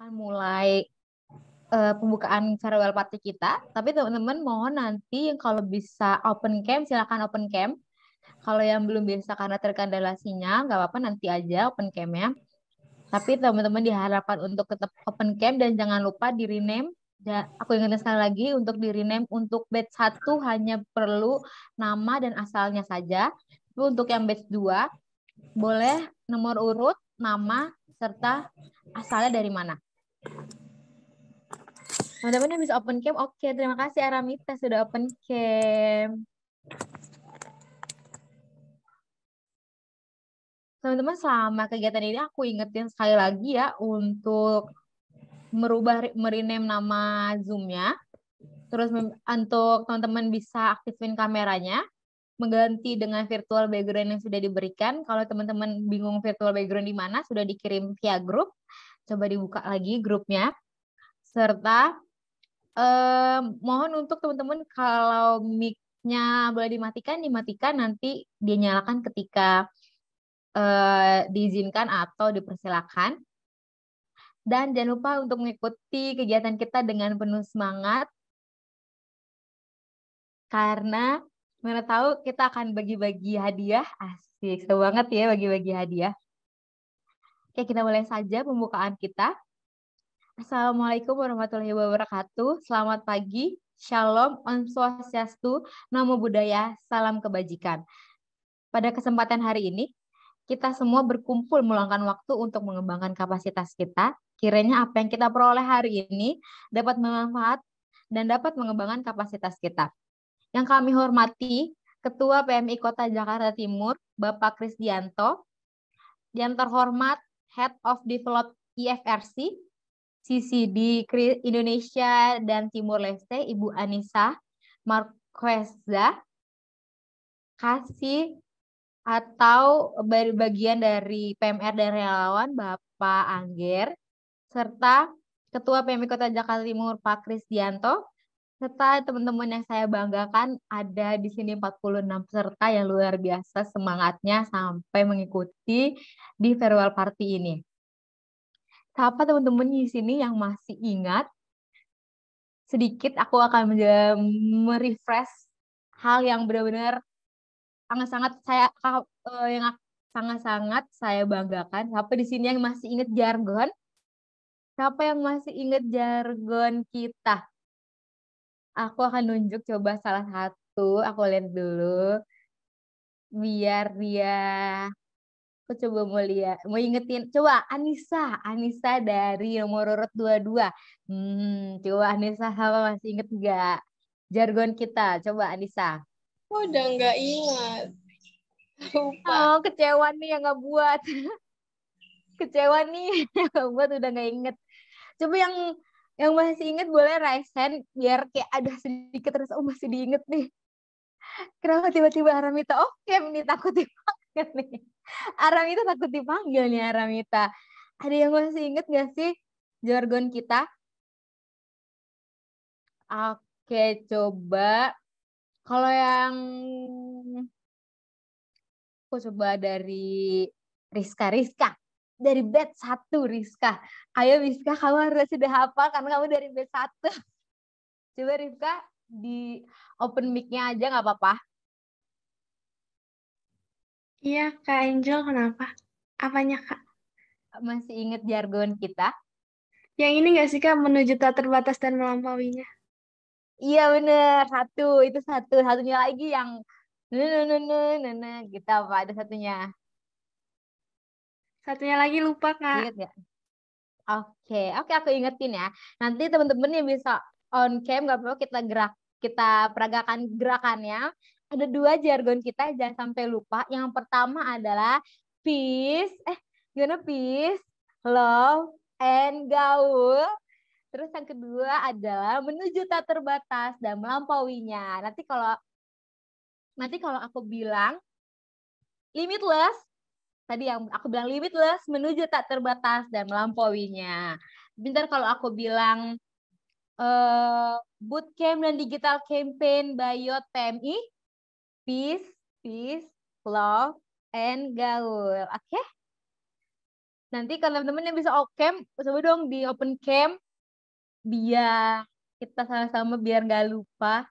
akan mulai uh, pembukaan farewell party kita. Tapi teman-teman mohon nanti yang kalau bisa open cam silakan open cam. Kalau yang belum bisa karena terkendala sinyal nggak apa-apa nanti aja open cam-nya. Tapi teman-teman diharapkan untuk tetap open cam dan jangan lupa di rename. Ya, aku ingatkan sekali lagi untuk di rename untuk batch 1 hanya perlu nama dan asalnya saja. Tapi untuk yang batch 2 boleh nomor urut, nama, serta asalnya dari mana. Teman-teman yang bisa open cam, oke. Terima kasih Aramita sudah open cam. Teman-teman selama kegiatan ini aku ingetin sekali lagi ya untuk merubah merename nama Zoom-nya. Terus untuk teman-teman bisa aktifin kameranya, mengganti dengan virtual background yang sudah diberikan. Kalau teman-teman bingung virtual background di mana, sudah dikirim via grup. Coba dibuka lagi grupnya. Serta eh, mohon untuk teman-teman kalau mic-nya boleh dimatikan, dimatikan nanti dia nyalakan ketika eh, diizinkan atau dipersilakan. Dan jangan lupa untuk mengikuti kegiatan kita dengan penuh semangat. Karena mana tahu kita akan bagi-bagi hadiah. Asik, seru banget ya bagi-bagi hadiah. Oke, kita mulai saja pembukaan kita. Assalamualaikum warahmatullahi wabarakatuh. Selamat pagi, Shalom, Om Swastiastu, Namo Buddhaya, Salam Kebajikan. Pada kesempatan hari ini, kita semua berkumpul meluangkan waktu untuk mengembangkan kapasitas kita. Kiranya apa yang kita peroleh hari ini dapat bermanfaat dan dapat mengembangkan kapasitas kita. Yang kami hormati, Ketua PMI Kota Jakarta Timur, Bapak Krisdianto, yang terhormat Head of Develop IFRC, CCD Indonesia dan Timur Leste, Ibu Anissa Marqueza, kasih atau bagian dari PMR dan relawan Bapak Angger, serta Ketua PMI Kota Jakarta Timur Pak Krisdianto, serta teman-teman yang saya banggakan ada di sini 46 peserta yang luar biasa semangatnya sampai mengikuti di farewell party ini. Siapa teman-teman di sini yang masih ingat? Sedikit aku akan merefresh hal yang benar-benar sangat-sangat saya uh, yang sangat-sangat saya banggakan. Siapa di sini yang masih ingat jargon? Siapa yang masih ingat jargon kita? Aku akan nunjuk coba salah satu. Aku lihat dulu. Biar dia Aku coba mau lihat, mau ingetin. Coba Anissa, Anissa dari nomor urut 22. Hmm, coba Anissa apa masih inget nggak? Jargon kita, coba Anissa. Oh, udah nggak ingat. Lupa. Oh, kecewa nih yang nggak buat. kecewa nih yang nggak buat udah nggak inget. Coba yang yang masih inget boleh raise hand biar kayak ada sedikit terus oh masih diinget nih. Kenapa tiba-tiba Aramita oke okay, ini takut dipanggil nih. Aramita takut dipanggil nih Aramita. Ada yang masih inget gak sih jargon kita? Oke, coba. Kalau yang aku coba dari Rizka. Rizka, dari bed satu Rizka. Ayo Rizka, kamu harus sudah hafal karena kamu dari bed satu. Coba Rizka di open mic-nya aja nggak apa-apa. Iya, Kak Angel, kenapa? Apanya, Kak? Masih inget jargon kita? Yang ini nggak sih, Kak, menuju tak terbatas dan melampauinya? Iya, bener. Satu, itu satu. Satunya lagi yang nene kita apa? Ada satunya. Satunya lagi lupa, Kak. Ingat nggak? Oke, oke aku ingetin ya. Nanti teman-teman yang bisa on cam nggak perlu kita gerak kita peragakan gerakannya ada dua jargon kita jangan sampai lupa. Yang pertama adalah peace, eh gimana peace, love, and gaul. Terus yang kedua adalah menuju tak terbatas dan melampauinya. Nanti kalau nanti kalau aku bilang limitless, tadi yang aku bilang limitless menuju tak terbatas dan melampauinya. Bentar kalau aku bilang uh, bootcamp dan digital campaign by PMI, peace, peace, love, and gaul. Oke? Okay? Nanti kalau teman-teman yang bisa off cam, coba dong di open cam biar kita sama-sama biar nggak lupa.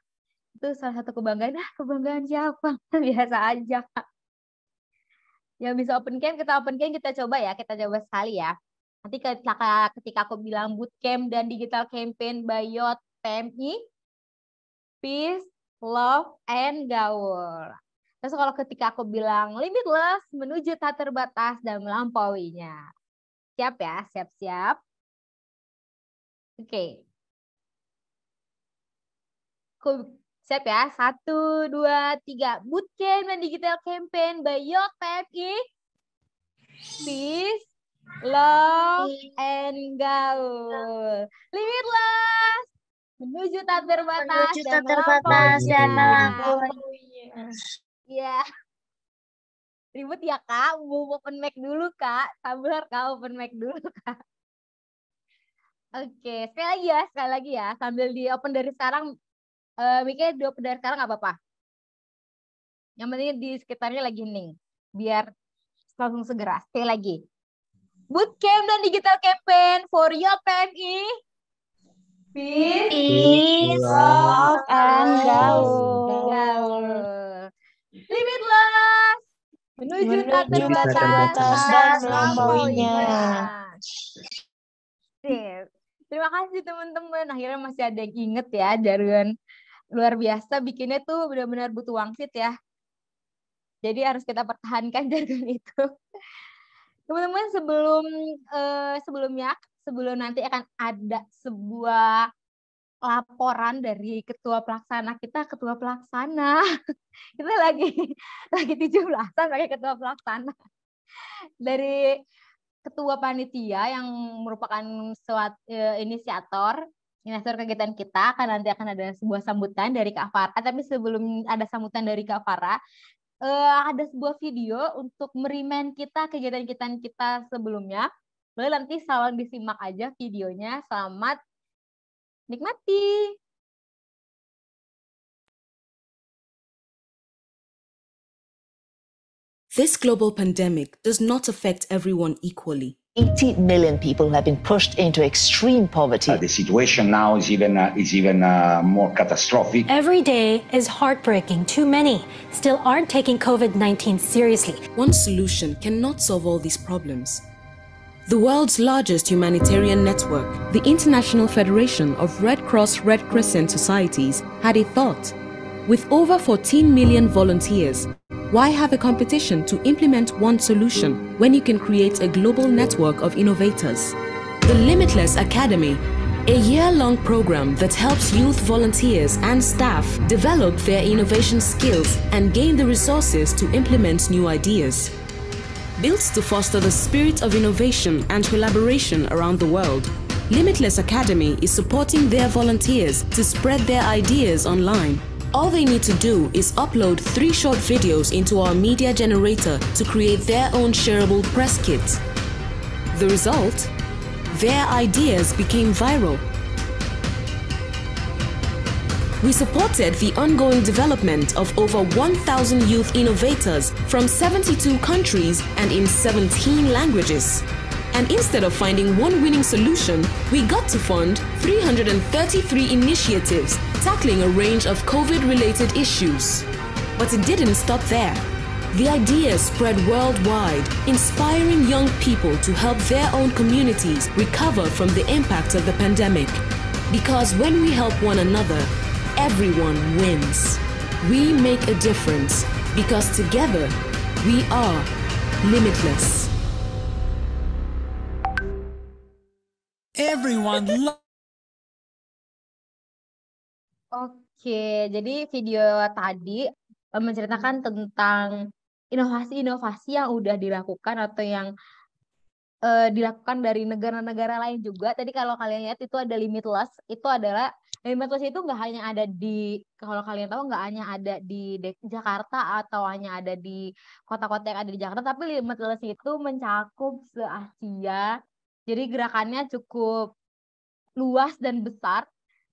Itu salah satu kebanggaan. Ah, kebanggaan siapa? Biasa aja. Yang bisa open cam, kita open cam, kita coba ya. Kita coba sekali ya. Nanti ketika, ketika aku bilang bootcamp dan digital campaign by Yot PMI, peace, love, and gaul. Terus kalau ketika aku bilang limitless, menuju tak terbatas dan melampauinya. Siap ya, siap-siap. Oke. Okay. Siap ya, satu, dua, tiga. Bootcamp dan digital campaign by Yot PMI. Peace, love, and gaul. Limitless, menuju tak terbatas menuju tak terbatas dan melampauinya. Iya. Ribut ya kak, mau open mic dulu kak. Sabar kak, open mic dulu kak. Oke, sekali lagi ya, sekali lagi ya. Sambil di open dari sekarang, uh, mic-nya di open dari sekarang nggak apa-apa. Yang penting di sekitarnya lagi hening. Biar langsung segera. Sekali lagi. Bootcamp dan digital campaign for your PMI. Peace, love, and gaul. Limitless. Menuju, Menuju tak terbatas dan melampauinya. Terima kasih teman-teman. Akhirnya masih ada yang inget ya jargon luar biasa bikinnya tuh benar-benar butuh wangsit ya. Jadi harus kita pertahankan jargon itu. Teman-teman sebelum eh, sebelumnya sebelum nanti akan ada sebuah laporan dari ketua pelaksana kita ketua pelaksana. Kita lagi lagi tujuh belasan pakai ketua pelaksana. Dari ketua panitia yang merupakan suat, e, inisiator inisiator kegiatan kita akan nanti akan ada sebuah sambutan dari Kak Farah. Tapi sebelum ada sambutan dari Kak Farah uh, ada sebuah video untuk merimen kita kegiatan-kegiatan kita sebelumnya. Boleh nanti salam disimak aja videonya. Selamat nikmati. This global pandemic does not affect everyone equally. 80 million people have been pushed into extreme poverty. Uh, the situation now is even uh, is even uh, more catastrophic. Every day is heartbreaking. Too many still aren't taking COVID 19 seriously. One solution cannot solve all these problems. The world's largest humanitarian network, the International Federation of Red Cross Red Crescent Societies, had a thought. With over 14 million volunteers, why have a competition to implement one solution when you can create a global network of innovators? The Limitless Academy, a year long program that helps youth volunteers and staff develop their innovation skills and gain the resources to implement new ideas. Built to foster the spirit of innovation and collaboration around the world, Limitless Academy is supporting their volunteers to spread their ideas online. All they need to do is upload three short videos into our media generator to create their own shareable press kit. The result? Their ideas became viral. We supported the ongoing development of over 1,000 youth innovators from 72 countries and in 17 languages. And instead of finding one winning solution, we got to fund 333 initiatives tackling a range of COVID related issues. But it didn't stop there. The ideas spread worldwide, inspiring young people to help their own communities recover from the impact of the pandemic. Because when we help one another, everyone wins. We make a difference because together we are limitless. Everyone lo- Oke, jadi video tadi eh, menceritakan tentang inovasi-inovasi yang udah dilakukan atau yang eh, dilakukan dari negara-negara lain juga. Tadi kalau kalian lihat itu ada limitless, itu adalah limitless itu nggak hanya ada di kalau kalian tahu nggak hanya ada di Jakarta atau hanya ada di kota-kota yang ada di Jakarta, tapi limitless itu mencakup se-Asia. Jadi gerakannya cukup luas dan besar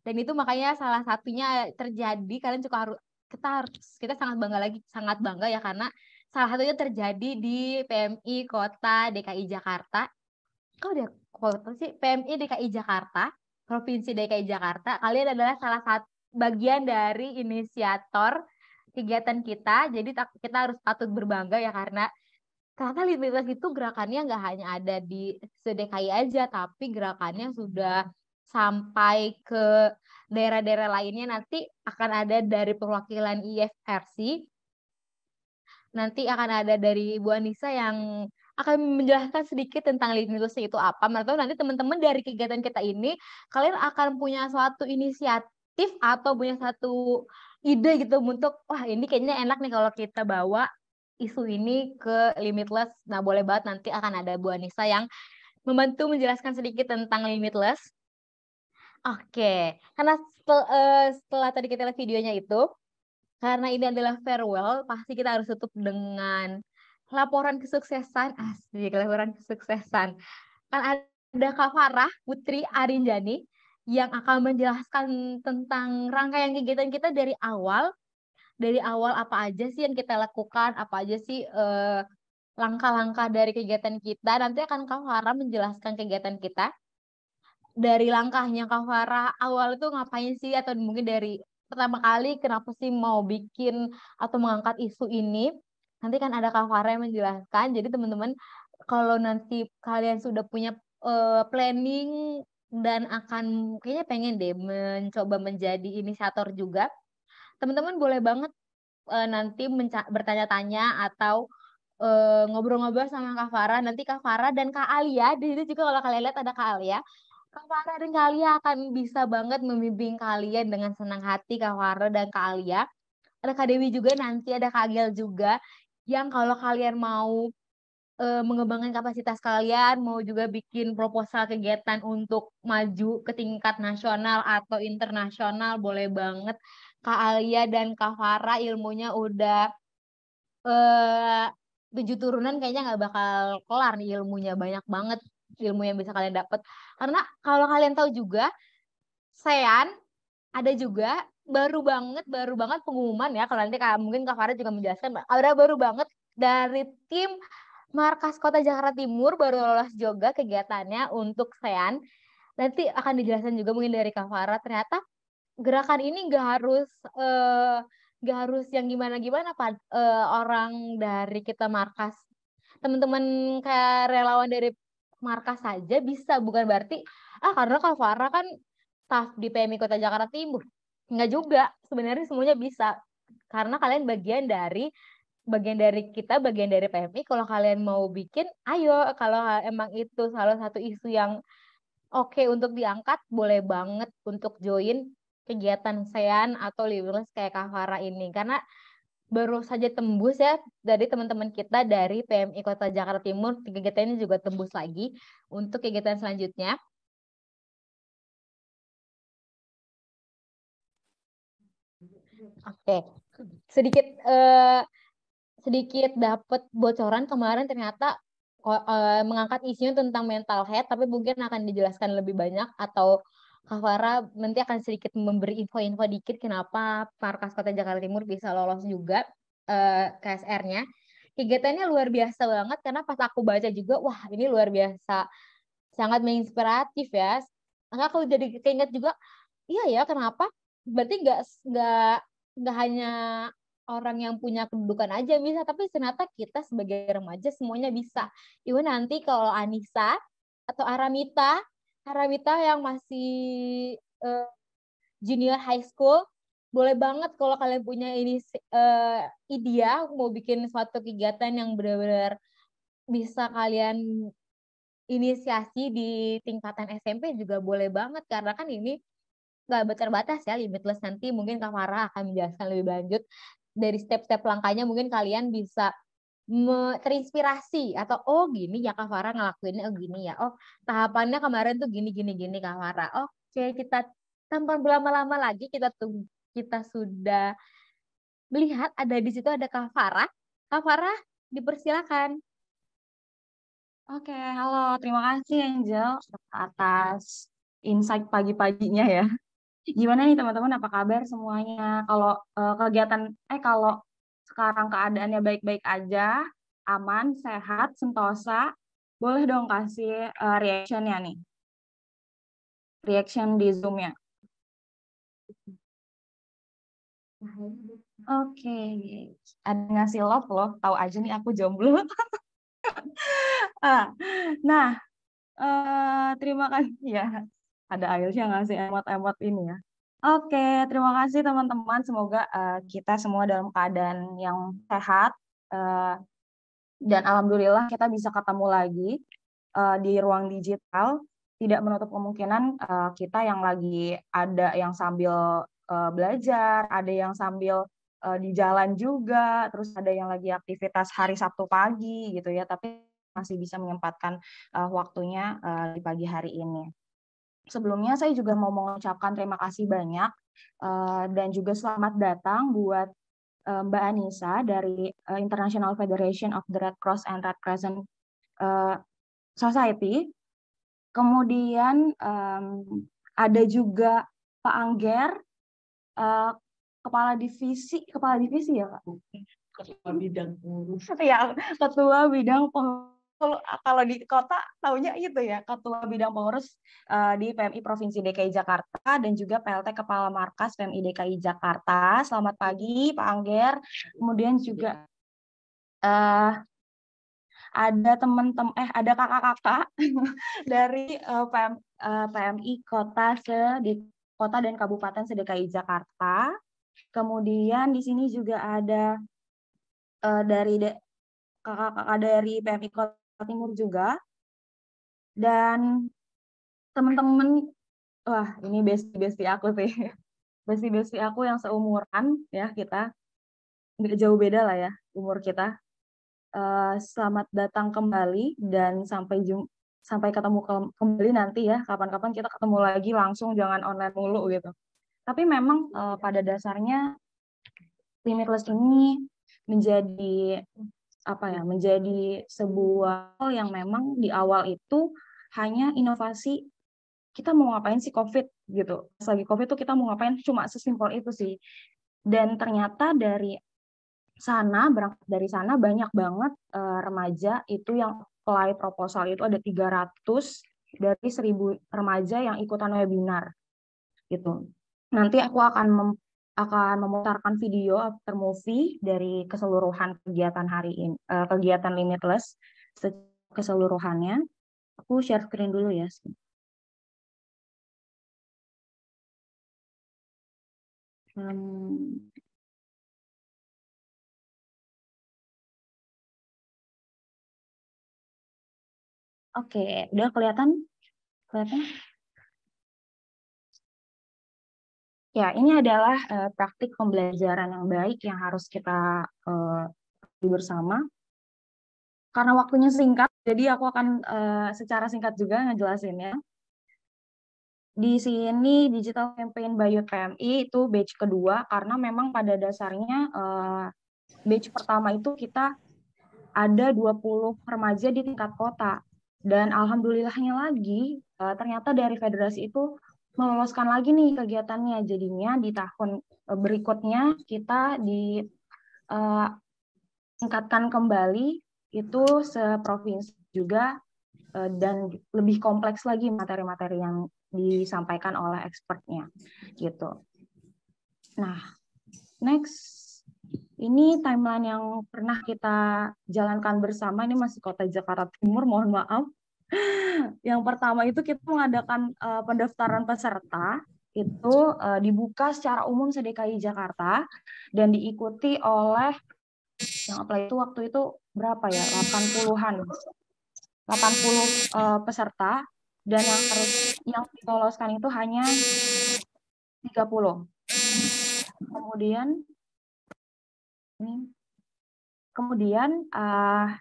dan itu makanya salah satunya terjadi kalian juga harus kita harus kita sangat bangga lagi sangat bangga ya karena salah satunya terjadi di PMI Kota DKI Jakarta kau udah kota sih PMI DKI Jakarta, Provinsi DKI Jakarta, kalian adalah salah satu bagian dari inisiator kegiatan kita. Jadi kita harus patut berbangga ya karena ternyata limitless itu gerakannya nggak hanya ada di DKI aja, tapi gerakannya sudah sampai ke daerah-daerah lainnya nanti akan ada dari perwakilan IFRC nanti akan ada dari Ibu Anissa yang akan menjelaskan sedikit tentang limitless itu apa. Menurut nanti teman-teman dari kegiatan kita ini, kalian akan punya suatu inisiatif atau punya satu ide gitu untuk, wah ini kayaknya enak nih kalau kita bawa isu ini ke limitless. Nah boleh banget nanti akan ada Bu Anissa yang membantu menjelaskan sedikit tentang limitless. Oke, karena setel, uh, setelah tadi kita lihat videonya itu, karena ini adalah farewell, pasti kita harus tutup dengan laporan kesuksesan asli laporan kesuksesan kan ada Kak Farah Putri Arinjani yang akan menjelaskan tentang rangkaian kegiatan kita dari awal dari awal apa aja sih yang kita lakukan apa aja sih eh, langkah-langkah dari kegiatan kita. Nanti akan Kak Farah menjelaskan kegiatan kita. Dari langkahnya Kak Farah awal itu ngapain sih? Atau mungkin dari pertama kali kenapa sih mau bikin atau mengangkat isu ini? Nanti kan ada Kak Farah yang menjelaskan. Jadi teman-teman kalau nanti kalian sudah punya uh, planning dan akan kayaknya pengen deh mencoba menjadi inisiator juga, teman-teman boleh banget uh, nanti bertanya-tanya atau eh, ngobrol-ngobrol sama Kak Farah. Nanti Kak Farah dan Kak Alia, di situ juga kalau kalian lihat ada Kak Alia. Kak Farah dan Kak Alia akan bisa banget membimbing kalian dengan senang hati Kak Farah dan Kak Alia. Ada Kak Dewi juga, nanti ada Kak Agel juga yang kalau kalian mau e, mengembangkan kapasitas kalian, mau juga bikin proposal kegiatan untuk maju ke tingkat nasional atau internasional, boleh banget. Kak Alia dan Kak Farah ilmunya udah eh, tujuh turunan kayaknya nggak bakal kelar nih ilmunya. Banyak banget ilmu yang bisa kalian dapat karena kalau kalian tahu juga Sean ada juga baru banget baru banget pengumuman ya. Kalau nanti mungkin Kak Farah juga menjelaskan ada baru banget dari tim Markas Kota Jakarta Timur baru lolos juga kegiatannya untuk SEAN. Nanti akan dijelaskan juga mungkin dari Kak Farah. Ternyata gerakan ini nggak harus eh, nggak uh, harus yang gimana-gimana Pak uh, orang dari kita markas teman-teman kayak relawan dari markas saja bisa bukan berarti ah karena Kak Farah kan staff di PMI Kota Jakarta Timur Enggak juga, sebenarnya semuanya bisa. Karena kalian bagian dari bagian dari kita, bagian dari PMI. Kalau kalian mau bikin, ayo. Kalau emang itu salah satu isu yang oke okay untuk diangkat, boleh banget untuk join kegiatan SEAN atau Liverless kayak Kak Farah ini. Karena baru saja tembus ya dari teman-teman kita dari PMI Kota Jakarta Timur. Kegiatan ini juga tembus lagi untuk kegiatan selanjutnya. Oke, sedikit uh, sedikit dapat bocoran kemarin ternyata uh, mengangkat isunya tentang mental health, tapi mungkin akan dijelaskan lebih banyak atau Kak Farah nanti akan sedikit memberi info-info dikit kenapa Markas Kota Jakarta Timur bisa lolos juga eh, KSR-nya. Kegiatannya luar biasa banget karena pas aku baca juga, wah ini luar biasa, sangat menginspiratif ya. Maka aku jadi keinget juga, iya ya kenapa? Berarti nggak nggak nggak hanya orang yang punya kedudukan aja bisa, tapi ternyata kita sebagai remaja semuanya bisa. Ibu nanti kalau Anissa atau Aramita, Aramita yang masih uh, junior high school, boleh banget kalau kalian punya ini uh, ide mau bikin suatu kegiatan yang benar-benar bisa kalian inisiasi di tingkatan SMP juga boleh banget. Karena kan ini nggak terbatas ya limitless. Nanti mungkin Kak Farah akan menjelaskan lebih lanjut. Dari step-step langkahnya mungkin kalian bisa terinspirasi atau oh gini ya Kak ngelakuinnya oh gini ya oh tahapannya kemarin tuh gini gini gini Kak oke kita tanpa berlama-lama lagi kita tuh kita sudah melihat ada di situ ada Kak Farah Kak dipersilakan Oke, halo. Terima kasih Angel atas insight pagi-paginya ya. Gimana nih teman-teman, apa kabar semuanya? Kalau uh, kegiatan, eh kalau sekarang keadaannya baik-baik aja, aman, sehat, sentosa, boleh dong kasih uh, reaction-nya nih. Reaction di Zoom-nya. Oke, ada ngasih love loh, tahu aja nih aku jomblo. ah, nah, uh, terima kasih ya. Ada Aisyah ngasih emot-emot ini ya. Oke, terima kasih teman-teman. Semoga uh, kita semua dalam keadaan yang sehat uh, dan alhamdulillah kita bisa ketemu lagi uh, di ruang digital. Tidak menutup kemungkinan uh, kita yang lagi ada yang sambil uh, belajar, ada yang sambil uh, di jalan juga, terus ada yang lagi aktivitas hari Sabtu pagi gitu ya, tapi masih bisa menyempatkan uh, waktunya uh, di pagi hari ini. Sebelumnya saya juga mau mengucapkan terima kasih banyak uh, dan juga selamat datang buat uh, Mbak Anissa dari uh, International Federation of the Red Cross and Red Crescent uh, Society. Kemudian um, ada juga Pak Angger uh, kepala divisi kepala divisi ya kak ketua bidang pengurus. Ya ketua bidang pengurus kalau di kota tahunya itu ya ketua bidang pengurus uh, di PMI Provinsi DKI Jakarta dan juga PLT Kepala Markas PMI DKI Jakarta. Selamat pagi Pak Angger. Kemudian juga uh, ada teman-teman eh ada kakak-kakak dari uh, PM, uh, PMI Kota se di kota dan kabupaten sedekai Jakarta. Kemudian di sini juga ada uh, dari kakak-kakak dari PMI Kota Timur juga. Dan teman-teman, wah ini besti-besti aku sih. Besti-besti aku yang seumuran ya kita. Nggak jauh beda lah ya umur kita. Uh, selamat datang kembali dan sampai jumpa sampai ketemu kembali nanti ya kapan-kapan kita ketemu lagi langsung jangan online mulu gitu tapi memang uh, pada dasarnya limitless ini menjadi apa ya menjadi sebuah hal yang memang di awal itu hanya inovasi kita mau ngapain sih covid? gitu. Pas lagi covid tuh kita mau ngapain? Cuma sesimpel itu sih. Dan ternyata dari sana berangkat dari sana banyak banget uh, remaja itu yang apply proposal itu ada 300 dari 1000 remaja yang ikutan webinar gitu. Nanti aku akan akan memutarkan video after movie dari keseluruhan kegiatan hari ini, uh, kegiatan limitless keseluruhannya. Aku share screen dulu ya. Hmm. Oke, udah kelihatan? Kelihatan? Ya, ini adalah uh, praktik pembelajaran yang baik yang harus kita uh, bersama. Karena waktunya singkat, jadi aku akan uh, secara singkat juga ngejelasinnya. Di sini Digital Campaign by PMI itu batch kedua, karena memang pada dasarnya uh, batch pertama itu kita ada 20 remaja di tingkat kota dan alhamdulillahnya lagi, uh, ternyata dari federasi itu meloloskan lagi nih kegiatannya. Jadinya di tahun uh, berikutnya kita di uh, tingkatkan kembali itu seprovinsi juga uh, dan lebih kompleks lagi materi-materi yang disampaikan oleh expertnya gitu. Nah, next ini timeline yang pernah kita jalankan bersama, ini masih kota Jakarta Timur, mohon maaf. Yang pertama itu kita mengadakan uh, pendaftaran peserta, itu uh, dibuka secara umum sedekai Jakarta, dan diikuti oleh, yang apply itu waktu itu berapa ya, 80-an. 80 uh, peserta, dan yang harus yang diloloskan itu hanya 30. Kemudian ini. Kemudian uh,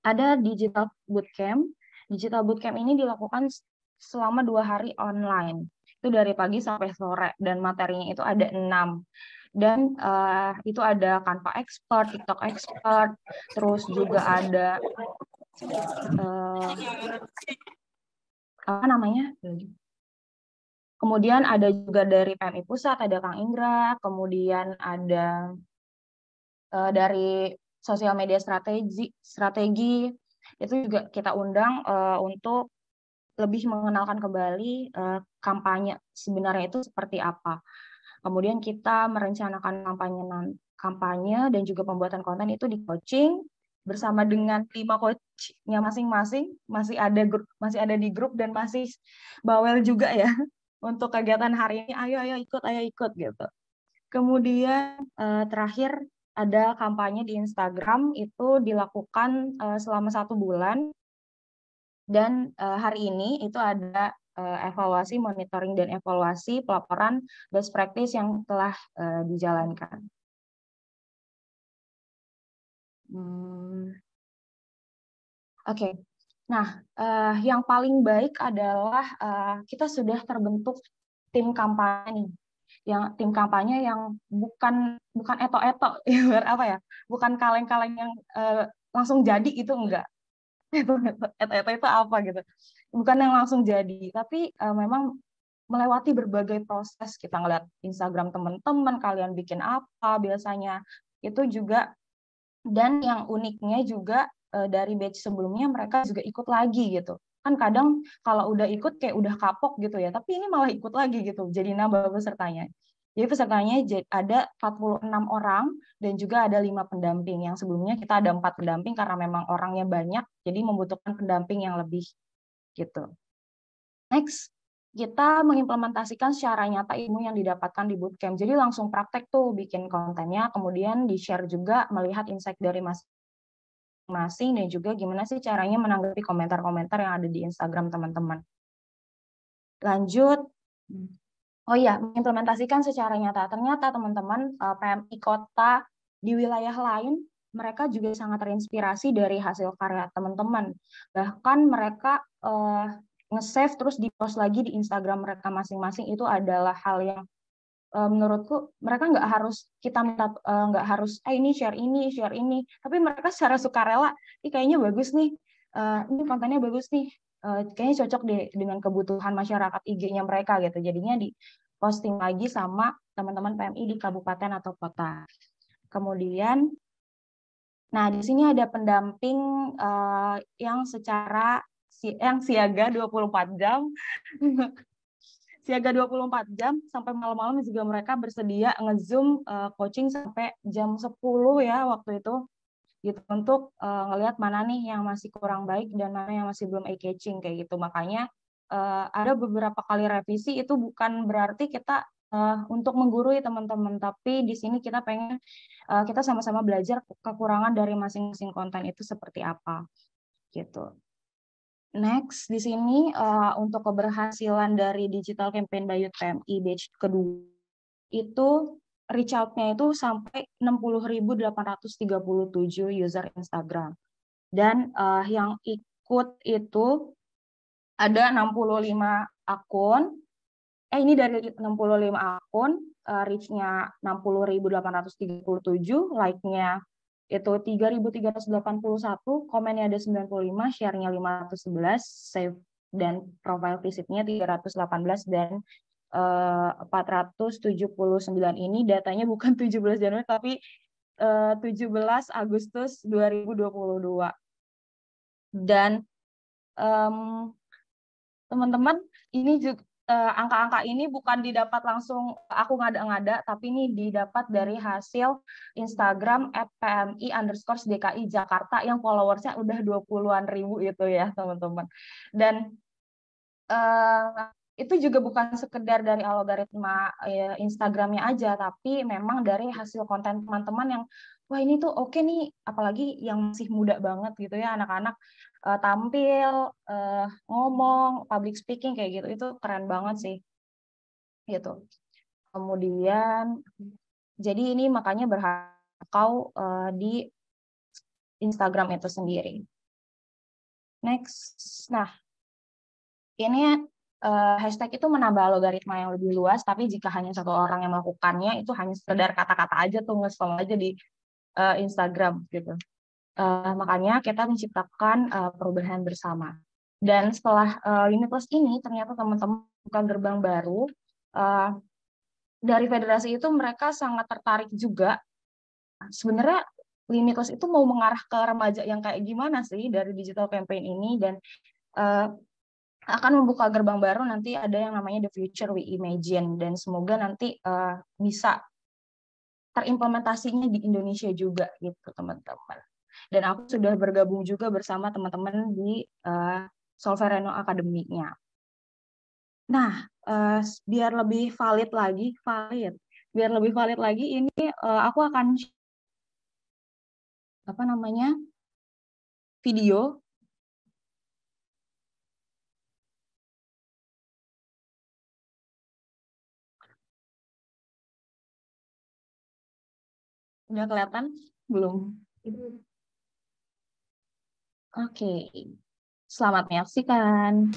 ada digital bootcamp. Digital bootcamp ini dilakukan selama dua hari online. Itu dari pagi sampai sore dan materinya itu ada enam. Dan uh, itu ada Canva Expert, TikTok Expert, terus juga ada uh, apa namanya? Kemudian ada juga dari PMI Pusat, ada Kang Indra, kemudian ada uh, dari sosial media strategi strategi itu juga kita undang uh, untuk lebih mengenalkan kembali uh, kampanye sebenarnya itu seperti apa. Kemudian kita merencanakan kampanye kampanye dan juga pembuatan konten itu di coaching bersama dengan lima coachnya masing-masing. Masih ada grup masih ada di grup dan masih bawel juga ya untuk kegiatan hari ini. Ayo ayo ikut ayo ikut gitu. Kemudian uh, terakhir ada kampanye di Instagram itu dilakukan uh, selama satu bulan dan uh, hari ini itu ada uh, evaluasi monitoring dan evaluasi pelaporan best practice yang telah uh, dijalankan. Hmm. Oke, okay. nah uh, yang paling baik adalah uh, kita sudah terbentuk tim kampanye yang tim kampanye yang bukan bukan eto-eto ya apa ya bukan kaleng-kaleng yang uh, langsung jadi itu enggak. Eto-eto itu apa gitu. Bukan yang langsung jadi tapi uh, memang melewati berbagai proses. Kita ngeliat Instagram teman-teman kalian bikin apa biasanya itu juga. Dan yang uniknya juga uh, dari batch sebelumnya mereka juga ikut lagi gitu kan kadang kalau udah ikut kayak udah kapok gitu ya tapi ini malah ikut lagi gitu. Jadi nambah pesertanya. Jadi pesertanya ada 46 orang dan juga ada lima pendamping. Yang sebelumnya kita ada empat pendamping karena memang orangnya banyak jadi membutuhkan pendamping yang lebih gitu. Next kita mengimplementasikan secara nyata ilmu yang didapatkan di bootcamp. Jadi langsung praktek tuh bikin kontennya, kemudian di-share juga melihat insight dari mas masing dan juga gimana sih caranya menanggapi komentar-komentar yang ada di Instagram teman-teman. Lanjut. Oh iya, mengimplementasikan secara nyata. Ternyata teman-teman eh, PMI kota di wilayah lain mereka juga sangat terinspirasi dari hasil karya teman-teman. Bahkan mereka uh, nge-save terus di-post lagi di Instagram mereka masing-masing itu adalah hal yang menurutku mereka nggak harus kita minta uh, nggak harus eh ini share ini share ini. Tapi mereka secara sukarela ini kayaknya bagus nih uh, ini kontennya bagus nih kayaknya cocok deh dengan kebutuhan masyarakat IG-nya mereka gitu. Jadinya di posting lagi sama teman-teman PMI di kabupaten atau kota. Kemudian nah di sini ada pendamping yang secara yang siaga 24 jam siaga 24 jam sampai malam-malam juga mereka bersedia nge-zoom uh, coaching sampai jam 10 ya waktu itu. Gitu untuk uh, ngelihat mana nih yang masih kurang baik dan mana yang masih belum eye catching kayak gitu. Makanya uh, ada beberapa kali revisi itu bukan berarti kita uh, untuk menggurui teman-teman. Tapi di sini kita pengen uh, kita sama-sama belajar kekurangan dari masing-masing konten itu seperti apa. Gitu Next, di sini uh, untuk keberhasilan dari digital campaign by Youth PMI batch kedua itu reach out-nya itu sampai 60.837 user Instagram. Dan uh, yang ikut itu ada 65 akun. Eh ini dari 65 akun, uh, reach-nya 60.837, like-nya itu 3.381, komennya ada 95, share-nya 511, save dan profile visitnya 318 dan uh, eh, 479 ini datanya bukan 17 Januari tapi uh, eh, 17 Agustus 2022. Dan teman teman-teman ini juga angka-angka ini bukan didapat langsung aku ngada-ngada, tapi ini didapat dari hasil Instagram PMI underscore DKI Jakarta yang followersnya udah 20-an ribu itu ya teman-teman. Dan uh, itu juga bukan sekedar dari algoritma ya, Instagramnya aja, tapi memang dari hasil konten teman-teman yang wah ini tuh oke okay nih, apalagi yang masih muda banget gitu ya anak-anak uh, tampil, uh, ngomong, public speaking kayak gitu itu keren banget sih. Gitu. Kemudian jadi ini makanya berharap kau uh, di Instagram itu sendiri. Next. Nah, ini uh, hashtag itu menambah logaritma yang lebih luas, tapi jika hanya satu orang yang melakukannya, itu hanya sekedar kata-kata aja tuh nge aja di uh, Instagram gitu. Uh, makanya kita menciptakan uh, perubahan bersama. Dan setelah uh, Limitless ini, ternyata teman-teman buka gerbang baru. Uh, dari federasi itu mereka sangat tertarik juga. Sebenarnya Limitless itu mau mengarah ke remaja yang kayak gimana sih dari digital campaign ini dan uh, akan membuka gerbang baru nanti ada yang namanya the future we imagine dan semoga nanti uh, bisa terimplementasinya di Indonesia juga gitu teman-teman. Dan aku sudah bergabung juga bersama teman-teman di uh, Solvereno Academy-nya. Nah, uh, biar lebih valid lagi, valid, biar lebih valid lagi, ini uh, aku akan apa namanya video Udah kelihatan? Belum. Oke. Selamat menyaksikan.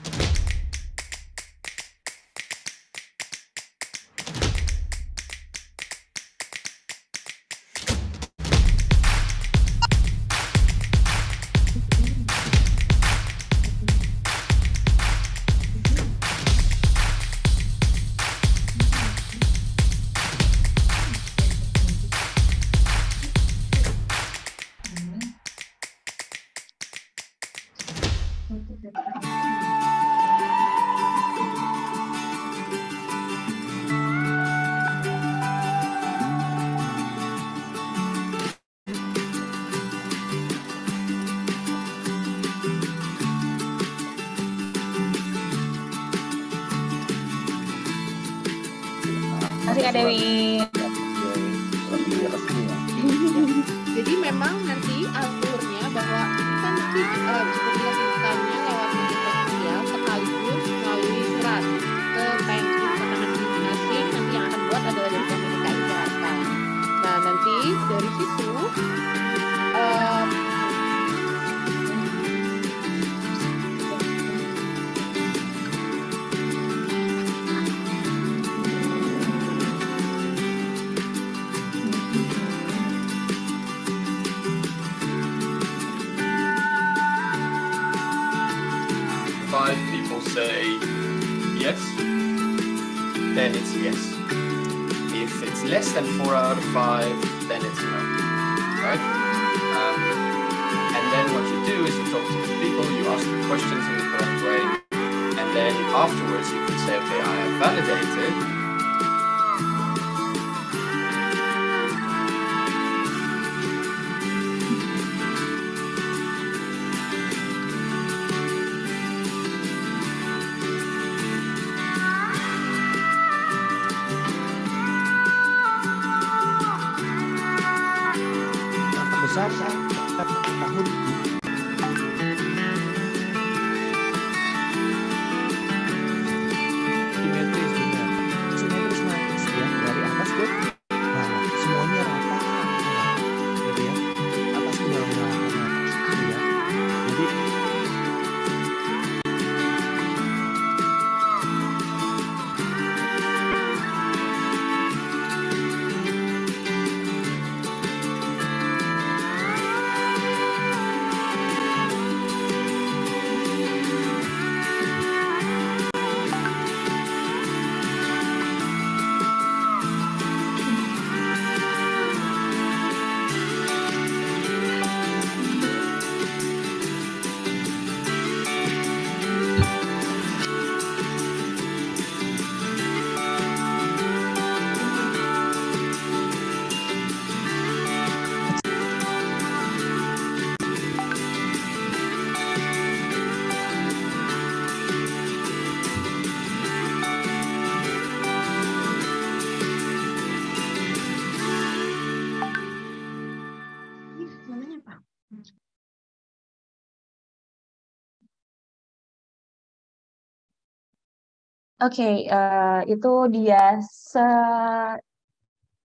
Oke, eh, itu dia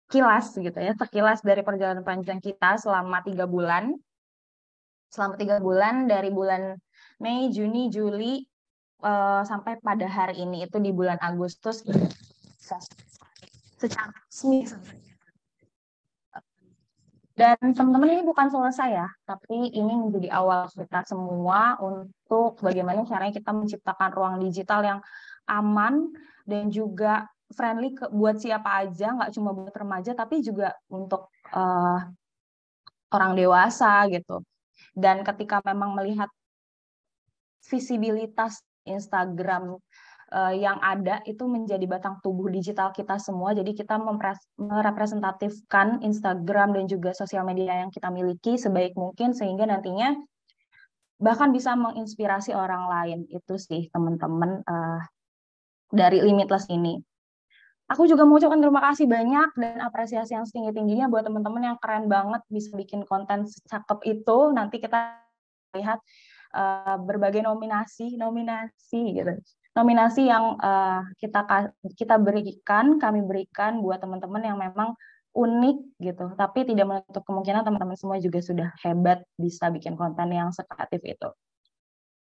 sekilas gitu ya, sekilas dari perjalanan panjang kita selama tiga bulan. Selama tiga bulan dari bulan Mei, Juni, Juli eh, sampai pada hari ini itu di bulan Agustus secara resmi. Dan teman-teman ini bukan selesai ya, tapi ini menjadi awal kita semua untuk bagaimana caranya kita menciptakan ruang digital yang aman dan juga friendly ke, buat siapa aja, nggak cuma buat remaja, tapi juga untuk uh, orang dewasa gitu. Dan ketika memang melihat visibilitas Instagram uh, yang ada itu menjadi batang tubuh digital kita semua. Jadi kita merepresentatifkan Instagram dan juga sosial media yang kita miliki sebaik mungkin sehingga nantinya bahkan bisa menginspirasi orang lain. Itu sih teman-teman uh, dari Limitless ini. Aku juga mau ucapkan terima kasih banyak dan apresiasi yang setinggi-tingginya buat teman-teman yang keren banget bisa bikin konten secakep itu. Nanti kita lihat uh, berbagai nominasi, nominasi gitu. Nominasi yang uh, kita kita berikan, kami berikan buat teman-teman yang memang unik gitu. Tapi tidak menutup kemungkinan teman-teman semua juga sudah hebat bisa bikin konten yang sekreatif itu.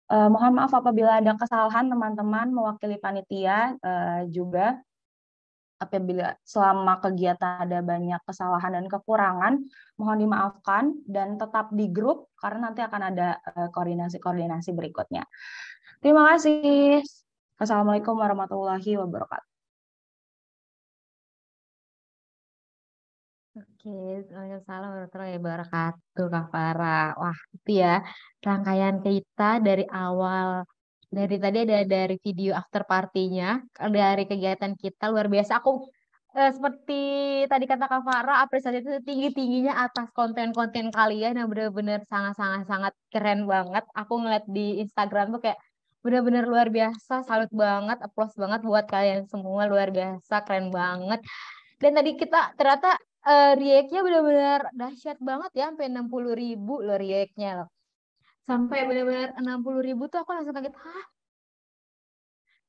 Uh, mohon maaf apabila ada kesalahan teman-teman mewakili panitia uh, juga apabila selama kegiatan ada banyak kesalahan dan kekurangan, mohon dimaafkan dan tetap di grup karena nanti akan ada eh, koordinasi-koordinasi berikutnya. Terima kasih. Assalamualaikum warahmatullahi wabarakatuh. Oke, Waalaikumsalam warahmatullahi wabarakatuh, Kak Farah. Wah, itu ya rangkaian kita dari awal dari tadi ada dari video after party-nya, dari kegiatan kita luar biasa. Aku eh, seperti tadi kata Kak Farah, apresiasi itu tinggi-tingginya atas konten-konten kalian yang benar-benar sangat-sangat sangat keren banget. Aku ngeliat di Instagram tuh kayak benar-benar luar biasa, salut banget, applause banget buat kalian semua, luar biasa, keren banget. Dan tadi kita ternyata uh, react-nya benar-benar dahsyat banget ya, sampai 60 ribu loh react-nya sampai benar-benar enam puluh ribu tuh aku langsung kaget hah?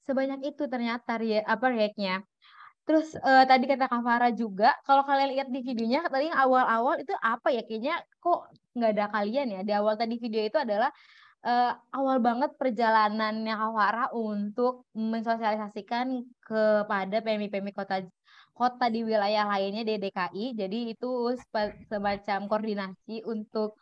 Sebanyak itu ternyata ya apa react-nya. Terus uh, tadi kata Kak Farah juga kalau kalian lihat di videonya tadi yang awal-awal itu apa ya? Kayaknya kok nggak ada kalian ya? Di awal tadi video itu adalah uh, awal banget perjalanannya Kak Farah untuk mensosialisasikan kepada PMI-PMI kota kota di wilayah lainnya di DKI jadi itu semacam koordinasi untuk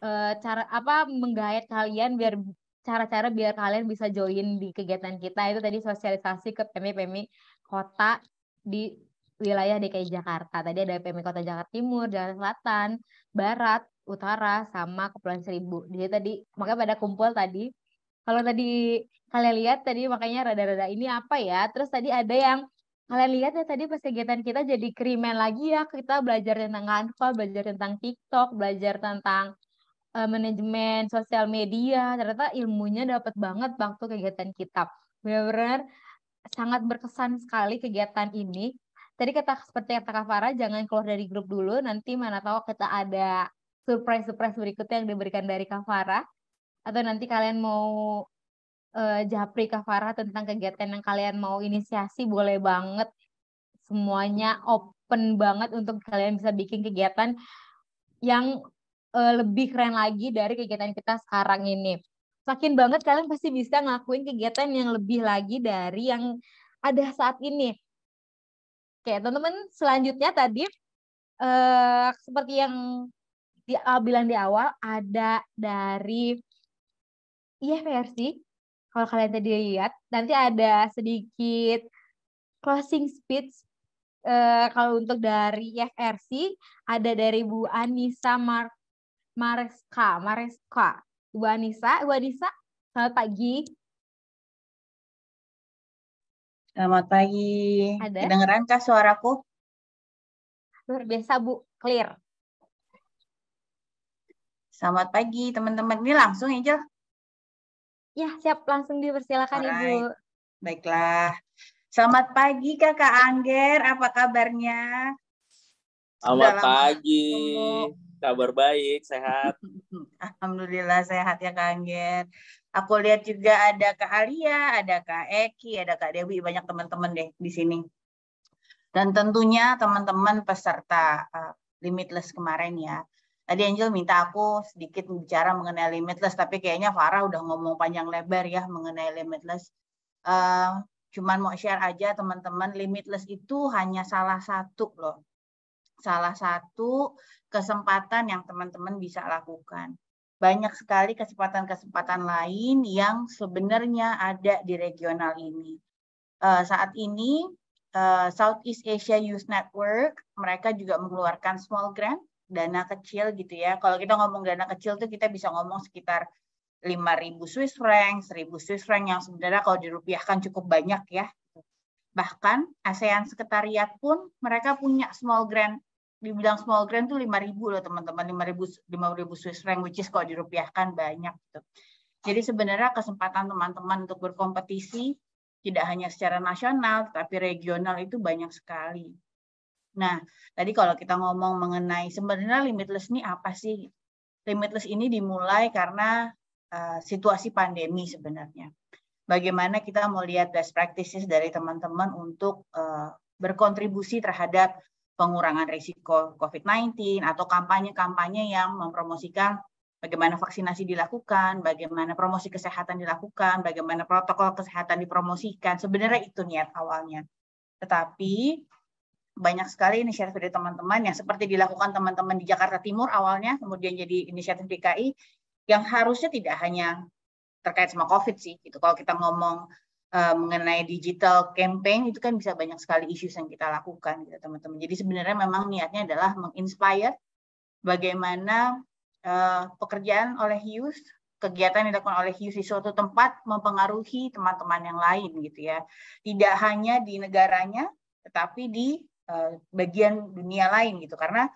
uh, cara apa menggait kalian biar cara-cara biar kalian bisa join di kegiatan kita itu tadi sosialisasi ke PMI-PMI kota di wilayah DKI Jakarta. Tadi ada PMI Kota Jakarta Timur, Jakarta Selatan, Barat, Utara, sama Kepulauan Seribu. Jadi tadi makanya pada kumpul tadi. Kalau tadi kalian lihat tadi makanya rada-rada ini apa ya? Terus tadi ada yang kalian lihat ya tadi pas kegiatan kita jadi krimen lagi ya. Kita belajar tentang Canva, belajar tentang TikTok, belajar tentang uh, manajemen sosial media. Ternyata ilmunya dapat banget waktu kegiatan kita. Benar-benar sangat berkesan sekali kegiatan ini. Tadi kata seperti kata Kak Farah jangan keluar dari grup dulu. Nanti mana tahu kita ada surprise-surprise berikutnya yang diberikan dari Kak Farah. Atau nanti kalian mau uh, japri Kak Farah tentang kegiatan yang kalian mau inisiasi boleh banget semuanya open banget untuk kalian bisa bikin kegiatan yang uh, lebih keren lagi dari kegiatan kita sekarang ini. Yakin banget kalian pasti bisa ngelakuin kegiatan yang lebih lagi dari yang ada saat ini. Oke, teman-teman, selanjutnya tadi uh, seperti yang di, uh, bilang di awal ada dari IFRC. Kalau kalian tadi lihat, nanti ada sedikit closing speech uh, kalau untuk dari IFRC ada dari Bu Anissa Mark Mareska, Mareska. Ibu Anissa, Ibu Anissa, selamat pagi. Selamat pagi. Ada? Kedengeran kah suaraku? Luar biasa, Bu. Clear. Selamat pagi, teman-teman. Ini langsung, Angel? Ya, siap. Langsung dipersilakan, Alright. Ibu. Baiklah. Selamat pagi, Kakak Angger. Apa kabarnya? Selamat pagi. Kabar baik, sehat. Alhamdulillah sehat ya Kak Angger. Aku lihat juga ada Kak Alia, ada Kak Eki, ada Kak Dewi, banyak teman-teman deh di sini. Dan tentunya teman-teman peserta uh, Limitless kemarin ya. Tadi Angel minta aku sedikit bicara mengenai Limitless, tapi kayaknya Farah udah ngomong panjang lebar ya mengenai Limitless. Uh, cuman mau share aja teman-teman, Limitless itu hanya salah satu loh salah satu kesempatan yang teman-teman bisa lakukan. Banyak sekali kesempatan-kesempatan lain yang sebenarnya ada di regional ini. Uh, saat ini uh, Southeast Asia Youth Network mereka juga mengeluarkan small grant dana kecil gitu ya. Kalau kita ngomong dana kecil tuh kita bisa ngomong sekitar 5.000 Swiss franc, 1.000 Swiss franc yang sebenarnya kalau dirupiahkan cukup banyak ya. Bahkan ASEAN Sekretariat pun mereka punya small grant dibilang small grant tuh 5.000 loh teman-teman 5.000 5.000 Swiss franc which is kalau dirupiahkan banyak gitu. Jadi sebenarnya kesempatan teman-teman untuk berkompetisi tidak hanya secara nasional tapi regional itu banyak sekali. Nah, tadi kalau kita ngomong mengenai sebenarnya limitless ini apa sih? Limitless ini dimulai karena uh, situasi pandemi sebenarnya. Bagaimana kita mau lihat best practices dari teman-teman untuk uh, berkontribusi terhadap pengurangan risiko COVID-19 atau kampanye-kampanye yang mempromosikan bagaimana vaksinasi dilakukan, bagaimana promosi kesehatan dilakukan, bagaimana protokol kesehatan dipromosikan. Sebenarnya itu niat awalnya. Tetapi banyak sekali inisiatif dari teman-teman yang seperti dilakukan teman-teman di Jakarta Timur awalnya, kemudian jadi inisiatif DKI, yang harusnya tidak hanya terkait sama COVID sih. Gitu. Kalau kita ngomong uh, mengenai digital campaign itu kan bisa banyak sekali isu yang kita lakukan, gitu teman-teman. Jadi sebenarnya memang niatnya adalah menginspire bagaimana uh, pekerjaan oleh youth kegiatan yang dilakukan oleh HIUS di suatu tempat mempengaruhi teman-teman yang lain gitu ya. Tidak hanya di negaranya tetapi di bagian dunia lain gitu. Karena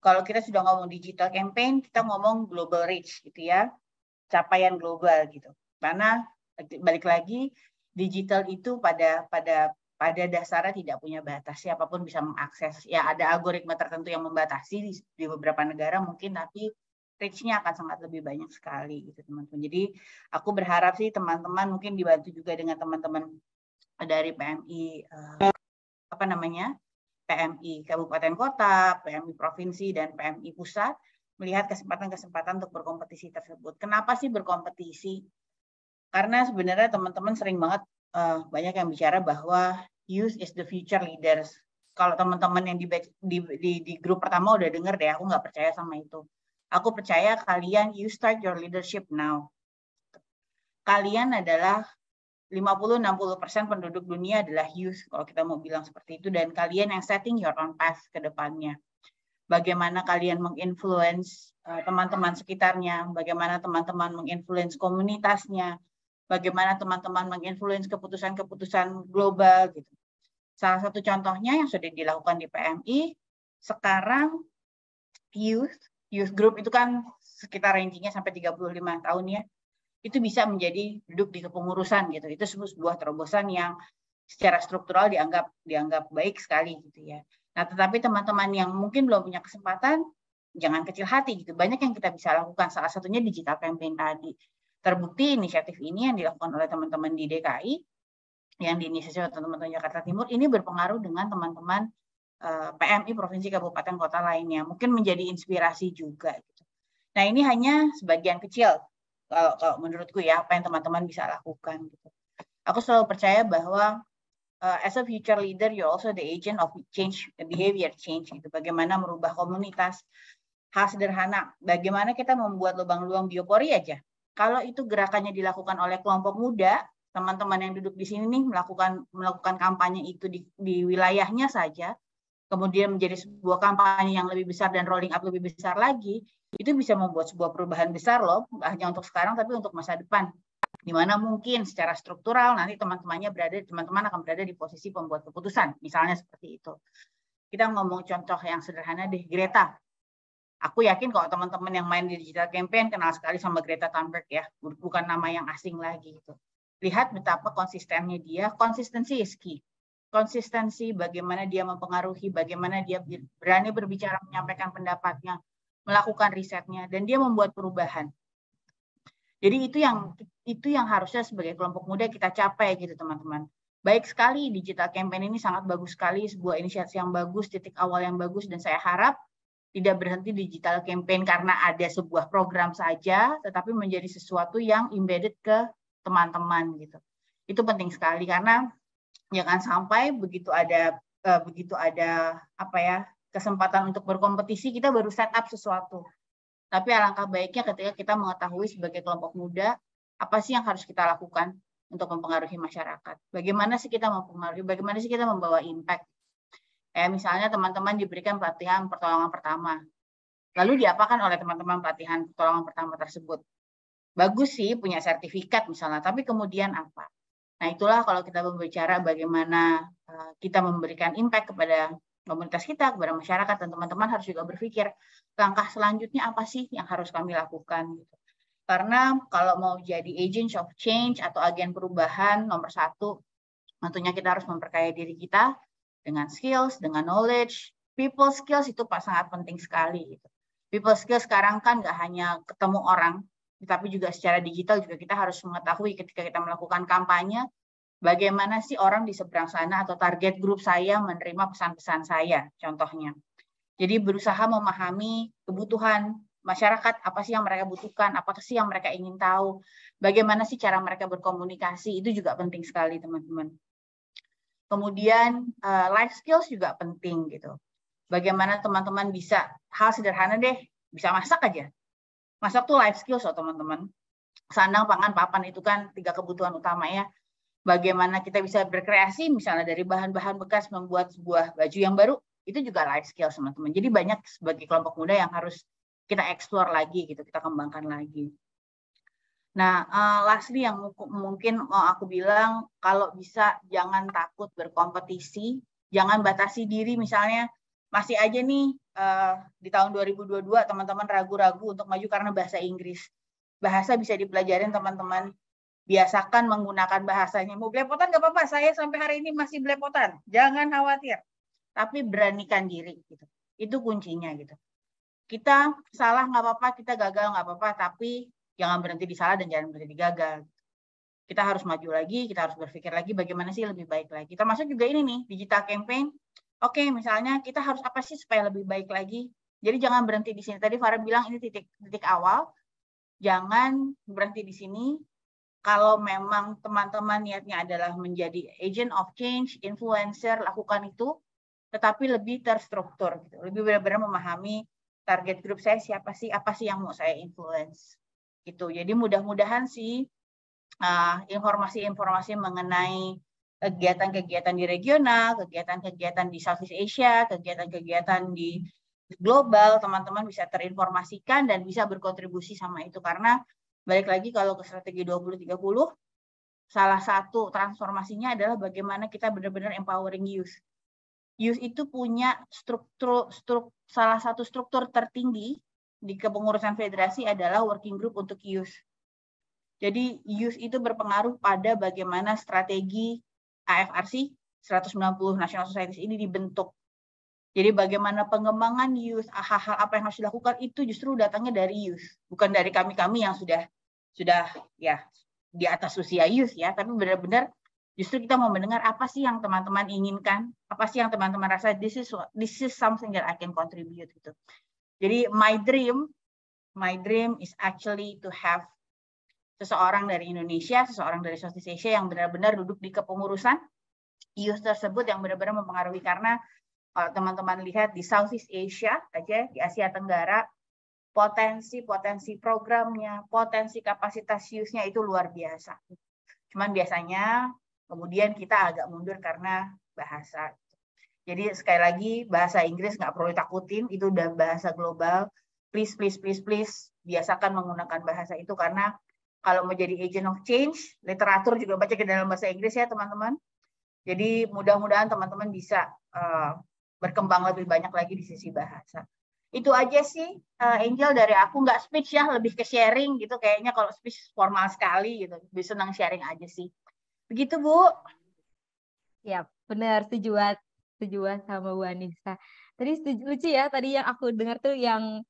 kalau kita sudah ngomong digital campaign, kita ngomong global reach gitu ya. Capaian global gitu. Karena balik lagi digital itu pada pada pada dasarnya tidak punya batas siapa pun bisa mengakses ya ada algoritma tertentu yang membatasi di, di beberapa negara mungkin tapi reach-nya akan sangat lebih banyak sekali gitu teman-teman. Jadi aku berharap sih teman-teman mungkin dibantu juga dengan teman-teman dari PMI uh, eh, apa namanya PMI kabupaten kota, PMI provinsi dan PMI pusat melihat kesempatan-kesempatan untuk berkompetisi tersebut. Kenapa sih berkompetisi? Karena sebenarnya teman-teman sering banget uh, banyak yang bicara bahwa youth is the future leaders. Kalau teman-teman yang di, di, di, di grup pertama udah denger deh, aku nggak percaya sama itu Aku percaya kalian you start your leadership now. Kalian adalah 50-60% penduduk dunia adalah youth, kalau kita mau bilang seperti itu, dan kalian yang setting your own path ke depannya. Bagaimana kalian menginfluence uh, teman-teman sekitarnya, bagaimana teman-teman menginfluence komunitasnya, bagaimana teman-teman menginfluence keputusan-keputusan global gitu. Salah satu contohnya yang sudah dilakukan di PMI, sekarang youth youth group itu kan sekitar rangingnya sampai 35 tahun ya, itu bisa menjadi duduk di kepengurusan gitu. Itu sebuah terobosan yang secara struktural dianggap dianggap baik sekali gitu ya. Nah, tetapi teman-teman yang mungkin belum punya kesempatan, jangan kecil hati gitu. Banyak yang kita bisa lakukan. Salah satunya digital campaign tadi. Terbukti inisiatif ini yang dilakukan oleh teman-teman di DKI, yang diinisiasi oleh teman-teman Jakarta Timur, ini berpengaruh dengan teman-teman Eh, PMI provinsi kabupaten kota lainnya mungkin menjadi inspirasi juga gitu. Nah ini hanya sebagian kecil kalau, kalau menurutku ya apa yang teman-teman bisa lakukan gitu. Aku selalu percaya bahwa uh, as a future leader you also the agent of change behavior change gitu. Bagaimana merubah komunitas hal sederhana. Bagaimana kita membuat lubang-lubang biopori aja. Kalau itu gerakannya dilakukan oleh kelompok muda, teman-teman yang duduk di sini nih melakukan melakukan kampanye itu di, di wilayahnya saja, kemudian menjadi sebuah kampanye yang lebih besar dan rolling up lebih besar lagi, itu bisa membuat sebuah perubahan besar loh, hanya untuk sekarang tapi untuk masa depan. Di mana mungkin secara struktural nanti teman-temannya berada, teman-teman akan berada di posisi pembuat keputusan, misalnya seperti itu. Kita ngomong contoh yang sederhana deh, Greta. Aku yakin kalau teman-teman yang main di digital campaign kenal sekali sama Greta Thunberg ya, bukan nama yang asing lagi itu. Lihat betapa konsistennya dia, konsistensi is key konsistensi, bagaimana dia mempengaruhi, bagaimana dia berani berbicara, menyampaikan pendapatnya, melakukan risetnya, dan dia membuat perubahan. Jadi itu yang itu yang harusnya sebagai kelompok muda kita capai gitu teman-teman. Baik sekali digital campaign ini sangat bagus sekali, sebuah inisiatif yang bagus, titik awal yang bagus, dan saya harap tidak berhenti digital campaign karena ada sebuah program saja, tetapi menjadi sesuatu yang embedded ke teman-teman gitu. Itu penting sekali karena jangan sampai begitu ada uh, begitu ada apa ya kesempatan untuk berkompetisi kita baru set up sesuatu. Tapi alangkah baiknya ketika kita mengetahui sebagai kelompok muda apa sih yang harus kita lakukan untuk mempengaruhi masyarakat. Bagaimana sih kita mempengaruhi, bagaimana sih kita membawa impact. Eh misalnya teman-teman diberikan pelatihan pertolongan pertama. Lalu diapakan oleh teman-teman pelatihan pertolongan pertama tersebut? Bagus sih punya sertifikat misalnya, tapi kemudian apa? Nah, itulah kalau kita berbicara bagaimana eh, kita memberikan impact kepada komunitas kita, kepada masyarakat, dan teman-teman harus juga berpikir langkah selanjutnya apa sih yang harus kami lakukan. Gitu. Karena kalau mau jadi agent of change atau agen perubahan, nomor satu, tentunya kita harus memperkaya diri kita dengan skills, dengan knowledge. People skills itu sangat penting sekali. Gitu. People skills sekarang kan nggak hanya ketemu orang, tapi juga secara digital juga kita harus mengetahui ketika kita melakukan kampanye, bagaimana sih orang di seberang sana atau target grup saya menerima pesan-pesan saya, contohnya. Jadi berusaha memahami kebutuhan masyarakat, apa sih yang mereka butuhkan, apa sih yang mereka ingin tahu, bagaimana sih cara mereka berkomunikasi, itu juga penting sekali teman-teman. Kemudian uh, life skills juga penting gitu. Bagaimana teman-teman bisa, hal sederhana deh, bisa masak aja Masak tuh life skills loh teman-teman. Sandang, pangan, papan itu kan tiga kebutuhan utama ya. Bagaimana kita bisa berkreasi misalnya dari bahan-bahan bekas membuat sebuah baju yang baru, itu juga life skills teman-teman. Jadi banyak sebagai kelompok muda yang harus kita explore lagi gitu, kita kembangkan lagi. Nah, uh, lastly yang mungkin mau aku bilang, kalau bisa jangan takut berkompetisi, jangan batasi diri misalnya masih aja nih uh, di tahun 2022 teman-teman ragu-ragu untuk maju karena bahasa Inggris. Bahasa bisa dipelajarin teman-teman. Biasakan menggunakan bahasanya. Mau belepotan nggak apa-apa, saya sampai hari ini masih belepotan. Jangan khawatir. Tapi beranikan diri. Gitu. Itu kuncinya gitu. Kita salah nggak apa-apa, kita gagal nggak apa-apa, tapi jangan berhenti di salah dan jangan berhenti gagal. Kita harus maju lagi, kita harus berpikir lagi bagaimana sih lebih baik lagi. Termasuk juga ini nih, digital campaign oke okay, misalnya kita harus apa sih supaya lebih baik lagi. Jadi jangan berhenti di sini. Tadi Farah bilang ini titik titik awal. Jangan berhenti di sini. Kalau memang teman-teman niatnya adalah menjadi agent of change, influencer, lakukan itu, tetapi lebih terstruktur, gitu. lebih benar-benar memahami target grup saya siapa sih, apa sih yang mau saya influence, gitu. Jadi mudah-mudahan sih uh, informasi-informasi mengenai kegiatan-kegiatan di regional, kegiatan-kegiatan di Southeast Asia, kegiatan-kegiatan di global, teman-teman bisa terinformasikan dan bisa berkontribusi sama itu. Karena balik lagi kalau ke strategi 2030, salah satu transformasinya adalah bagaimana kita benar-benar empowering youth. Youth itu punya struktur, struktur salah satu struktur tertinggi di kepengurusan federasi adalah working group untuk youth. Jadi youth itu berpengaruh pada bagaimana strategi AFRC 190 National Societies ini dibentuk. Jadi bagaimana pengembangan youth, hal-hal apa yang harus dilakukan itu justru datangnya dari youth, bukan dari kami-kami yang sudah sudah ya di atas usia youth ya, tapi benar-benar justru kita mau mendengar apa sih yang teman-teman inginkan, apa sih yang teman-teman rasa this is this is something that I can contribute gitu. Jadi my dream, my dream is actually to have seseorang dari Indonesia, seseorang dari Southeast Asia yang benar-benar duduk di kepengurusan youth tersebut yang benar-benar mempengaruhi karena kalau teman-teman lihat di Southeast Asia aja di Asia Tenggara potensi-potensi programnya, potensi kapasitas youth-nya itu luar biasa. Cuman biasanya kemudian kita agak mundur karena bahasa. Jadi sekali lagi bahasa Inggris nggak perlu ditakutin, itu udah bahasa global. Please, please, please, please biasakan menggunakan bahasa itu karena kalau mau jadi agent of change, literatur juga baca ke dalam bahasa Inggris ya teman-teman. Jadi mudah-mudahan teman-teman bisa uh, berkembang lebih banyak lagi di sisi bahasa. Itu aja sih uh, Angel dari aku nggak speech ya, lebih ke sharing gitu. Kayaknya kalau speech formal sekali gitu, bisa senang sharing aja sih. Begitu Bu. Ya, benar setuju setuju sama Bu Anissa. Tadi lucu ya, tadi yang aku dengar tuh yang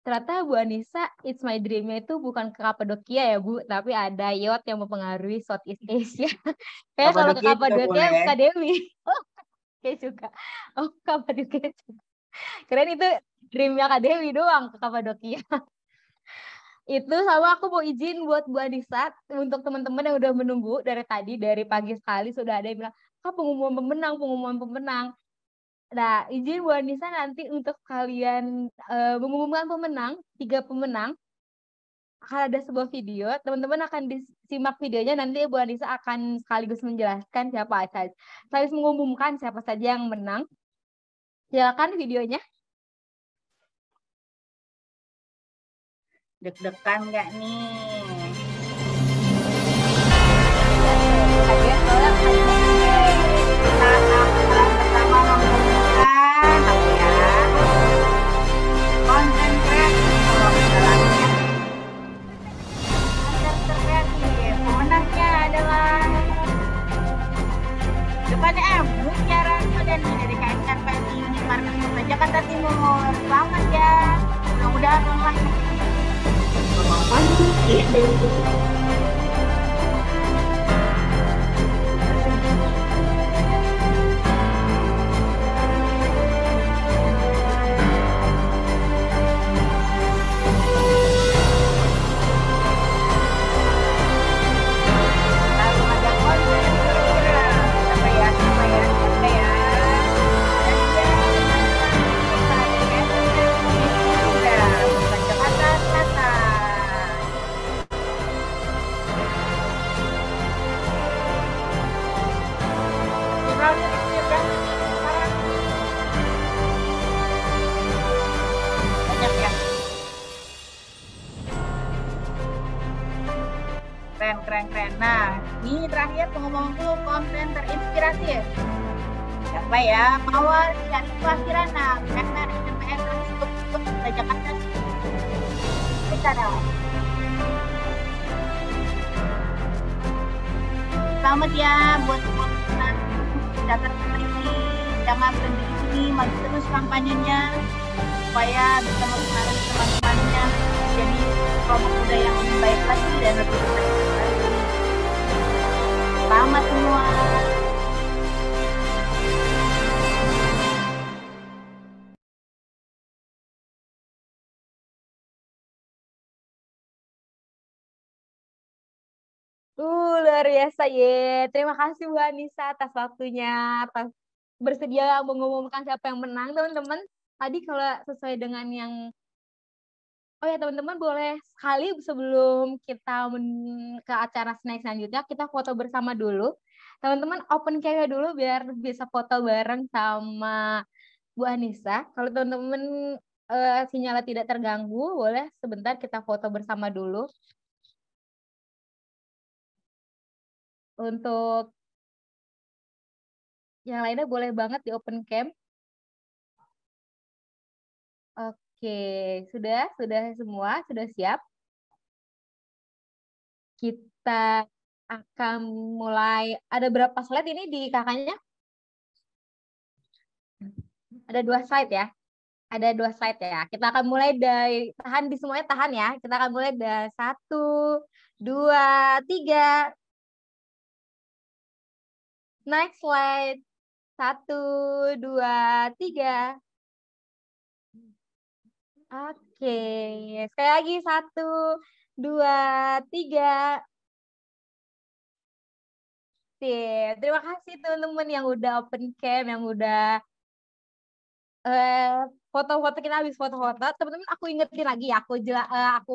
ternyata Bu Anissa It's My Dream itu bukan ke Kapadokia ya Bu, tapi ada yacht yang mempengaruhi Southeast Asia. Kayak kalau ke Kapadokia buka Dewi. Oh, kayak juga. Oh, Kapadokia juga. Keren itu dreamnya Kak Dewi doang ke Kapadokia. itu sama aku mau izin buat Bu Anissa untuk teman-teman yang udah menunggu dari tadi dari pagi sekali sudah ada yang bilang kak pengumuman pemenang pengumuman pemenang Nah, izin Bu Anissa nanti untuk kalian uh, mengumumkan pemenang, tiga pemenang, akan ada sebuah video. Teman-teman akan disimak videonya, nanti Bu Anissa akan sekaligus menjelaskan siapa saja. Sekaligus mengumumkan siapa saja yang menang. Silakan videonya. Deg-degan nggak nih? Mutiara Sodani dari KSR PMI Unit Kota Jakarta Timur selamat ya. Mudah-mudahan online Lalu nah ini terakhir tuh konten terinspiratif siapa ya Mawar Syarifah Kirana MR MPR untuk Jakarta dong selamat ya buat teman-teman datang lagi jangan berhenti di sini maju terus kampanyenya supaya bisa mempengaruhi teman-temannya jadi kelompok muda yang lebih baik lagi dan lebih sukses selamat semua Uh, luar biasa ye. Terima kasih Bu Anissa atas waktunya, atas bersedia mengumumkan siapa yang menang, teman-teman. Tadi kalau sesuai dengan yang Oh ya teman-teman boleh sekali sebelum kita men- ke acara snack selanjutnya kita foto bersama dulu. Teman-teman open camera dulu biar bisa foto bareng sama Bu Anissa. Kalau teman-teman eh, sinyalnya tidak terganggu, boleh sebentar kita foto bersama dulu. Untuk yang lainnya boleh banget di open cam. Oke, sudah, sudah semua, sudah siap. Kita akan mulai. Ada berapa slide ini di kakaknya? Ada dua slide ya. Ada dua slide ya. Kita akan mulai dari tahan di semuanya tahan ya. Kita akan mulai dari satu, dua, tiga. Next slide. Satu, dua, tiga. Oke, sekali lagi satu, dua, tiga. Sip. Terima kasih teman-teman yang udah open cam, yang udah eh, foto-foto kita habis foto-foto. Teman-teman aku ingetin lagi ya, aku jela, eh, aku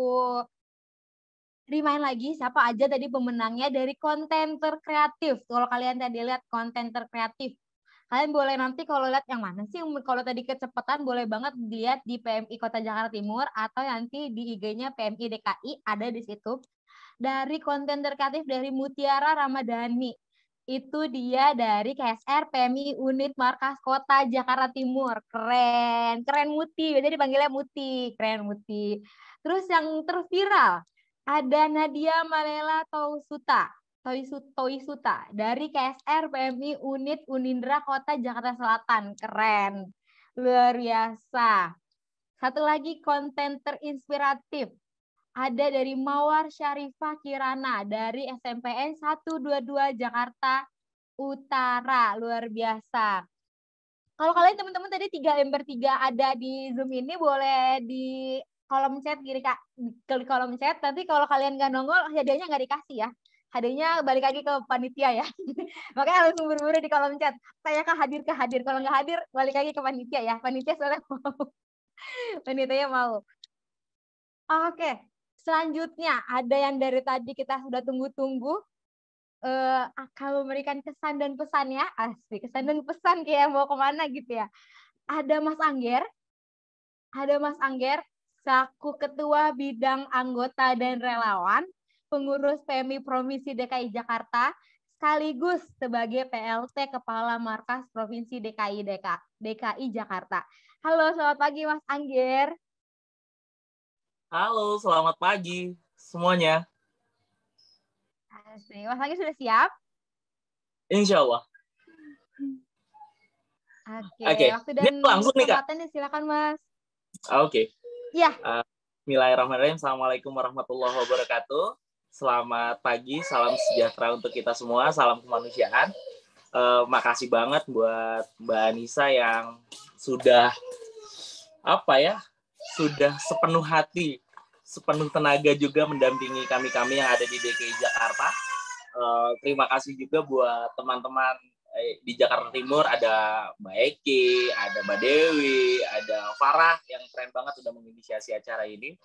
remind lagi siapa aja tadi pemenangnya dari konten terkreatif. Kalau kalian tadi lihat konten terkreatif, kalian boleh nanti kalau lihat yang mana sih? Kalau tadi kecepatan boleh banget dilihat di PMI Kota Jakarta Timur atau nanti di IG-nya PMI DKI ada di situ. Dari konten terkreatif dari Mutiara Ramadhani. Itu dia dari KSR PMI Unit Markas Kota Jakarta Timur. Keren keren Muti. Jadi dipanggilnya Muti. Keren Muti. Terus yang terviral ada Nadia Malela Tausuta Toisuta dari KSR PMI Unit Unindra Kota Jakarta Selatan. Keren. Luar biasa. Satu lagi konten terinspiratif. Ada dari Mawar Syarifah Kirana dari SMPN 122 Jakarta Utara. Luar biasa. Kalau kalian teman-teman tadi tiga ember tiga ada di Zoom ini boleh di kolom chat kiri kak di kolom chat nanti kalau kalian nggak nongol hadiahnya nggak dikasih ya hadiahnya balik lagi ke panitia ya. Makanya langsung buru-buru di kolom chat. Saya kah hadir kah hadir. Kalau nggak hadir, balik lagi ke panitia ya. Panitia soalnya mau. Panitianya mau. Oke, selanjutnya ada yang dari tadi kita sudah tunggu-tunggu. Eh, akan memberikan kesan dan pesan ya. Asik, kesan dan pesan kayak mau ke mana gitu ya. Ada Mas Angger. Ada Mas Angger. selaku Ketua Bidang Anggota dan Relawan, pengurus PMI Provinsi DKI Jakarta, sekaligus sebagai PLT Kepala Markas Provinsi DKI DKI Jakarta. Halo, selamat pagi Mas Angger. Halo, selamat pagi semuanya. Asik. Mas Angger sudah siap? Insya Allah. Oke, Oke, waktu dan ini langsung nih, Kak. silakan Mas. Ah, Oke. Ya. Uh, Bismillahirrahmanirrahim. Assalamualaikum warahmatullahi wabarakatuh. Selamat pagi, salam sejahtera untuk kita semua, salam kemanusiaan. Uh, makasih banget buat Mbak Anissa yang sudah apa ya, sudah sepenuh hati, sepenuh tenaga juga mendampingi kami-kami yang ada di DKI Jakarta. Uh, terima kasih juga buat teman-teman eh, di Jakarta Timur ada Mbak Eki, ada Mbak Dewi, ada Farah yang keren banget sudah menginisiasi acara ini.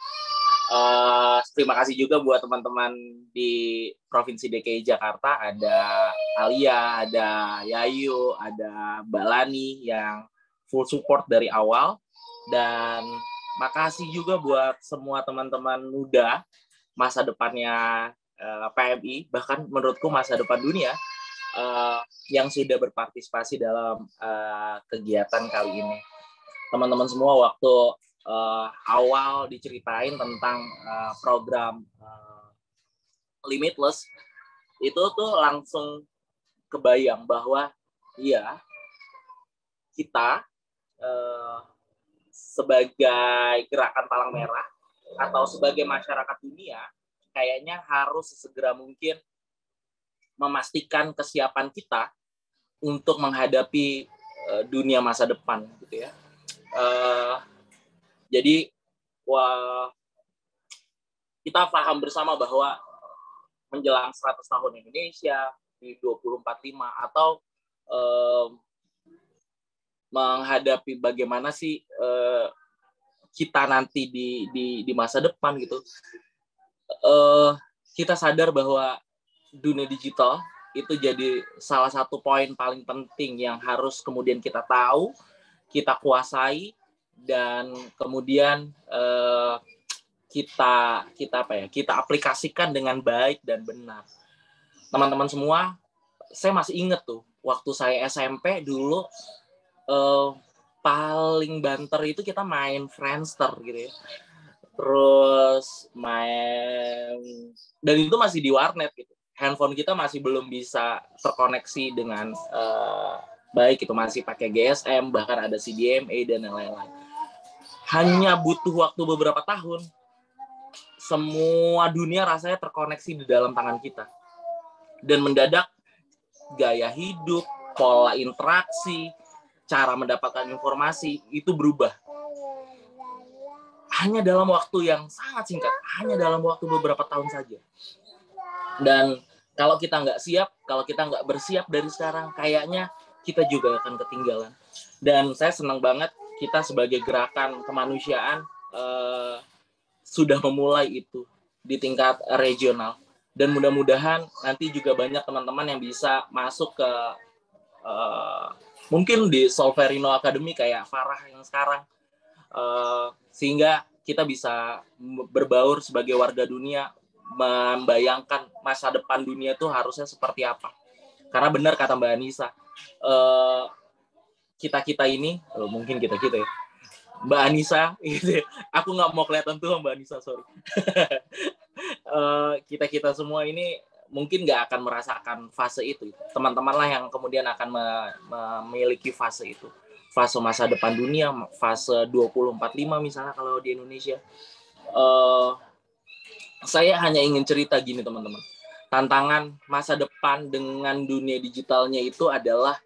Uh, terima kasih juga buat teman-teman di Provinsi DKI Jakarta, ada Alia, ada Yayu, ada Mbak Lani yang full support dari awal. Dan makasih juga buat semua teman-teman muda masa depannya uh, PMI, bahkan menurutku masa depan dunia uh, yang sudah berpartisipasi dalam uh, kegiatan kali ini. Teman-teman semua waktu uh, awal diceritain tentang uh, program uh, Limitless itu tuh langsung kebayang bahwa iya kita uh, sebagai gerakan palang merah atau sebagai masyarakat dunia kayaknya harus sesegera mungkin memastikan kesiapan kita untuk menghadapi uh, dunia masa depan gitu ya. Uh, jadi wah kita paham bersama bahwa menjelang 100 tahun Indonesia di 2045 atau uh, menghadapi bagaimana sih uh, kita nanti di di di masa depan gitu. Uh, kita sadar bahwa dunia digital itu jadi salah satu poin paling penting yang harus kemudian kita tahu, kita kuasai dan kemudian eh, kita kita apa ya? Kita aplikasikan dengan baik dan benar. Teman-teman semua, saya masih ingat tuh waktu saya SMP dulu eh, paling banter itu kita main Friendster gitu ya. Terus main dan itu masih di warnet gitu handphone kita masih belum bisa terkoneksi dengan uh, baik itu masih pakai GSM bahkan ada CDMA dan lain-lain hanya butuh waktu beberapa tahun. Semua dunia rasanya terkoneksi di dalam tangan kita. Dan mendadak gaya hidup pola interaksi cara mendapatkan informasi itu berubah. Hanya dalam waktu yang sangat singkat. Hanya dalam waktu beberapa tahun saja. Dan kalau kita nggak siap, kalau kita nggak bersiap dari sekarang, kayaknya kita juga akan ketinggalan. Dan saya senang banget kita sebagai gerakan kemanusiaan eh, sudah memulai itu di tingkat regional. Dan mudah-mudahan nanti juga banyak teman-teman yang bisa masuk ke eh, mungkin di Solverino Academy kayak Farah yang sekarang, eh, sehingga kita bisa berbaur sebagai warga dunia membayangkan masa depan dunia itu harusnya seperti apa. Karena benar kata Mbak Anissa, eh, kita kita ini, oh, mungkin kita kita ya, Mbak Anissa, gitu. Ya. aku nggak mau kelihatan tuh Mbak Anissa, sorry. kita kita semua ini mungkin nggak akan merasakan fase itu. Teman-teman lah yang kemudian akan memiliki fase itu. Fase masa depan dunia, fase 2045 misalnya kalau di Indonesia. Uh, saya hanya ingin cerita gini teman-teman. Tantangan masa depan dengan dunia digitalnya itu adalah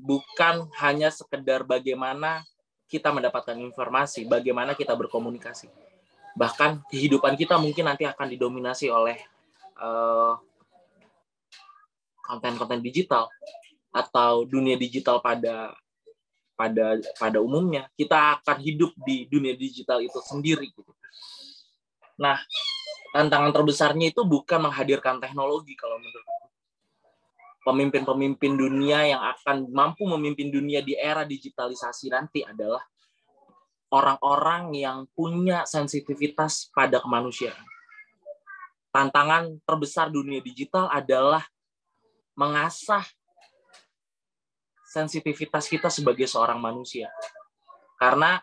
bukan hanya sekedar bagaimana kita mendapatkan informasi, bagaimana kita berkomunikasi. Bahkan kehidupan kita mungkin nanti akan didominasi oleh konten konten-konten digital atau dunia digital pada pada pada umumnya. Kita akan hidup di dunia digital itu sendiri gitu. Nah, tantangan terbesarnya itu bukan menghadirkan teknologi kalau menurut pemimpin-pemimpin dunia yang akan mampu memimpin dunia di era digitalisasi nanti adalah orang-orang yang punya sensitivitas pada kemanusiaan. Tantangan terbesar dunia digital adalah mengasah sensitivitas kita sebagai seorang manusia. Karena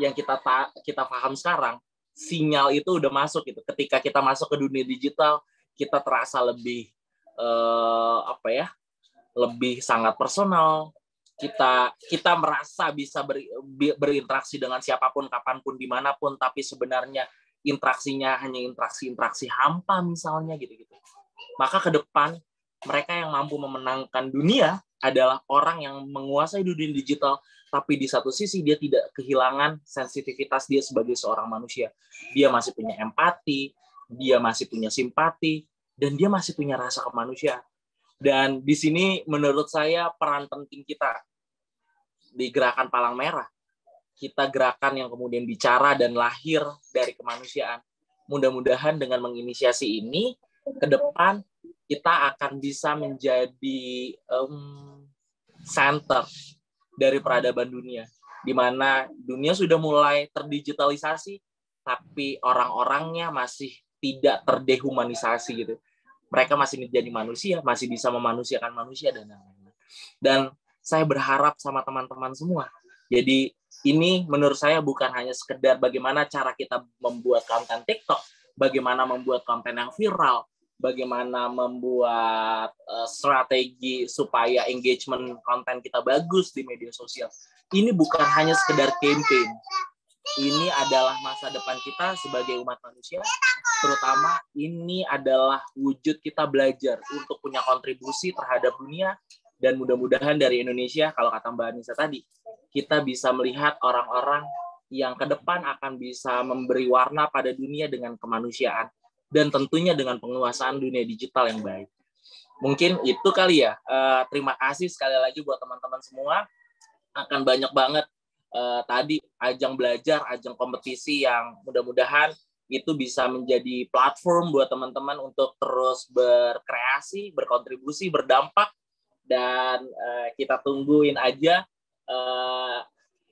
yang kita ta kita paham sekarang, sinyal itu udah masuk gitu. Ketika kita masuk ke dunia digital, kita terasa lebih eh, apa ya? lebih sangat personal, kita kita merasa bisa ber, berinteraksi dengan siapa pun kapan pun di mana pun tapi sebenarnya interaksinya hanya interaksi-interaksi hampa misalnya gitu-gitu maka ke depan mereka yang mampu memenangkan dunia adalah orang yang menguasai dunia digital tapi di satu sisi dia tidak kehilangan sensitivitas dia sebagai seorang manusia dia masih punya empati dia masih punya simpati dan dia masih punya rasa kemanusiaan. Dan di sini menurut saya peran penting kita di gerakan Palang Merah, kita gerakan yang kemudian bicara dan lahir dari kemanusiaan. Mudah-mudahan dengan menginisiasi ini, ke depan kita akan bisa menjadi um, center dari peradaban dunia, di mana dunia sudah mulai terdigitalisasi, tapi orang-orangnya masih tidak terdehumanisasi gitu mereka masih menjadi manusia, masih bisa memanusiakan manusia dan lain-lain. Dan saya berharap sama teman-teman semua. Jadi ini menurut saya bukan hanya sekedar bagaimana cara kita membuat konten TikTok, bagaimana membuat konten yang viral, bagaimana membuat uh, strategi supaya engagement konten kita bagus di media sosial. Ini bukan hanya sekedar campaign, ini adalah masa depan kita sebagai umat manusia, terutama ini adalah wujud kita belajar untuk punya kontribusi terhadap dunia dan mudah-mudahan dari Indonesia, kalau kata Mbak Anissa tadi, kita bisa melihat orang-orang yang ke depan akan bisa memberi warna pada dunia dengan kemanusiaan dan tentunya dengan penguasaan dunia digital yang baik. Mungkin itu kali ya. Uh, terima kasih sekali lagi buat teman-teman semua. Akan banyak banget uh, tadi ajang belajar, ajang kompetisi yang mudah-mudahan itu bisa menjadi platform buat teman-teman untuk terus berkreasi, berkontribusi, berdampak dan uh, kita tungguin aja uh,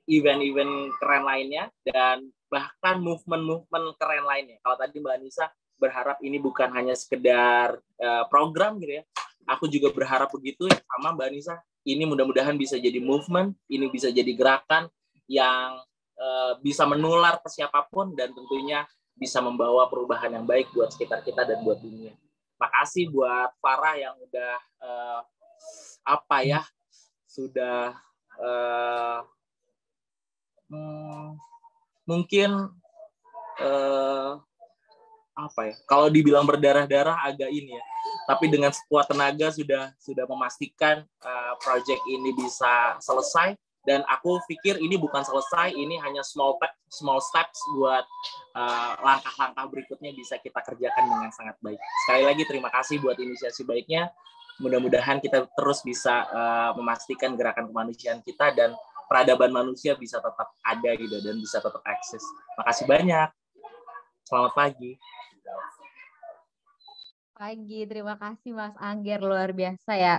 event-event keren lainnya dan bahkan movement-movement keren lainnya. Kalau tadi Mbak Anissa berharap ini bukan hanya sekedar uh, program gitu ya. Aku juga berharap begitu ya sama Mbak Anissa. Ini mudah-mudahan bisa jadi movement, ini bisa jadi gerakan yang uh, bisa menular ke siapa pun dan tentunya bisa membawa perubahan yang baik buat sekitar kita dan buat dunia. Makasih buat Farah yang udah uh, apa ya sudah uh, mungkin uh, apa ya kalau dibilang berdarah-darah agak ini ya tapi dengan sekuat tenaga sudah sudah memastikan uh, project ini bisa selesai dan aku pikir ini bukan selesai ini hanya small small steps buat uh, langkah-langkah uh, berikutnya bisa kita kerjakan dengan sangat baik. Sekali lagi terima kasih buat inisiasi baiknya. Mudah-mudahan kita terus bisa uh, memastikan gerakan kemanusiaan kita dan peradaban manusia bisa tetap ada gitu dan bisa tetap eksis. Makasih banyak. Selamat pagi. Pagi terima kasih Mas Angger luar biasa ya.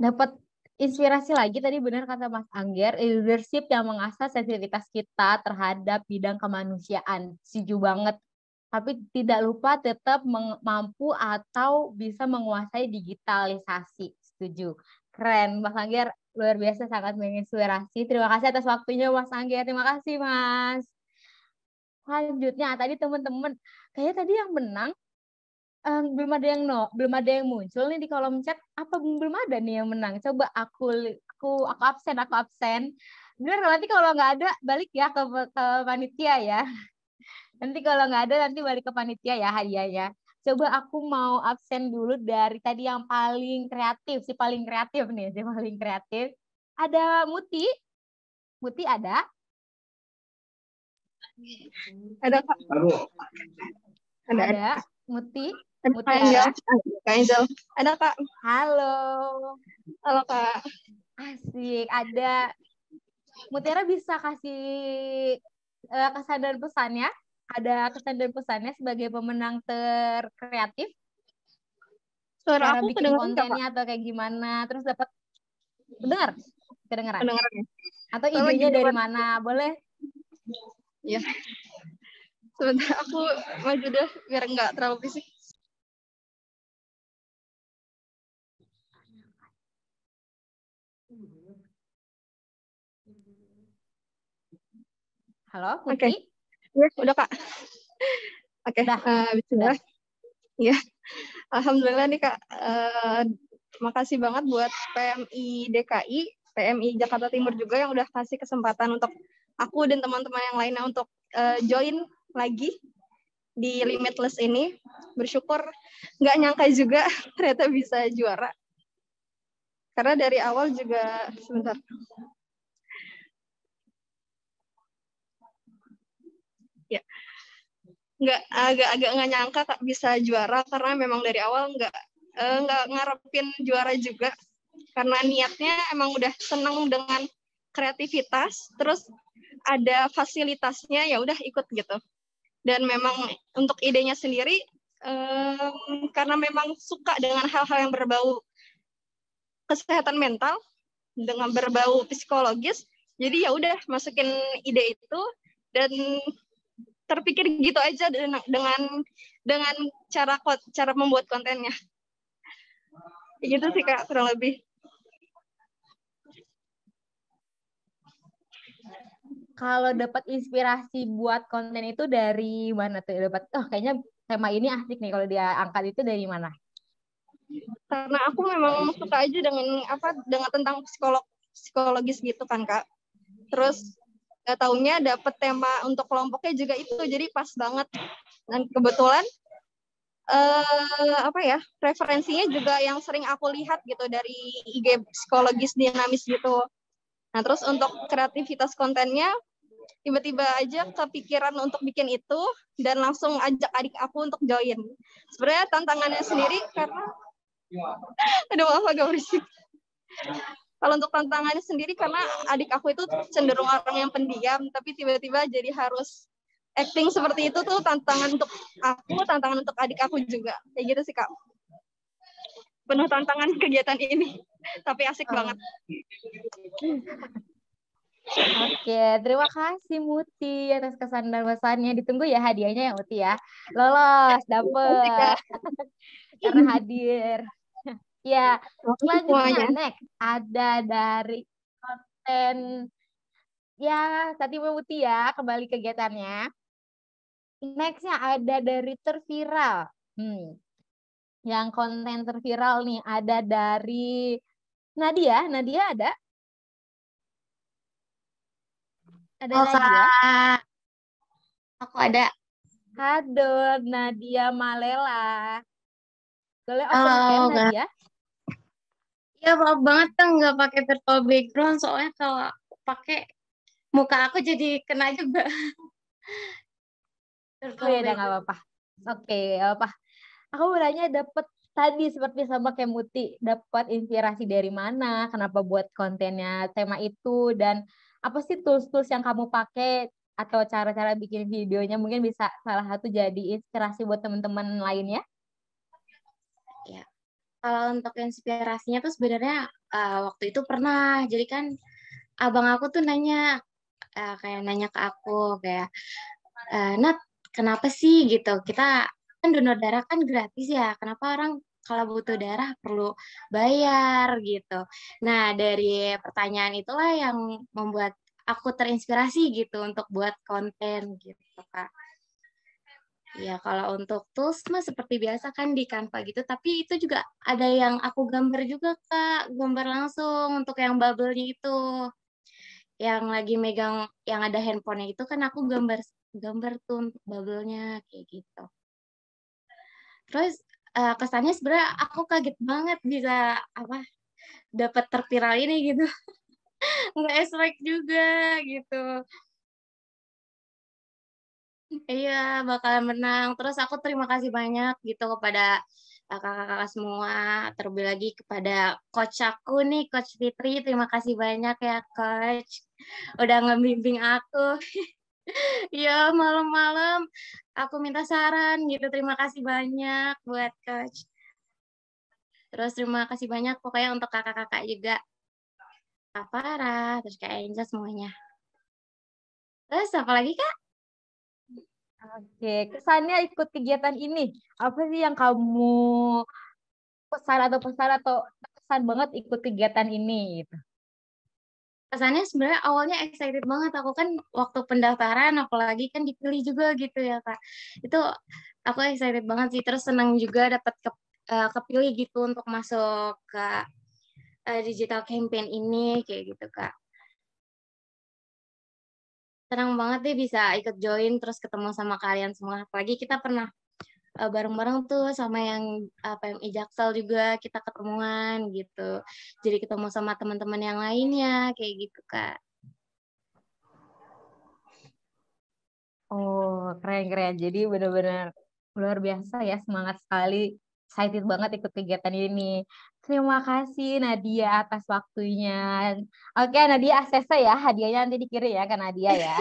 Dapat inspirasi lagi tadi benar kata Mas Angger, leadership yang mengasah sensitivitas kita terhadap bidang kemanusiaan. Setuju banget. Tapi tidak lupa tetap mampu atau bisa menguasai digitalisasi. Setuju. Keren, Mas Angger luar biasa sangat menginspirasi. Terima kasih atas waktunya Mas Angger. Terima kasih Mas. Selanjutnya tadi teman-teman, kayaknya tadi yang menang um, belum ada yang no, belum ada yang muncul nih di kolom chat. Apa belum ada nih yang menang? Coba aku aku aku absen, aku absen. Bener nanti kalau nggak ada balik ya ke ke panitia ya. Nanti kalau nggak ada nanti balik ke panitia ya hadiahnya. Coba aku mau absen dulu dari tadi yang paling kreatif, si paling kreatif nih, si paling kreatif. Ada Muti. Muti ada? Ada Kak. Ada. Ada. Muti. Angel. Kak Angel. Ada Kak. Halo. Halo Kak. Asik. Ada. Mutiara bisa kasih uh, kesan dan pesannya? Ada kesan dan pesannya sebagai pemenang terkreatif? Suara Cara aku bikin kontennya atau kayak gimana? Terus dapat dengar? Kedengeran? Kedengeran ya? Atau idenya dari mana? Boleh Iya. Sebentar aku maju deh biar nggak terlalu bisik. Halo, Oke. Putih. Ya, udah Kak. Oke, eh, bismillah. Ya. Alhamdulillah nih Kak. Eh, terima kasih banget buat PMI DKI, PMI Jakarta Timur juga yang udah kasih kesempatan untuk aku dan teman-teman yang lainnya untuk eh, join lagi di Limitless ini. Bersyukur nggak nyangka juga ternyata bisa juara. Karena dari awal juga sebentar. Nggak agak-agak nggak nyangka Kak bisa juara karena memang dari awal nggak eh, nggak ngarepin juara juga. Karena niatnya emang udah seneng dengan kreativitas, terus ada fasilitasnya ya udah ikut gitu. Dan memang untuk idenya sendiri em, karena memang suka dengan hal-hal yang berbau kesehatan mental dengan berbau psikologis jadi ya udah masukin ide itu dan terpikir gitu aja dengan dengan cara cara membuat kontennya gitu sih kak kurang lebih Kalau dapat inspirasi buat konten itu dari mana tuh? Dapat, oh kayaknya tema ini asik nih kalau dia angkat itu dari mana? karena aku memang suka aja dengan apa dengan tentang psikolog psikologis gitu kan kak terus nggak taunya dapet tema untuk kelompoknya juga itu jadi pas banget. Dan kebetulan eh apa ya referensinya juga yang sering aku lihat gitu dari IG psikologis dinamis gitu. Nah terus untuk kreativitas kontennya tiba-tiba aja kepikiran untuk bikin itu dan langsung ajak adik aku untuk join. Sebenarnya tantangannya sendiri karena Aduh, maaf agak berisik. Kalau untuk tantangannya sendiri karena adik aku itu cenderung orang yang pendiam, tapi tiba-tiba jadi harus acting seperti itu tuh tantangan untuk aku, tantangan untuk adik aku juga. Kayak gitu sih, Kak. Penuh tantangan kegiatan ini, tapi asik banget. Oke, terima kasih Muti atas kesan dan pesannya. Ditunggu ya hadiahnya ya Muti ya. Lolos, dapet. Karena hadir. Ya, selanjutnya semuanya. next ada dari konten ya tadi Muti ya kembali kegiatannya. Nextnya ada dari terviral. Hmm. Yang konten terviral nih ada dari Nadia. Nadia ada? Ada Oh, Nadia? Kak. Aku ada. Aduh, Nadia Malela. Boleh open Halo, cam. Nadia? Iya, maaf banget kan nggak pakai virtual background soalnya kalau pakai muka aku jadi kena juga. Oh Virtual ya udah nggak apa-apa. Oke, nggak apa. Aku beranya dapat tadi seperti sama kayak Muti, dapat inspirasi dari mana, kenapa buat kontennya tema itu dan apa sih tools-tools yang kamu pakai atau cara-cara bikin videonya mungkin bisa salah satu jadi inspirasi buat teman-teman lainnya. Ya. Kalau untuk inspirasinya tuh sebenarnya eh, waktu itu pernah. Jadi kan abang aku tuh nanya eh, kayak nanya ke aku kayak eh, Nat, kenapa sih gitu? Kita kan donor darah kan gratis ya. Kenapa orang kalau butuh darah perlu bayar gitu. Nah, dari pertanyaan itulah yang membuat aku terinspirasi gitu untuk buat konten gitu, Kak. Ya, kalau untuk tools mah seperti biasa kan di Canva gitu, tapi itu juga ada yang aku gambar juga, Kak. Gambar langsung untuk yang bubble-nya itu. Yang lagi megang yang ada handphonenya itu kan aku gambar gambar tuh untuk bubble-nya kayak gitu. Terus eh, kesannya sebenarnya aku kaget banget bisa apa dapat terviral ini gitu. Nggak expect juga gitu. Iya, bakalan menang. Terus aku terima kasih banyak gitu kepada uh, kakak-kakak semua. Terlebih lagi kepada coach aku nih, Coach Fitri. Terima kasih banyak ya, Coach. Udah ngebimbing aku. Iya, malam-malam aku minta saran gitu. Terima kasih banyak buat Coach. Terus terima kasih banyak pokoknya untuk kakak-kakak juga. Kak Farah, terus Kak Angel semuanya. Terus apa lagi kak? Oke, kesannya ikut kegiatan ini. Apa sih yang kamu pesan atau pesan atau pesan banget ikut kegiatan ini gitu? Kesannya sebenarnya awalnya excited banget. Aku kan waktu pendaftaran, apalagi kan dipilih juga gitu ya kak. Itu aku excited banget sih. Terus senang juga dapat ke, uh, kepilih gitu untuk masuk ke uh, digital campaign ini kayak gitu kak senang banget deh bisa ikut join terus ketemu sama kalian semua. Apalagi kita pernah uh, bareng-bareng tuh sama yang uh, PMI Jaksel juga kita ketemuan gitu. Jadi ketemu sama teman-teman yang lainnya kayak gitu kak. Oh keren-keren. Jadi benar-benar luar biasa ya semangat sekali. Excited banget ikut kegiatan ini. Terima kasih Nadia atas waktunya. Oke, Nadia aksesnya ya, hadiahnya nanti dikirim ya ke Nadia ya.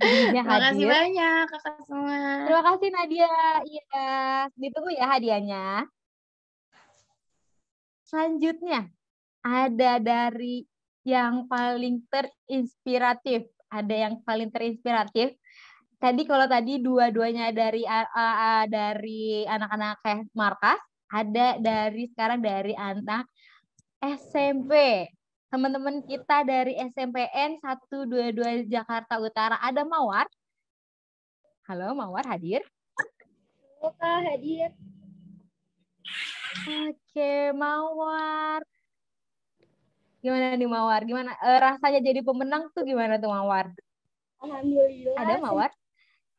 Terima kasih banyak kakak semua. Terima kasih Nadia. Iya, ditunggu ya hadiahnya. Selanjutnya ada dari yang paling terinspiratif. Ada yang paling terinspiratif. Tadi kalau tadi dua-duanya dari uh, uh, dari anak-anak kayak markas, ada dari sekarang dari anak SMP. Teman-teman kita dari SMPN 122 Jakarta Utara ada Mawar. Halo Mawar hadir? Halo Kak, hadir. Oke, Mawar. Gimana nih Mawar? Gimana e, rasanya jadi pemenang tuh gimana tuh Mawar? Alhamdulillah. Ada Mawar?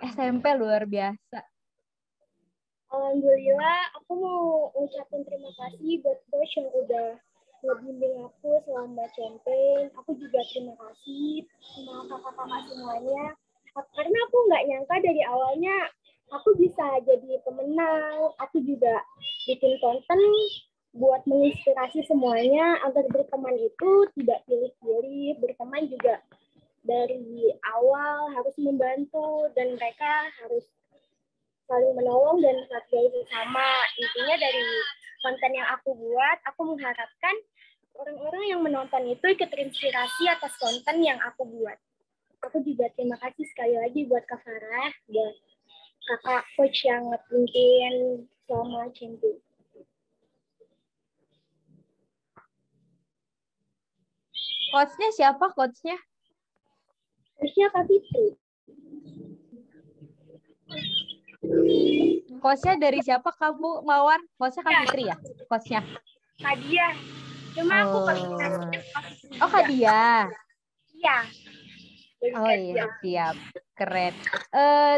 SMP luar biasa. Alhamdulillah, aku mau ucapin terima kasih buat coach yang udah ngebimbing aku selama campaign. Aku juga terima kasih sama kakak-kakak semuanya. Karena aku nggak nyangka dari awalnya aku bisa jadi pemenang. Aku juga bikin konten buat menginspirasi semuanya agar berteman itu tidak pilih-pilih. Berteman juga dari awal harus membantu dan mereka harus saling menolong dan menghargai bersama. Intinya dari konten yang aku buat, aku mengharapkan orang-orang yang menonton itu ikut terinspirasi atas konten yang aku buat. Aku juga terima kasih sekali lagi buat Kak Farah dan kakak coach yang ngepimpin selama champion. Coachnya siapa coachnya? Coachnya Kak Fitri. Coachnya dari siapa kamu Mawar? Coachnya Kak Fitri ya? Coachnya? Kak Dia. Cuma aku Oh. paling Oh Kak Dia. Iya. Oh iya siap. Keren. Eh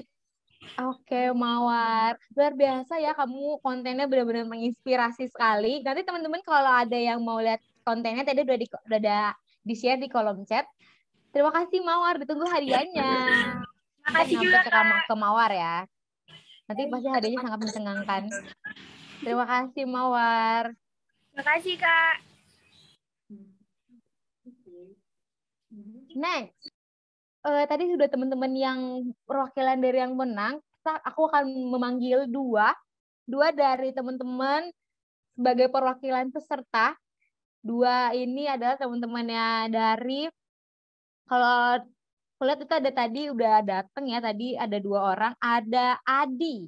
Oke, Mawar. Luar biasa ya kamu kontennya benar-benar menginspirasi sekali. Nanti teman-teman kalau ada yang mau lihat kontennya tadi udah di udah ada di-share di kolom chat. Terima kasih Mawar, ditunggu hadiahnya. Makasih Sampai juga, ke, ke Mawar ya. Nanti pasti hadiahnya sangat mencengangkan. Terima kasih Mawar. Makasih Kak. Next. Eh, tadi sudah teman-teman yang perwakilan dari yang menang. Aku akan memanggil dua. Dua dari teman-teman sebagai perwakilan peserta. Dua ini adalah teman-temannya dari kalau aku lihat itu ada tadi udah datang ya tadi ada dua orang ada Adi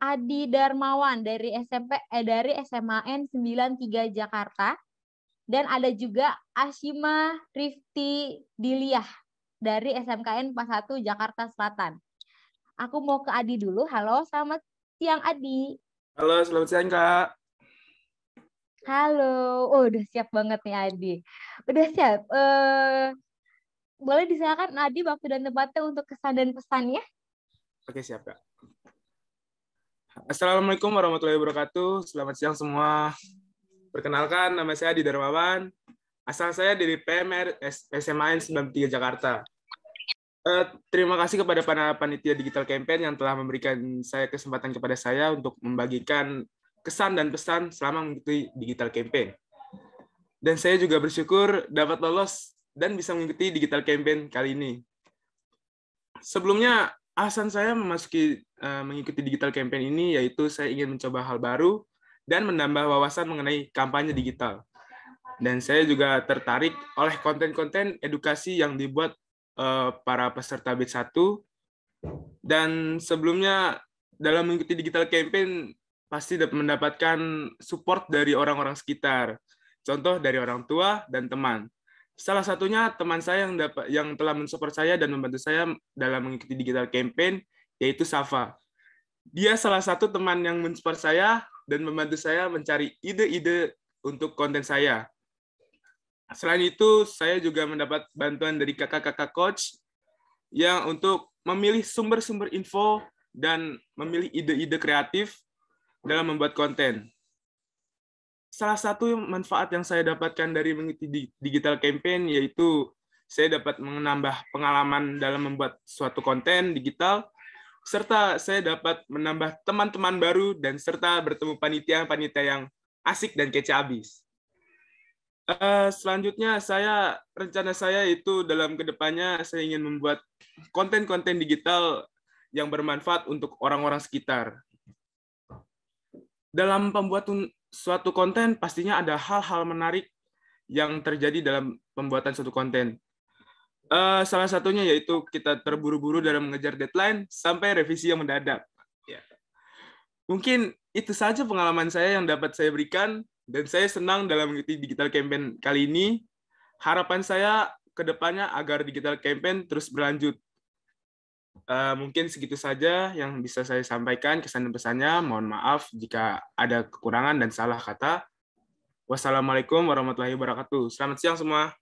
Adi Darmawan dari SMP eh dari SMAN 93 Jakarta dan ada juga Ashima Rifti Diliah dari SMKN 41 Jakarta Selatan. Aku mau ke Adi dulu. Halo, selamat siang Adi. Halo, selamat siang Kak. Halo, oh udah siap banget nih Adi. Udah siap. Eh boleh disilakan Adi waktu dan tempatnya untuk kesan dan pesannya. Oke, siap Kak. Assalamualaikum warahmatullahi wabarakatuh. Selamat siang semua. Perkenalkan, nama saya Adi Darmawan. Asal saya dari PMR SMAN 93 Jakarta. Eh, terima kasih kepada para panitia digital campaign yang telah memberikan saya kesempatan kepada saya untuk membagikan kesan dan pesan selama mengikuti digital campaign. Dan saya juga bersyukur dapat lolos dan bisa mengikuti digital campaign kali ini. Sebelumnya, alasan saya memasuki uh, mengikuti digital campaign ini yaitu saya ingin mencoba hal baru dan menambah wawasan mengenai kampanye digital. Dan saya juga tertarik oleh konten-konten edukasi yang dibuat eh, para peserta batch 1. Dan sebelumnya dalam mengikuti digital campaign pasti dapat mendapatkan support dari orang-orang sekitar. Contoh dari orang tua dan teman. Salah satunya teman saya yang dapat yang telah mensupport saya dan membantu saya dalam mengikuti digital campaign yaitu Safa. Dia salah satu teman yang mensupport saya dan membantu saya mencari ide-ide untuk konten saya. Selain itu, saya juga mendapat bantuan dari kakak-kakak coach yang untuk memilih sumber-sumber info dan memilih ide-ide kreatif dalam membuat konten. Salah satu manfaat yang saya dapatkan dari mengikuti digital campaign yaitu saya dapat menambah pengalaman dalam membuat suatu konten digital, serta saya dapat menambah teman-teman baru dan serta bertemu panitia-panitia yang asik dan kece abis. Uh, selanjutnya saya rencana saya itu dalam ke depannya saya ingin membuat konten-konten digital yang bermanfaat untuk orang-orang sekitar. Dalam pembuatan suatu konten pastinya ada hal-hal menarik yang terjadi dalam pembuatan suatu konten. Uh, salah satunya yaitu kita terburu-buru dalam mengejar deadline sampai revisi yang mendadak. Ya. Mungkin itu saja pengalaman saya yang dapat saya berikan dan saya senang dalam mengikuti digital campaign kali ini. Harapan saya ke depannya agar digital campaign terus berlanjut Uh, mungkin segitu saja yang bisa saya sampaikan kesan dan pesannya. Mohon maaf jika ada kekurangan dan salah kata. Wassalamualaikum warahmatullahi wabarakatuh. Selamat siang semua.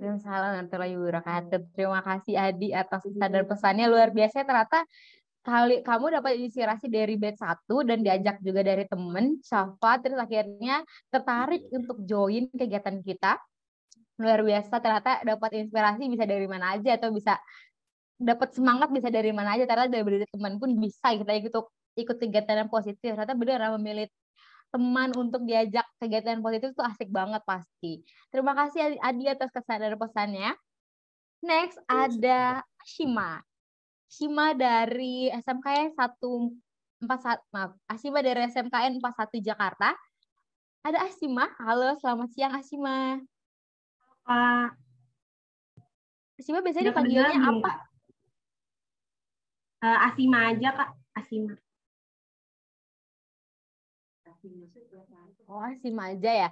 Warahmatullahi wabarakatuh. Terima kasih Adi atas pesan dan pesannya luar biasa. Ternyata kali kamu dapat inspirasi dari batch satu dan diajak juga dari temen Syafa terus akhirnya tertarik untuk join kegiatan kita luar biasa ternyata dapat inspirasi bisa dari mana aja atau bisa dapat semangat bisa dari mana aja ternyata dari teman pun bisa kita ikut ikut kegiatan yang positif. Ternyata benar memilih teman untuk diajak kegiatan positif itu asik banget pasti. Terima kasih Adi atas kesan dan pesannya. Next ada Shima. Shima dari SMKN satu empat maaf Asima dari SMKN 41 Jakarta. Ada Asima halo selamat siang Asima Kak. Asima biasanya dipanggilnya apa? Uh, Asima aja, Kak. Asima. Oh, Asima aja ya.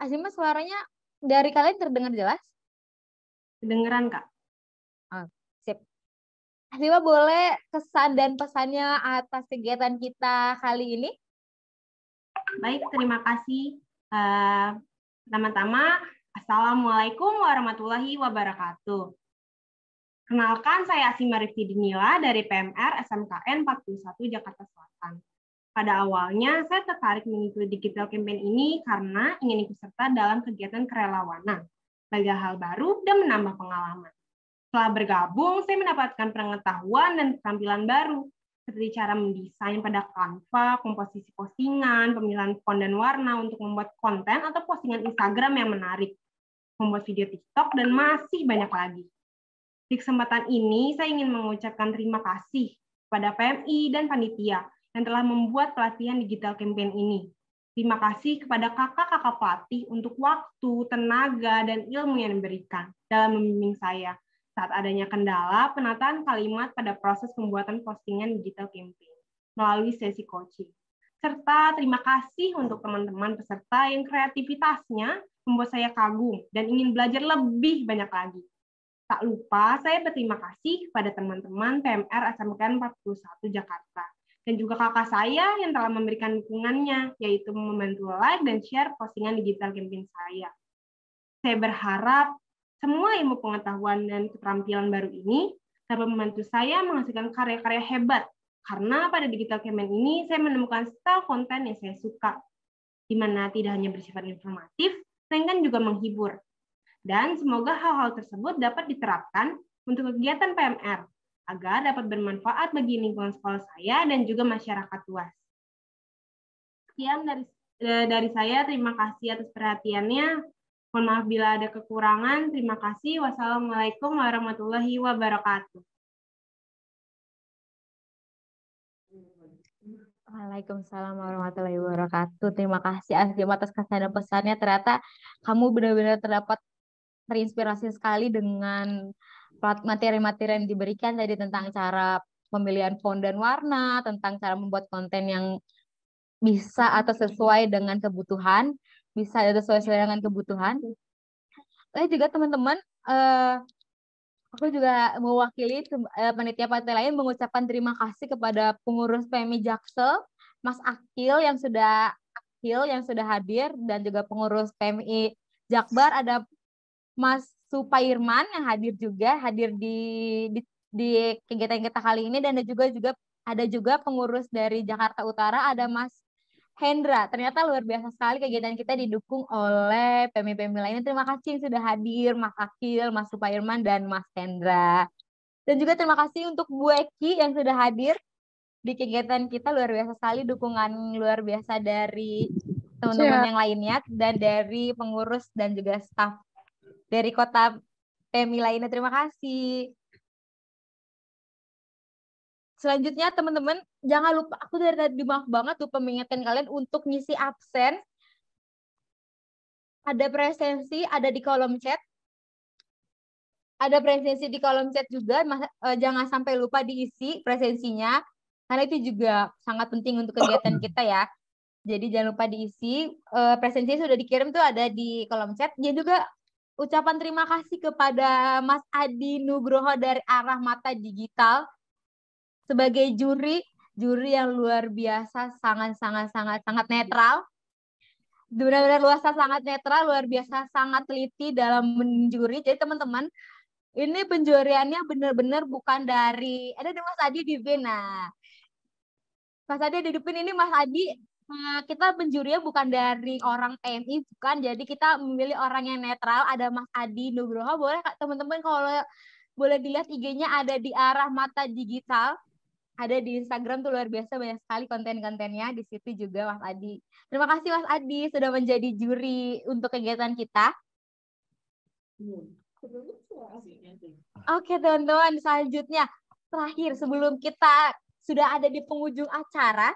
Asima suaranya dari kalian terdengar jelas? Kedengeran, Kak. Oh, sip. Asima boleh kesan dan pesannya atas kegiatan kita kali ini? Baik, terima kasih. Uh, pertama-tama, Assalamualaikum warahmatullahi wabarakatuh. Kenalkan, saya Asima Rifti Dinila dari PMR SMKN 41 Jakarta Selatan. Pada awalnya, saya tertarik mengikuti digital campaign ini karena ingin ikut serta dalam kegiatan kerelawanan, belajar hal baru, dan menambah pengalaman. Setelah bergabung, saya mendapatkan pengetahuan dan keterampilan baru, seperti cara mendesain pada Canva, komposisi postingan, pemilihan font dan warna untuk membuat konten atau postingan Instagram yang menarik, membuat video TikTok, dan masih banyak lagi. Di kesempatan ini, saya ingin mengucapkan terima kasih kepada PMI dan panitia yang telah membuat pelatihan digital campaign ini. Terima kasih kepada kakak-kakak pelatih untuk waktu, tenaga, dan ilmu yang diberikan dalam membimbing saya saat adanya kendala penataan kalimat pada proses pembuatan postingan digital campaign melalui sesi coaching. Serta terima kasih untuk teman-teman peserta yang kreativitasnya membuat saya kagum dan ingin belajar lebih banyak lagi. Tak lupa, saya berterima kasih kepada teman-teman PMR SMK 41 Jakarta dan juga kakak saya yang telah memberikan dukungannya, yaitu membantu like dan share postingan digital campaign saya. Saya berharap semua ilmu pengetahuan dan keterampilan baru ini dapat membantu saya menghasilkan karya-karya hebat, karena pada digital campaign ini saya menemukan style konten yang saya suka, di mana tidak hanya bersifat informatif, melainkan juga menghibur. Dan semoga hal-hal tersebut dapat diterapkan untuk kegiatan PMR agar dapat bermanfaat bagi lingkungan sekolah saya dan juga masyarakat luas. Sekian dari eh, dari saya, terima kasih atas perhatiannya. Mohon maaf bila ada kekurangan. Terima kasih. Wassalamualaikum warahmatullahi wabarakatuh. Waalaikumsalam warahmatullahi wabarakatuh. Terima kasih Azim atas kesan dan pesannya. Ternyata kamu benar-benar terdapat terinspirasi sekali dengan materi-materi yang diberikan tadi tentang cara pemilihan font dan warna, tentang cara membuat konten yang bisa atau sesuai dengan kebutuhan, bisa atau sesuai dengan kebutuhan. Eh juga teman-teman, eh, aku juga mewakili eh, panitia partai lain mengucapkan terima kasih kepada pengurus PMI Jaksel, Mas Akil yang sudah Akil yang sudah hadir dan juga pengurus PMI Jakbar ada Mas Supairman yang hadir juga hadir di di, di kegiatan kita kali ini dan ada juga juga ada juga pengurus dari Jakarta Utara ada Mas Hendra. Ternyata luar biasa sekali kegiatan kita didukung oleh PMI-PMI lainnya. Terima kasih yang sudah hadir Mas Akil, Mas Supairman dan Mas Hendra. Dan juga terima kasih untuk Bu Eki yang sudah hadir di kegiatan kita luar biasa sekali dukungan luar biasa dari teman-teman Siap. yang lainnya dan dari pengurus dan juga staf dari kota PMI lainnya. Terima kasih. Selanjutnya teman-teman jangan lupa aku dari tadi maaf banget lupa mengingatkan kalian untuk ngisi absen. Ada presensi ada di kolom chat. Ada presensi di kolom chat juga, mas- eh, jangan sampai lupa diisi presensinya karena itu juga sangat penting untuk kegiatan kita ya. Jadi jangan lupa diisi. Eh, presensinya sudah dikirim tuh ada di kolom chat. Dia juga ucapan terima kasih kepada Mas Adi Nugroho dari Arah Mata Digital sebagai juri, juri yang luar biasa, sangat sangat sangat sangat netral. Benar-benar luar biasa sangat netral, luar biasa sangat teliti dalam menjuri. Jadi teman-teman, ini penjuriannya benar-benar bukan dari ada di Mas Adi di Vena. Mas Adi di depan ini Mas Adi eh, kita penjurinya bukan dari orang PMI bukan jadi kita memilih orang yang netral ada Mas Adi Nugroho boleh teman-teman kalau boleh dilihat IG-nya ada di arah mata digital ada di Instagram tuh luar biasa banyak sekali konten-kontennya. Di situ juga Mas Adi. Terima kasih Mas Adi sudah menjadi juri untuk kegiatan kita. Oke teman-teman selanjutnya. Terakhir sebelum kita sudah ada di penghujung acara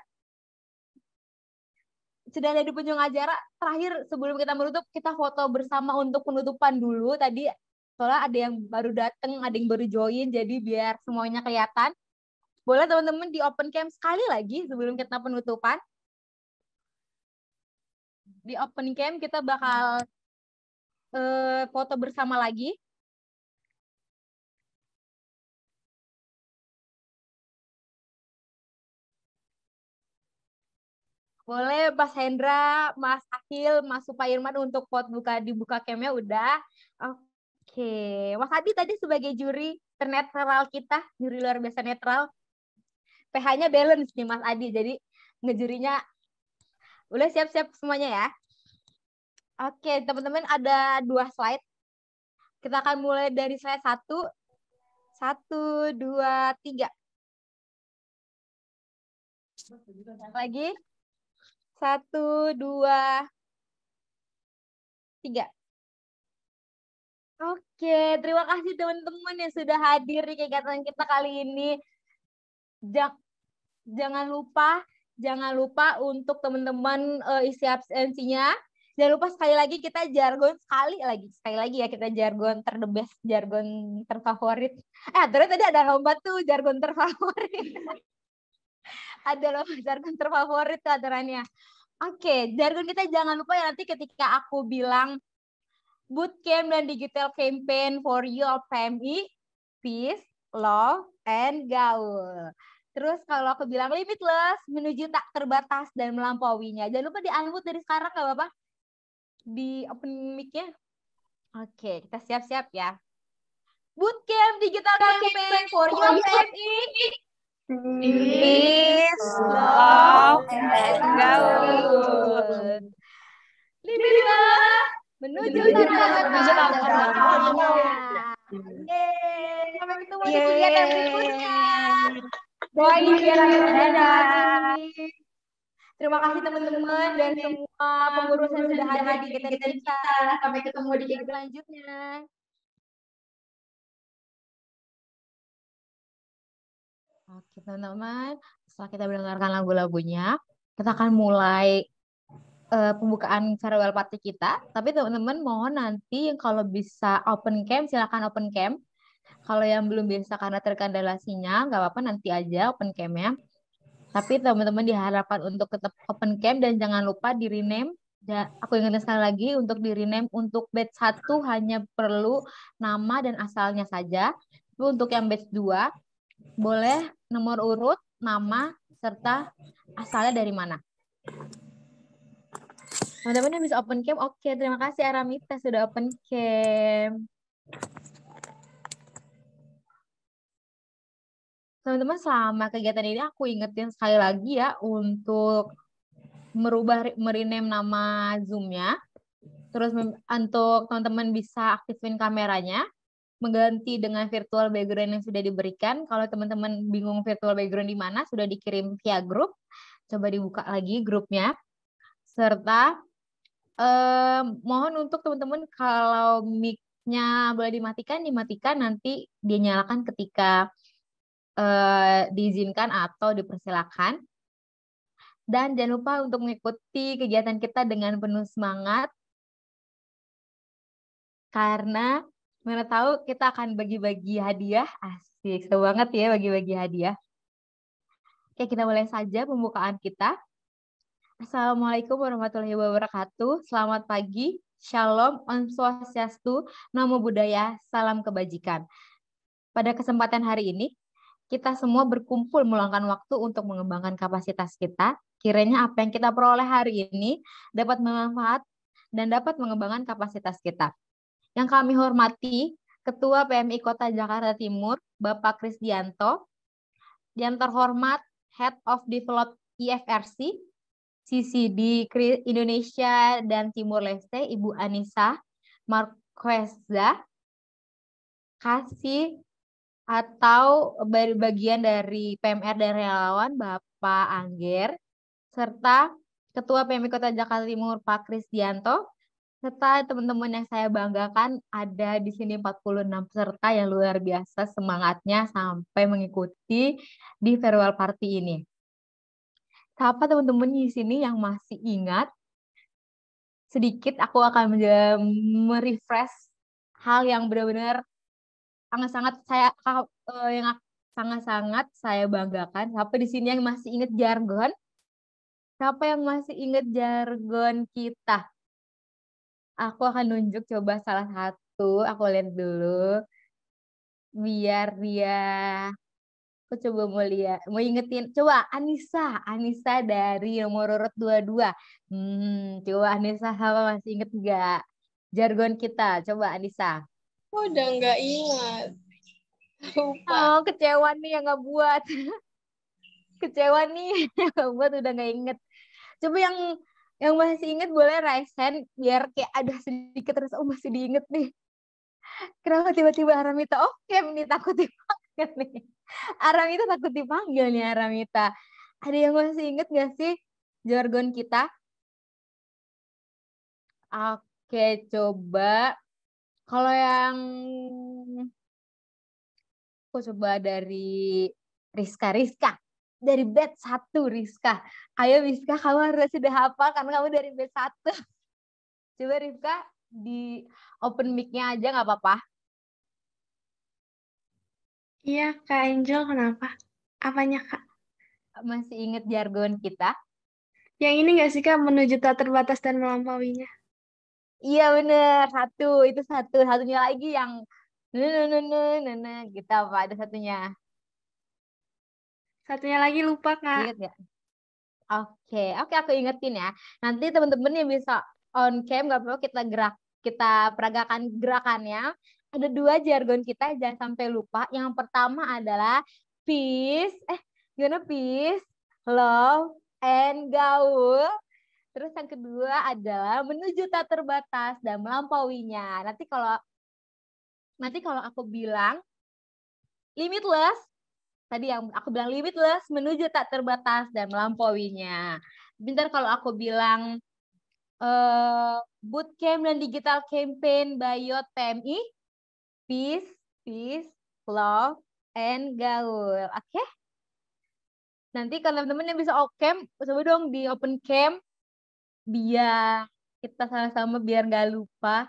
sudah ada di penghujung acara terakhir sebelum kita menutup kita foto bersama untuk penutupan dulu. Tadi soalnya ada yang baru datang ada yang baru join jadi biar semuanya kelihatan boleh teman-teman di open cam sekali lagi sebelum kita penutupan di open cam kita bakal eh, foto bersama lagi Boleh Mas Hendra, Mas Akil, Mas Supairman untuk pot buka dibuka camnya udah. Oke, Mas Adi tadi sebagai juri ternetral kita, juri luar biasa netral. PH-nya balance nih Mas Adi, jadi ngejurinya udah siap-siap semuanya ya. Oke, teman-teman ada dua slide. Kita akan mulai dari slide satu. Satu, dua, tiga. Lagi. Satu, dua, tiga. Oke, terima kasih teman-teman yang sudah hadir di kegiatan kita kali ini. Ja- Jangan lupa, jangan lupa untuk teman-teman eh, isi absensinya. Jangan lupa sekali lagi kita jargon sekali lagi, sekali lagi ya kita jargon ter the best, jargon terfavorit. Eh, terus tadi ada lomba tuh jargon terfavorit. ada lomba jargon terfavorit tuh aturannya. Oke, jargon kita jangan lupa ya nanti ketika aku bilang bootcamp dan digital campaign for your PMI, peace, love, and gaul. Terus kalau aku bilang limitless, menuju tak terbatas dan melampauinya. Jangan lupa di-unmute dari sekarang nggak Bapak? Di open mic-nya. Oke, kita siap-siap ya. Bootcamp digital campaign for your PMI. Peace, love, and gaul. Limitless, menuju tak terbatas. Yeay, sampai ketemu di kegiatan berikutnya. Dadah. Terima kasih teman-teman dan semua pengurus yang sudah hadir di kegiatan kita. Sampai ketemu di kegiatan selanjutnya. Oke teman-teman, setelah kita mendengarkan lagu-lagunya, kita akan mulai uh, pembukaan farewell party kita. Tapi teman-teman mohon nanti yang kalau bisa open cam silakan open cam. Kalau yang belum bisa karena terkendala sinyal nggak apa-apa nanti aja open camnya. Tapi teman-teman diharapkan untuk tetap open cam dan jangan lupa di rename Ya, aku ingatkan sekali lagi untuk di rename untuk batch 1 hanya perlu nama dan asalnya saja. Tapi untuk yang batch 2 boleh nomor urut, nama, serta asalnya dari mana. Teman-teman yang bisa open cam, oke. Terima kasih Aramita sudah open cam. Teman-teman selama kegiatan ini aku ingetin sekali lagi ya untuk merubah merename nama Zoom-nya. Terus untuk teman-teman bisa aktifin kameranya, mengganti dengan virtual background yang sudah diberikan. Kalau teman-teman bingung virtual background di mana, sudah dikirim via grup. Coba dibuka lagi grupnya. Serta eh, mohon untuk teman-teman kalau mic-nya boleh dimatikan, dimatikan nanti dia nyalakan ketika eh, diizinkan atau dipersilakan. Dan jangan lupa untuk mengikuti kegiatan kita dengan penuh semangat. Karena mana tahu kita akan bagi-bagi hadiah. Asik, seru banget ya bagi-bagi hadiah. Oke, kita mulai saja pembukaan kita. Assalamualaikum warahmatullahi wabarakatuh. Selamat pagi. Shalom, Om Swastiastu, Namo Buddhaya, Salam Kebajikan. Pada kesempatan hari ini, kita semua berkumpul meluangkan waktu untuk mengembangkan kapasitas kita. Kiranya apa yang kita peroleh hari ini dapat bermanfaat dan dapat mengembangkan kapasitas kita. Yang kami hormati, Ketua PMI Kota Jakarta Timur, Bapak Krisdianto, yang terhormat Head of Develop IFRC, CCD Indonesia dan Timur Leste, Ibu Anissa Marqueza, kasih atau bagian dari PMR dan relawan Bapak Angger, serta Ketua PMI Kota Jakarta Timur Pak Krisdianto, serta teman-teman yang saya banggakan ada di sini 46 peserta yang luar biasa semangatnya sampai mengikuti di farewell party ini. Siapa teman-teman di sini yang masih ingat? Sedikit aku akan merefresh hal yang benar-benar sangat-sangat saya eh, yang sangat-sangat saya banggakan. Siapa di sini yang masih ingat jargon? Siapa yang masih ingat jargon kita? Aku akan nunjuk coba salah satu. Aku lihat dulu. Biar dia aku coba mau lihat, mau ingetin. Coba Anissa, Anissa dari nomor urut 22. Hmm, coba Anissa apa masih inget nggak jargon kita? Coba Anissa. Oh, udah nggak ingat. Lupa. Oh, kecewa nih yang nggak buat. kecewa nih yang nggak buat udah nggak inget. Coba yang yang masih inget boleh raise hand biar kayak ada sedikit terus oh masih diinget nih. Kenapa tiba-tiba Aramita okay, ini takut dipanggil nih. Aramita takut dipanggil nih Aramita. Ada yang masih inget gak sih jargon kita? Oke, coba kalau yang aku coba dari Rizka Rizka dari bed satu Rizka. Ayo Rizka kamu harus sudah hafal karena kamu dari bed satu. Coba Rizka di open mic-nya aja nggak apa-apa. Iya Kak Angel kenapa? Apanya Kak? Masih inget jargon kita? Yang ini nggak sih Kak menuju tak terbatas dan melampauinya? Iya bener satu itu satu satunya lagi yang nene kita apa ada satunya Satunya lagi lupa, Kak. Ingat ya? Oke, oke aku ingetin ya. Nanti teman-teman yang bisa on cam nggak perlu kita gerak kita peragakan gerakannya. Ada dua jargon kita jangan sampai lupa. Yang pertama adalah peace, eh gimana peace, love, and gaul. Terus yang kedua adalah menuju tak terbatas dan melampauinya. Nanti kalau nanti kalau aku bilang limitless, tadi yang aku bilang limitless menuju tak terbatas dan melampauinya. Bentar kalau aku bilang uh, bootcamp dan digital campaign by Yot PMI, peace, peace, love, and gaul. Oke? Okay? Nanti kalau teman-teman yang bisa open coba dong di open camp biar kita sama-sama biar nggak lupa.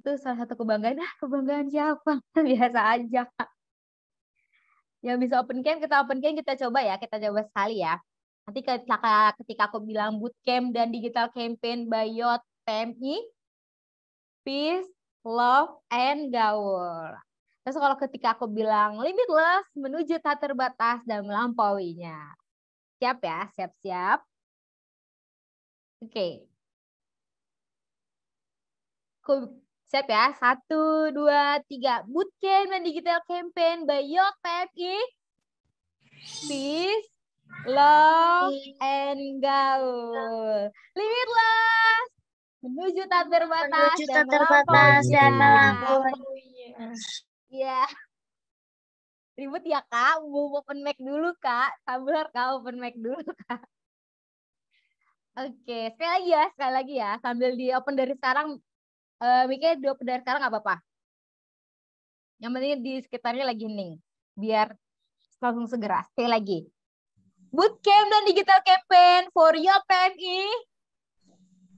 Itu salah satu kebanggaan. Ah kebanggaan siapa? Biasa aja yang bisa open camp kita open camp kita coba ya. Kita coba sekali ya. Nanti ketika ketika aku bilang bootcamp dan digital campaign by Yot PMI peace love and gaul. Terus kalau ketika aku bilang limitless menuju tak terbatas dan melampauinya. Siap ya? Siap-siap oke okay. Siap ya? Satu, dua, tiga. Bootcamp dan Digital Campaign by PMI. Peace, love, and gaul. Limitless. Menuju tak terbatas Menuju tak terbatas dan melampauinya. Iya. Ribut ya kak, mau open mic dulu kak. Sabar kak, open mic dulu kak. Oke, sekali lagi ya, sekali lagi ya. Sambil di open dari sekarang, uh, mikirnya dua dari sekarang nggak apa-apa. Yang penting di sekitarnya lagi hening. Biar langsung segera. Sekali lagi. Bootcamp dan digital campaign for your PMI.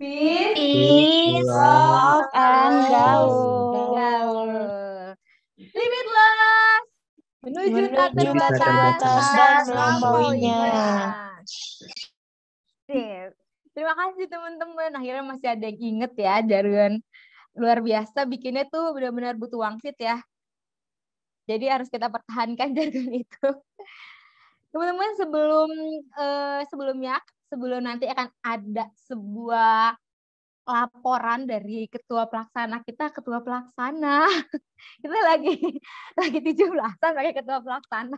Peace, love, and gaul. gaul. Limitless. Menuju, Menuju tak terbatas tak terbatas dan melampauinya. Sip. Terima kasih teman-teman. Akhirnya masih ada yang inget ya jargon luar biasa bikinnya tuh benar-benar butuh wangsit ya. Jadi harus kita pertahankan jargon itu. Teman-teman sebelum eh, sebelumnya sebelum nanti akan ada sebuah laporan dari ketua pelaksana kita ketua pelaksana kita lagi lagi tujuh belasan pakai ketua pelaksana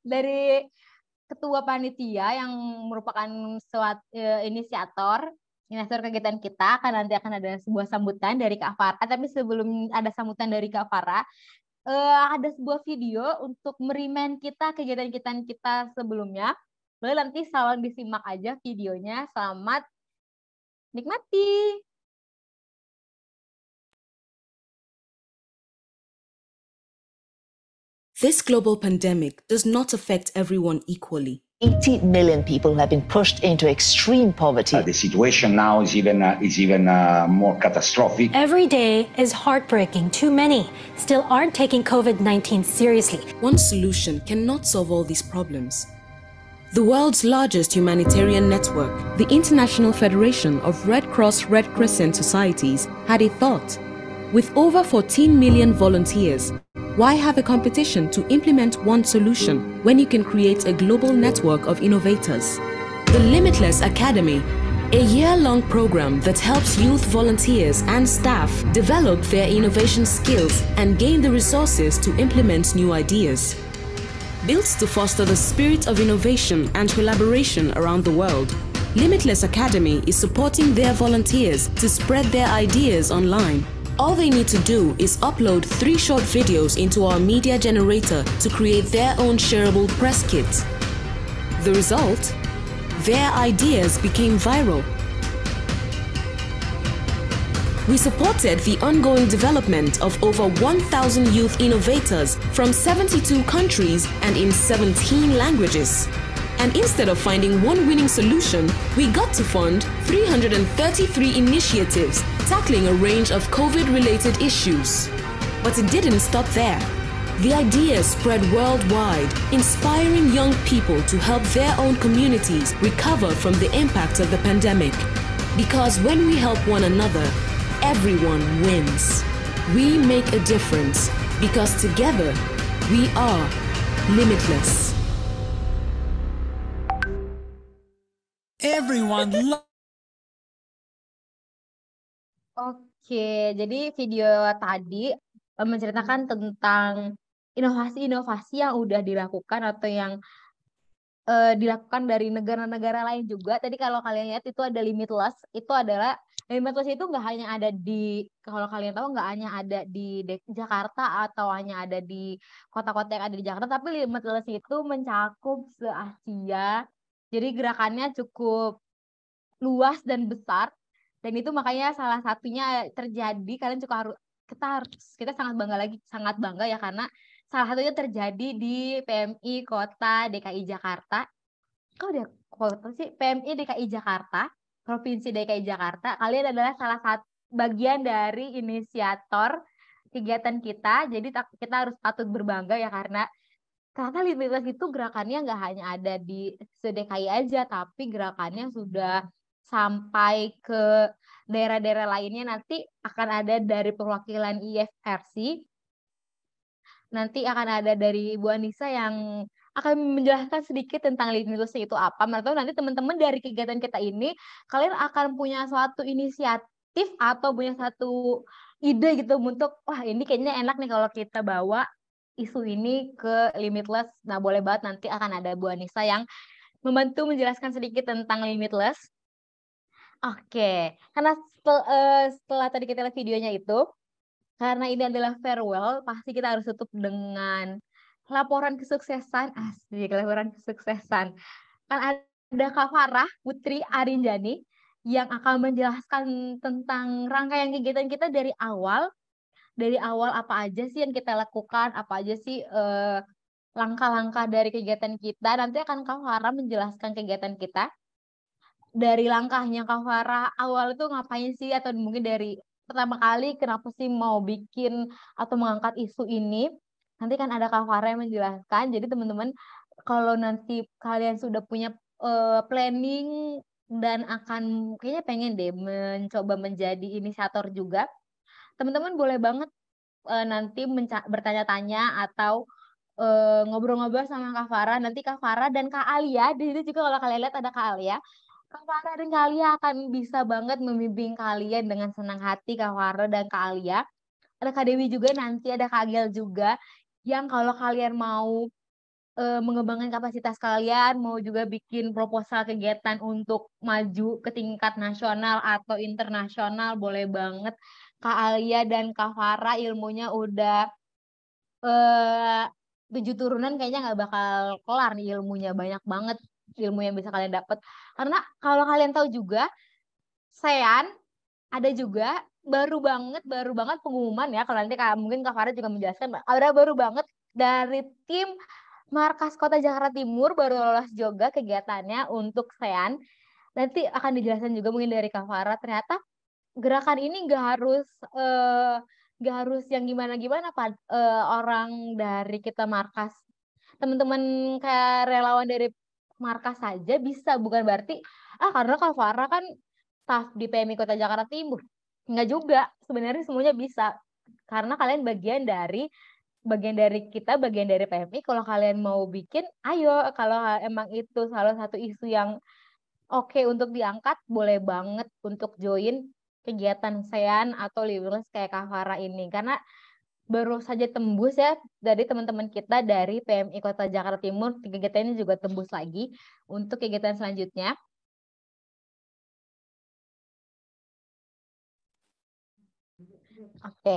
dari ketua panitia yang merupakan suat, e, inisiator inisiator kegiatan kita akan nanti akan ada sebuah sambutan dari Kak Farah. Tapi sebelum ada sambutan dari Kak Farah uh, ada sebuah video untuk merimen kita kegiatan-kegiatan kita sebelumnya. Boleh nanti salam disimak aja videonya. Selamat nikmati This global pandemic does not affect everyone equally. 80 million people have been pushed into extreme poverty. Uh, the situation now is even uh, is even uh, more catastrophic. Every day is heartbreaking. Too many still aren't taking COVID 19 seriously. One solution cannot solve all these problems. The world's largest humanitarian network, the International Federation of Red Cross Red Crescent Societies, had a thought. With over 14 million volunteers, why have a competition to implement one solution when you can create a global network of innovators? The Limitless Academy, a year long program that helps youth volunteers and staff develop their innovation skills and gain the resources to implement new ideas. Built to foster the spirit of innovation and collaboration around the world, Limitless Academy is supporting their volunteers to spread their ideas online. All they need to do is upload three short videos into our media generator to create their own shareable press kit. The result? Their ideas became viral. We supported the ongoing development of over 1,000 youth innovators from 72 countries and in 17 languages. And instead of finding one winning solution, we got to fund 333 initiatives tackling a range of COVID related issues. But it didn't stop there. The ideas spread worldwide, inspiring young people to help their own communities recover from the impact of the pandemic. Because when we help one another, everyone wins. We make a difference because together we are limitless. Everyone lo- Oke, jadi video tadi eh, menceritakan tentang inovasi-inovasi yang udah dilakukan atau yang eh, dilakukan dari negara-negara lain juga. Tadi kalau kalian lihat itu ada limitless, itu adalah limitless itu nggak hanya ada di kalau kalian tahu nggak hanya ada di Jakarta atau hanya ada di kota-kota yang ada di Jakarta, tapi limitless itu mencakup se-Asia. Jadi gerakannya cukup luas dan besar dan itu makanya salah satunya terjadi kalian juga harus kita harus kita sangat bangga lagi sangat bangga ya karena salah satunya terjadi di PMI Kota DKI Jakarta kok dia kota sih PMI DKI Jakarta Provinsi DKI Jakarta. Kalian adalah salah satu bagian dari inisiator kegiatan kita. Jadi kita harus patut berbangga ya karena ternyata limitless itu gerakannya nggak hanya ada di DKI aja, tapi gerakannya sudah sampai ke daerah-daerah lainnya nanti akan ada dari perwakilan IFRC nanti akan ada dari Ibu Anissa yang akan menjelaskan sedikit tentang limitless itu apa. Atau nanti teman-teman dari kegiatan kita ini, kalian akan punya suatu inisiatif atau punya satu ide gitu untuk, wah ini kayaknya enak nih kalau kita bawa isu ini ke limitless. Nah boleh banget nanti akan ada Bu Anissa yang membantu menjelaskan sedikit tentang limitless. Oke, karena setel, uh, setelah tadi kita lihat videonya itu, karena ini adalah farewell, pasti kita harus tutup dengan laporan kesuksesan asli laporan kesuksesan kan ada Kak Farah Putri Arinjani yang akan menjelaskan tentang rangkaian kegiatan kita dari awal dari awal apa aja sih yang kita lakukan apa aja sih eh, langkah-langkah dari kegiatan kita. Nanti akan Kak Farah menjelaskan kegiatan kita. Dari langkahnya Kak Farah awal itu ngapain sih? Atau mungkin dari pertama kali kenapa sih mau bikin atau mengangkat isu ini? Nanti kan ada Kak Farah yang menjelaskan. Jadi teman-teman kalau nanti kalian sudah punya uh, planning dan akan kayaknya pengen deh mencoba menjadi inisiator juga, teman-teman boleh banget uh, nanti bertanya-tanya atau eh, ngobrol-ngobrol sama Kak Farah. Nanti Kak Farah dan Kak Alia, di situ juga kalau kalian lihat ada Kak Alia. Kak Farah dan Kak Alia akan bisa banget membimbing kalian dengan senang hati Kak Farah dan Kak Alia. Ada Kak Dewi juga, nanti ada Kak Agel juga yang kalau kalian mau e, mengembangkan kapasitas kalian, mau juga bikin proposal kegiatan untuk maju ke tingkat nasional atau internasional, boleh banget. Kak Alia dan Kak Farah ilmunya udah eh, tujuh turunan kayaknya nggak bakal kelar nih ilmunya. Banyak banget ilmu yang bisa kalian dapat karena kalau kalian tahu juga Sean ada juga baru banget baru banget pengumuman ya. Kalau nanti mungkin Kak Farah juga menjelaskan ada baru banget dari tim Markas Kota Jakarta Timur baru lolos juga kegiatannya untuk SEAN. Nanti akan dijelaskan juga mungkin dari Kak Farah. Ternyata gerakan ini nggak harus eh, nggak uh, harus yang gimana-gimana Pak uh, orang dari kita markas teman-teman kayak relawan dari markas saja bisa bukan berarti ah karena Kak Farah kan staff di PMI Kota Jakarta Timur Enggak juga, sebenarnya semuanya bisa. Karena kalian bagian dari bagian dari kita, bagian dari PMI. Kalau kalian mau bikin, ayo. Kalau emang itu salah satu isu yang oke okay untuk diangkat, boleh banget untuk join kegiatan SEAN atau Liverless kayak Kak Farah ini. Karena baru saja tembus ya dari teman-teman kita dari PMI Kota Jakarta Timur. Kegiatan ini juga tembus lagi untuk kegiatan selanjutnya. Oke,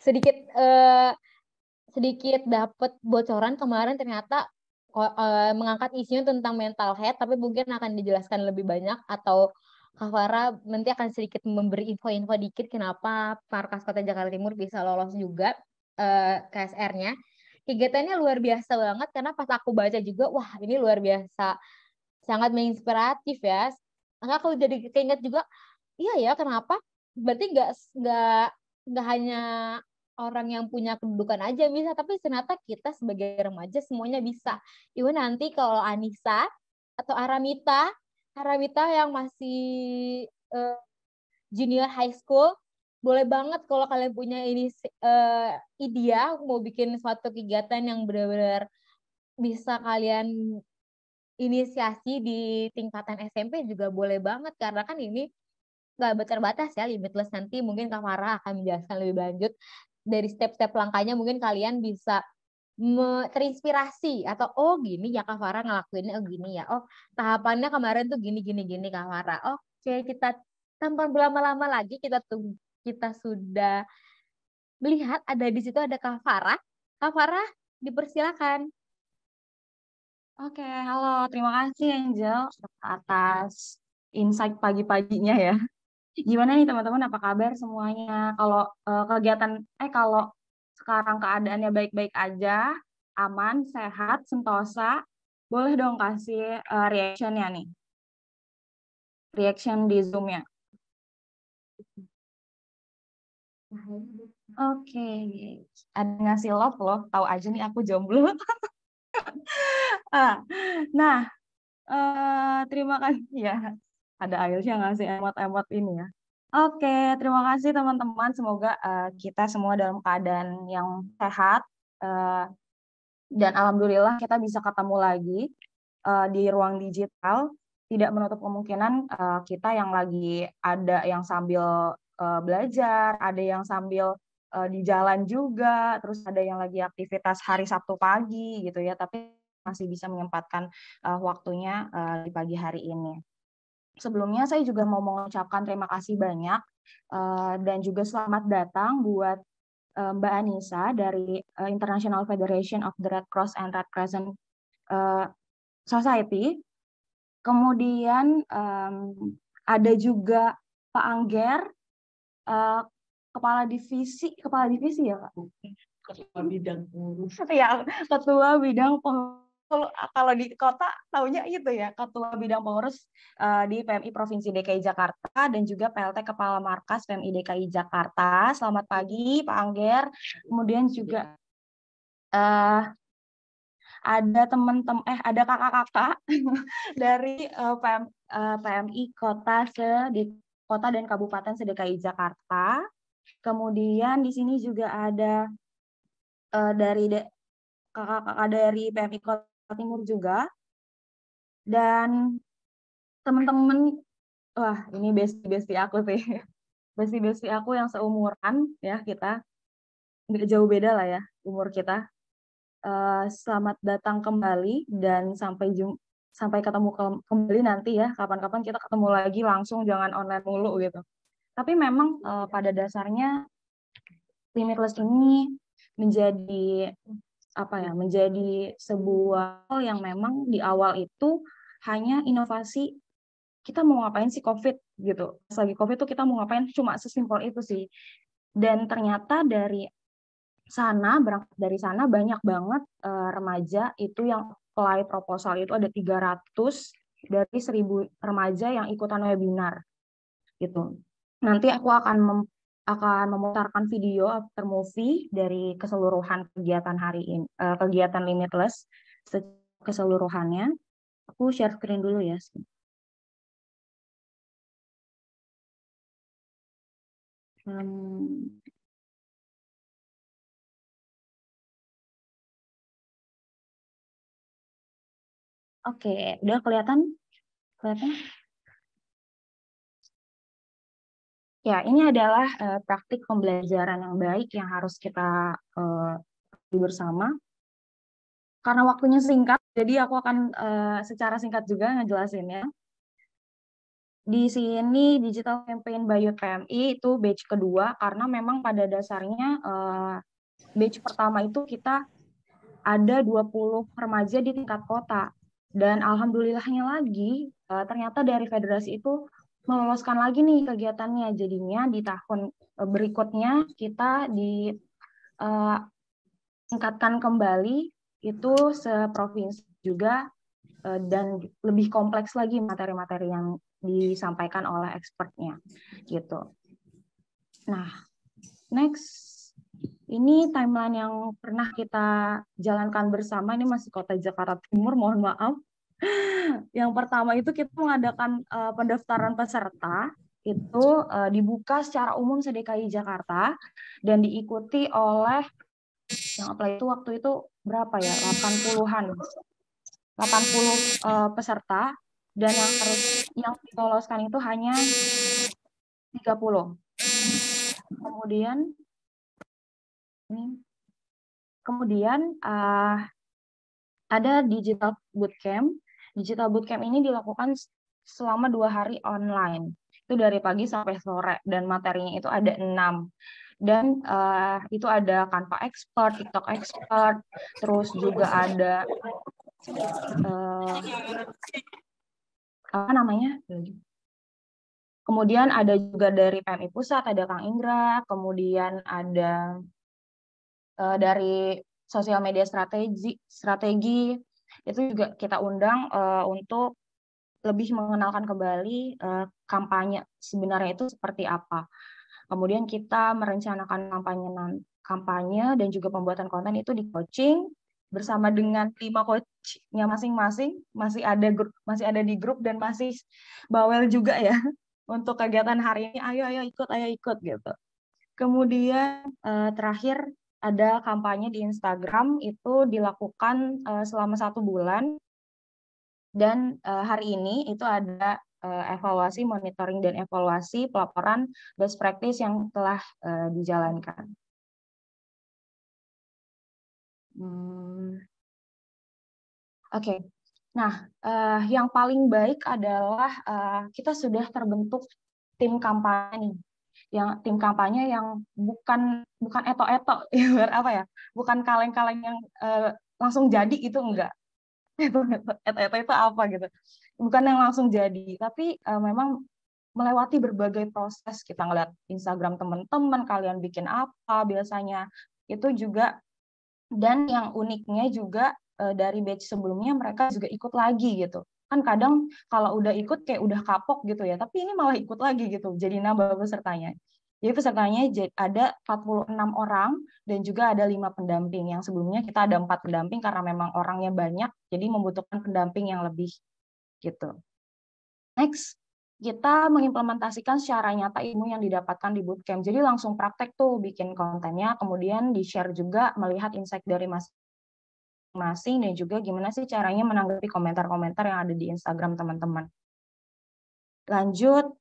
sedikit uh, sedikit dapat bocoran kemarin ternyata uh, mengangkat isunya tentang mental health, tapi mungkin akan dijelaskan lebih banyak atau Kak Farah nanti akan sedikit memberi info-info dikit kenapa Markas Kota Jakarta Timur bisa lolos juga uh, eh, KSR-nya. Kegiatannya luar biasa banget karena pas aku baca juga, wah ini luar biasa, sangat menginspiratif ya. Maka aku jadi keinget juga, iya ya kenapa? Berarti nggak nggak nggak hanya orang yang punya kedudukan aja bisa, tapi ternyata kita sebagai remaja semuanya bisa. Ibu nanti kalau Anissa atau Aramita, Aramita yang masih uh, junior high school, boleh banget kalau kalian punya ini uh, ide mau bikin suatu kegiatan yang benar-benar bisa kalian inisiasi di tingkatan SMP juga boleh banget. Karena kan ini nggak terbatas ya limitless. Nanti mungkin Kak Farah akan menjelaskan lebih lanjut. Dari step-step langkahnya mungkin kalian bisa terinspirasi atau oh gini ya Kak ngelakuinnya oh gini ya oh tahapannya kemarin tuh gini gini gini Kak Farah oke kita tanpa berlama-lama lagi kita tuh kita sudah melihat ada di situ ada Kak Farah Kak dipersilakan Oke, halo. Terima kasih Angel atas insight pagi-paginya ya. Gimana nih teman-teman, apa kabar semuanya? Kalau uh, kegiatan, eh kalau sekarang keadaannya baik-baik aja, aman, sehat, sentosa, boleh dong kasih uh, reactionnya nih. reaction di Zoom-nya. Oke, ada ngasih love loh, tahu aja nih aku jomblo. Ah, nah, eh, terima kasih ya. Ada Aisyah ngasih emot-emot ini ya. Oke, terima kasih teman-teman. Semoga eh, kita semua dalam keadaan yang sehat eh, dan alhamdulillah kita bisa ketemu lagi eh, di ruang digital. Tidak menutup kemungkinan eh, kita yang lagi ada yang sambil eh, belajar, ada yang sambil eh, di jalan juga, terus ada yang lagi aktivitas hari Sabtu pagi gitu ya, tapi masih bisa menyempatkan uh, waktunya uh, di pagi hari ini. Sebelumnya saya juga mau mengucapkan terima kasih banyak uh, dan juga selamat datang buat uh, Mbak Anissa dari uh, International Federation of the Red Cross and Red Crescent uh, Society. Kemudian um, ada juga Pak Angger, uh, kepala divisi, kepala divisi ya Pak? Ketua bidang pengurus. Ya, ketua bidang pengurus kalau kalau di kota taunya itu ya ketua bidang pengurus uh, di PMI Provinsi DKI Jakarta dan juga PLT Kepala Markas PMI DKI Jakarta. Selamat pagi Pak Angger. Kemudian juga uh, ada teman-teman eh ada kakak-kakak dari uh, PM, uh, PMI Kota se di Kota dan Kabupaten seDKI Jakarta. Kemudian di sini juga ada uh, dari kakak-kakak dari PMI Kota Timur juga. Dan teman-teman, wah ini besti-besti aku sih. Besti-besti aku yang seumuran ya kita. Nggak jauh beda lah ya umur kita. Uh, selamat datang kembali dan sampai jum sampai ketemu ke kembali nanti ya. Kapan-kapan kita ketemu lagi langsung jangan online mulu gitu. Tapi memang uh, pada dasarnya limitless ini menjadi apa ya menjadi sebuah hal yang memang di awal itu hanya inovasi kita mau ngapain sih COVID gitu. Pas lagi COVID tuh kita mau ngapain cuma sesimpel itu sih. Dan ternyata dari sana berangkat dari sana banyak banget uh, remaja itu yang apply proposal itu ada 300 dari 1000 remaja yang ikutan webinar gitu. Nanti aku akan akan memutarkan video after movie dari keseluruhan kegiatan hari ini, uh, kegiatan Limitless keseluruhannya. Aku share screen dulu ya. Hmm. Oke, okay. udah kelihatan? Kelihatan? Ya, ini adalah uh, praktik pembelajaran yang baik yang harus kita uh, bersama. Karena waktunya singkat, jadi aku akan uh, secara singkat juga ngejelasinnya. Di sini Digital Campaign by PMI itu batch kedua, karena memang pada dasarnya uh, batch pertama itu kita ada 20 remaja di tingkat kota. Dan alhamdulillahnya lagi, uh, ternyata dari federasi itu meloloskan lagi nih kegiatannya. Jadinya di tahun e, berikutnya kita di uh, tingkatkan kembali itu seprovinsi juga uh, dan lebih kompleks lagi materi-materi yang disampaikan oleh expertnya gitu. Nah, next ini timeline yang pernah kita jalankan bersama ini masih kota Jakarta Timur, mohon maaf yang pertama itu kita mengadakan uh, pendaftaran peserta itu uh, dibuka secara umum seDKI Jakarta dan diikuti oleh yang apply itu waktu itu berapa ya? 80-an 80 uh, peserta dan yang harus yang diloloskan itu hanya 30 kemudian ini kemudian uh, ada digital bootcamp Digital Bootcamp ini dilakukan selama dua hari online. Itu dari pagi sampai sore dan materinya itu ada enam. Dan uh, itu ada Canva Expert, TikTok Expert, terus juga ada uh, apa namanya? Kemudian ada juga dari PMI Pusat, ada Kang Indra, kemudian ada uh, dari sosial media strategi, strategi itu juga kita undang uh, untuk lebih mengenalkan kembali uh, kampanye sebenarnya itu seperti apa. Kemudian kita merencanakan kampanye kampanye dan juga pembuatan konten itu di coaching bersama dengan lima coachnya masing-masing. Masih ada grup masih ada di grup dan masih bawel juga ya untuk kegiatan hari ini. Ayo ayo ikut ayo ikut gitu. Kemudian uh, terakhir ada kampanye di Instagram itu dilakukan uh, selama satu bulan dan uh, hari ini itu ada uh, evaluasi monitoring dan evaluasi pelaporan best practice yang telah uh, dijalankan. Hmm. Oke, okay. nah uh, yang paling baik adalah uh, kita sudah terbentuk tim kampanye yang tim kampanye yang bukan bukan eto-eto ya apa ya bukan kaleng-kaleng yang uh, langsung jadi itu enggak. Eto-eto itu apa gitu. Bukan yang langsung jadi tapi uh, memang melewati berbagai proses. Kita ngeliat Instagram teman-teman kalian bikin apa biasanya itu juga. Dan yang uniknya juga uh, dari batch sebelumnya mereka juga ikut lagi gitu kan kadang kalau udah ikut kayak udah kapok gitu ya tapi ini malah ikut lagi gitu. Jadi nambah pesertanya. Jadi pesertanya ada 46 orang dan juga ada lima pendamping. Yang sebelumnya kita ada empat pendamping karena memang orangnya banyak jadi membutuhkan pendamping yang lebih gitu. Next kita mengimplementasikan secara nyata ilmu yang didapatkan di bootcamp. Jadi langsung praktek tuh bikin kontennya, kemudian di-share juga melihat insight dari mas masing dan juga gimana sih caranya menanggapi komentar-komentar yang ada di Instagram teman-teman. Lanjut.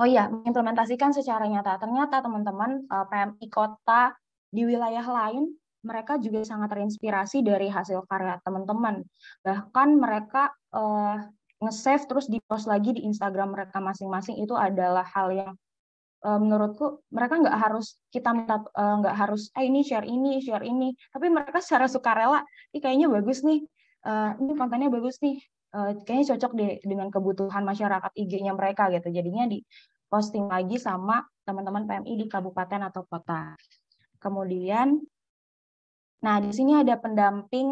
Oh iya, mengimplementasikan secara nyata. Ternyata teman-teman eh, PMI kota di wilayah lain mereka juga sangat terinspirasi dari hasil karya teman-teman. Bahkan mereka uh, nge-save terus di-post lagi di Instagram mereka masing-masing itu adalah hal yang menurutku mereka nggak harus kita minta uh, nggak harus eh ini share ini share ini. Tapi mereka secara sukarela ini kayaknya bagus nih uh, ini kontennya bagus nih kayaknya cocok deh dengan kebutuhan masyarakat IG-nya mereka gitu. Jadinya di posting lagi sama teman-teman PMI di kabupaten atau kota. Kemudian nah di sini ada pendamping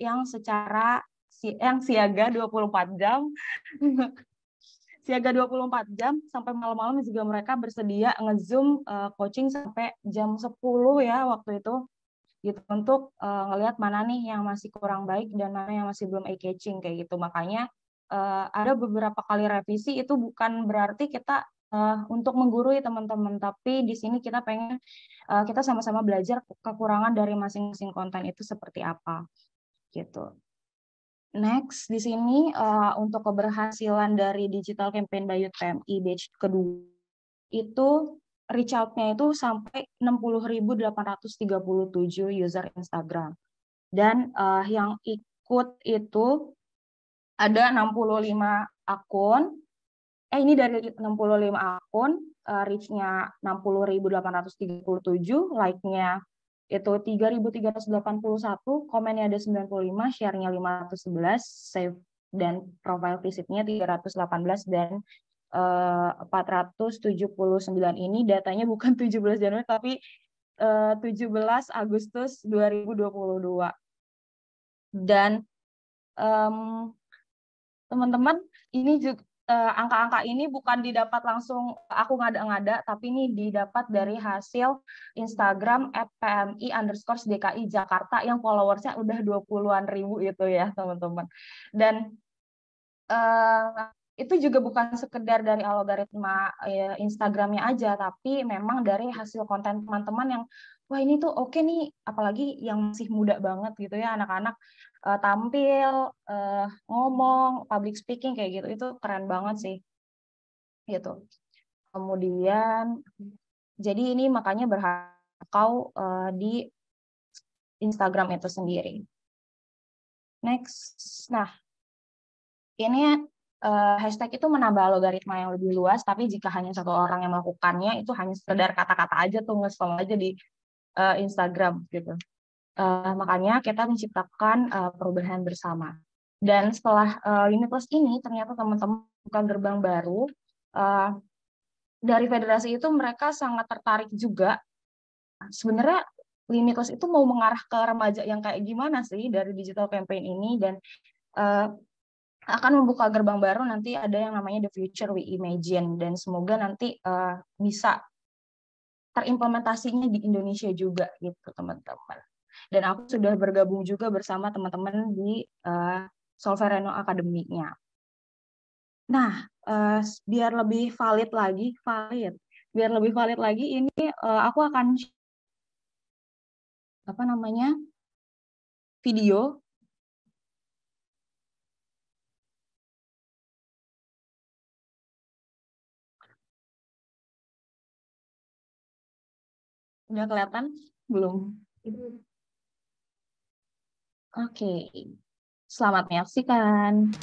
yang secara yang siaga 24 jam siaga 24 jam sampai malam-malam juga mereka bersedia nge-zoom uh, coaching sampai jam 10 ya waktu itu. Gitu untuk uh, ngelihat mana nih yang masih kurang baik dan mana yang masih belum eye catching kayak gitu. Makanya uh, ada beberapa kali revisi itu bukan berarti kita uh, untuk menggurui teman-teman. Tapi di sini kita pengen uh, kita sama-sama belajar kekurangan dari masing-masing konten itu seperti apa. Gitu Next, di sini uh, untuk keberhasilan dari digital campaign by Youth PMI batch kedua itu reach out-nya itu sampai 60.837 user Instagram. Dan uh, yang ikut itu ada 65 akun. Eh ini dari 65 akun, uh, reach-nya 60.837, like-nya itu 3.381, komennya ada 95, share-nya 511, save dan profile visitnya 318 dan uh, eh, 479 ini datanya bukan 17 Januari tapi uh, eh, 17 Agustus 2022. Dan teman teman-teman ini juga angka-angka ini bukan didapat langsung aku ngada-ngada, tapi ini didapat dari hasil Instagram PMI underscore DKI Jakarta yang followersnya udah 20-an ribu itu ya teman-teman. Dan uh, itu juga bukan sekedar dari algoritma ya, Instagramnya aja, tapi memang dari hasil konten teman-teman yang wah ini tuh oke okay nih, apalagi yang masih muda banget gitu ya anak-anak uh, tampil, uh, ngomong, public speaking kayak gitu itu keren banget sih. Gitu. Kemudian jadi ini makanya berharap kau uh, di Instagram itu sendiri. Next. Nah, ini uh, hashtag itu menambah logaritma yang lebih luas, tapi jika hanya satu orang yang melakukannya, itu hanya sekedar kata-kata aja tuh nge aja di uh, Instagram gitu. Uh, makanya kita menciptakan uh, perubahan bersama. Dan setelah uh, ini, ternyata teman-teman bukan gerbang baru. Uh, dari federasi itu mereka sangat tertarik juga. Sebenarnya Limitless itu mau mengarah ke remaja yang kayak gimana sih dari digital campaign ini dan uh, akan membuka gerbang baru nanti ada yang namanya the future we imagine dan semoga nanti uh, bisa terimplementasinya di Indonesia juga gitu teman-teman. Dan aku sudah bergabung juga bersama teman-teman di uh, Solvereno Academy-nya. Nah, uh, biar lebih valid lagi, valid, biar lebih valid lagi, ini uh, aku akan apa namanya video Udah kelihatan? Belum. Oke. Selamat menyaksikan.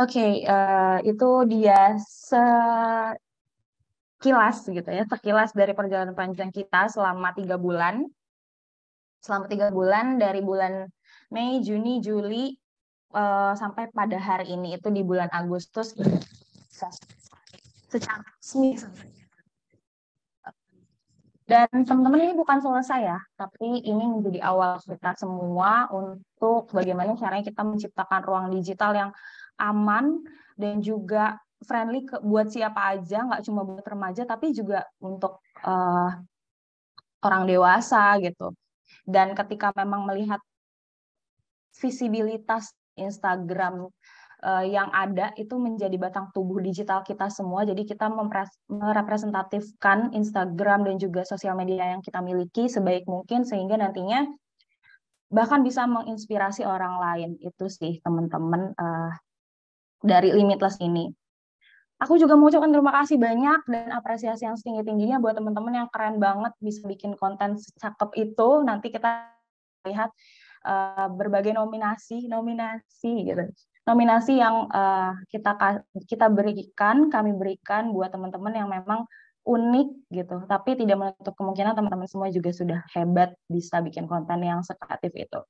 Oke, eh, itu dia sekilas gitu ya, sekilas dari perjalanan panjang kita selama tiga bulan. Selama tiga bulan dari bulan Mei, Juni, Juli eh, sampai pada hari ini itu di bulan Agustus secara resmi. Dan teman-teman ini bukan selesai ya, tapi ini menjadi awal kita semua untuk bagaimana caranya kita menciptakan ruang digital yang aman dan juga friendly ke, buat siapa aja, nggak cuma buat remaja, tapi juga untuk uh, orang dewasa gitu. Dan ketika memang melihat visibilitas Instagram uh, yang ada itu menjadi batang tubuh digital kita semua. Jadi kita merepresentatifkan Instagram dan juga sosial media yang kita miliki sebaik mungkin sehingga nantinya bahkan bisa menginspirasi orang lain. Itu sih teman-teman uh, dari Limitless ini. Aku juga mau ucapkan terima kasih banyak dan apresiasi yang setinggi-tingginya buat teman-teman yang keren banget bisa bikin konten secakep itu. Nanti kita lihat uh, berbagai nominasi, nominasi gitu. Nominasi yang uh, kita kita berikan, kami berikan buat teman-teman yang memang unik gitu. Tapi tidak menutup kemungkinan teman-teman semua juga sudah hebat bisa bikin konten yang sekreatif itu.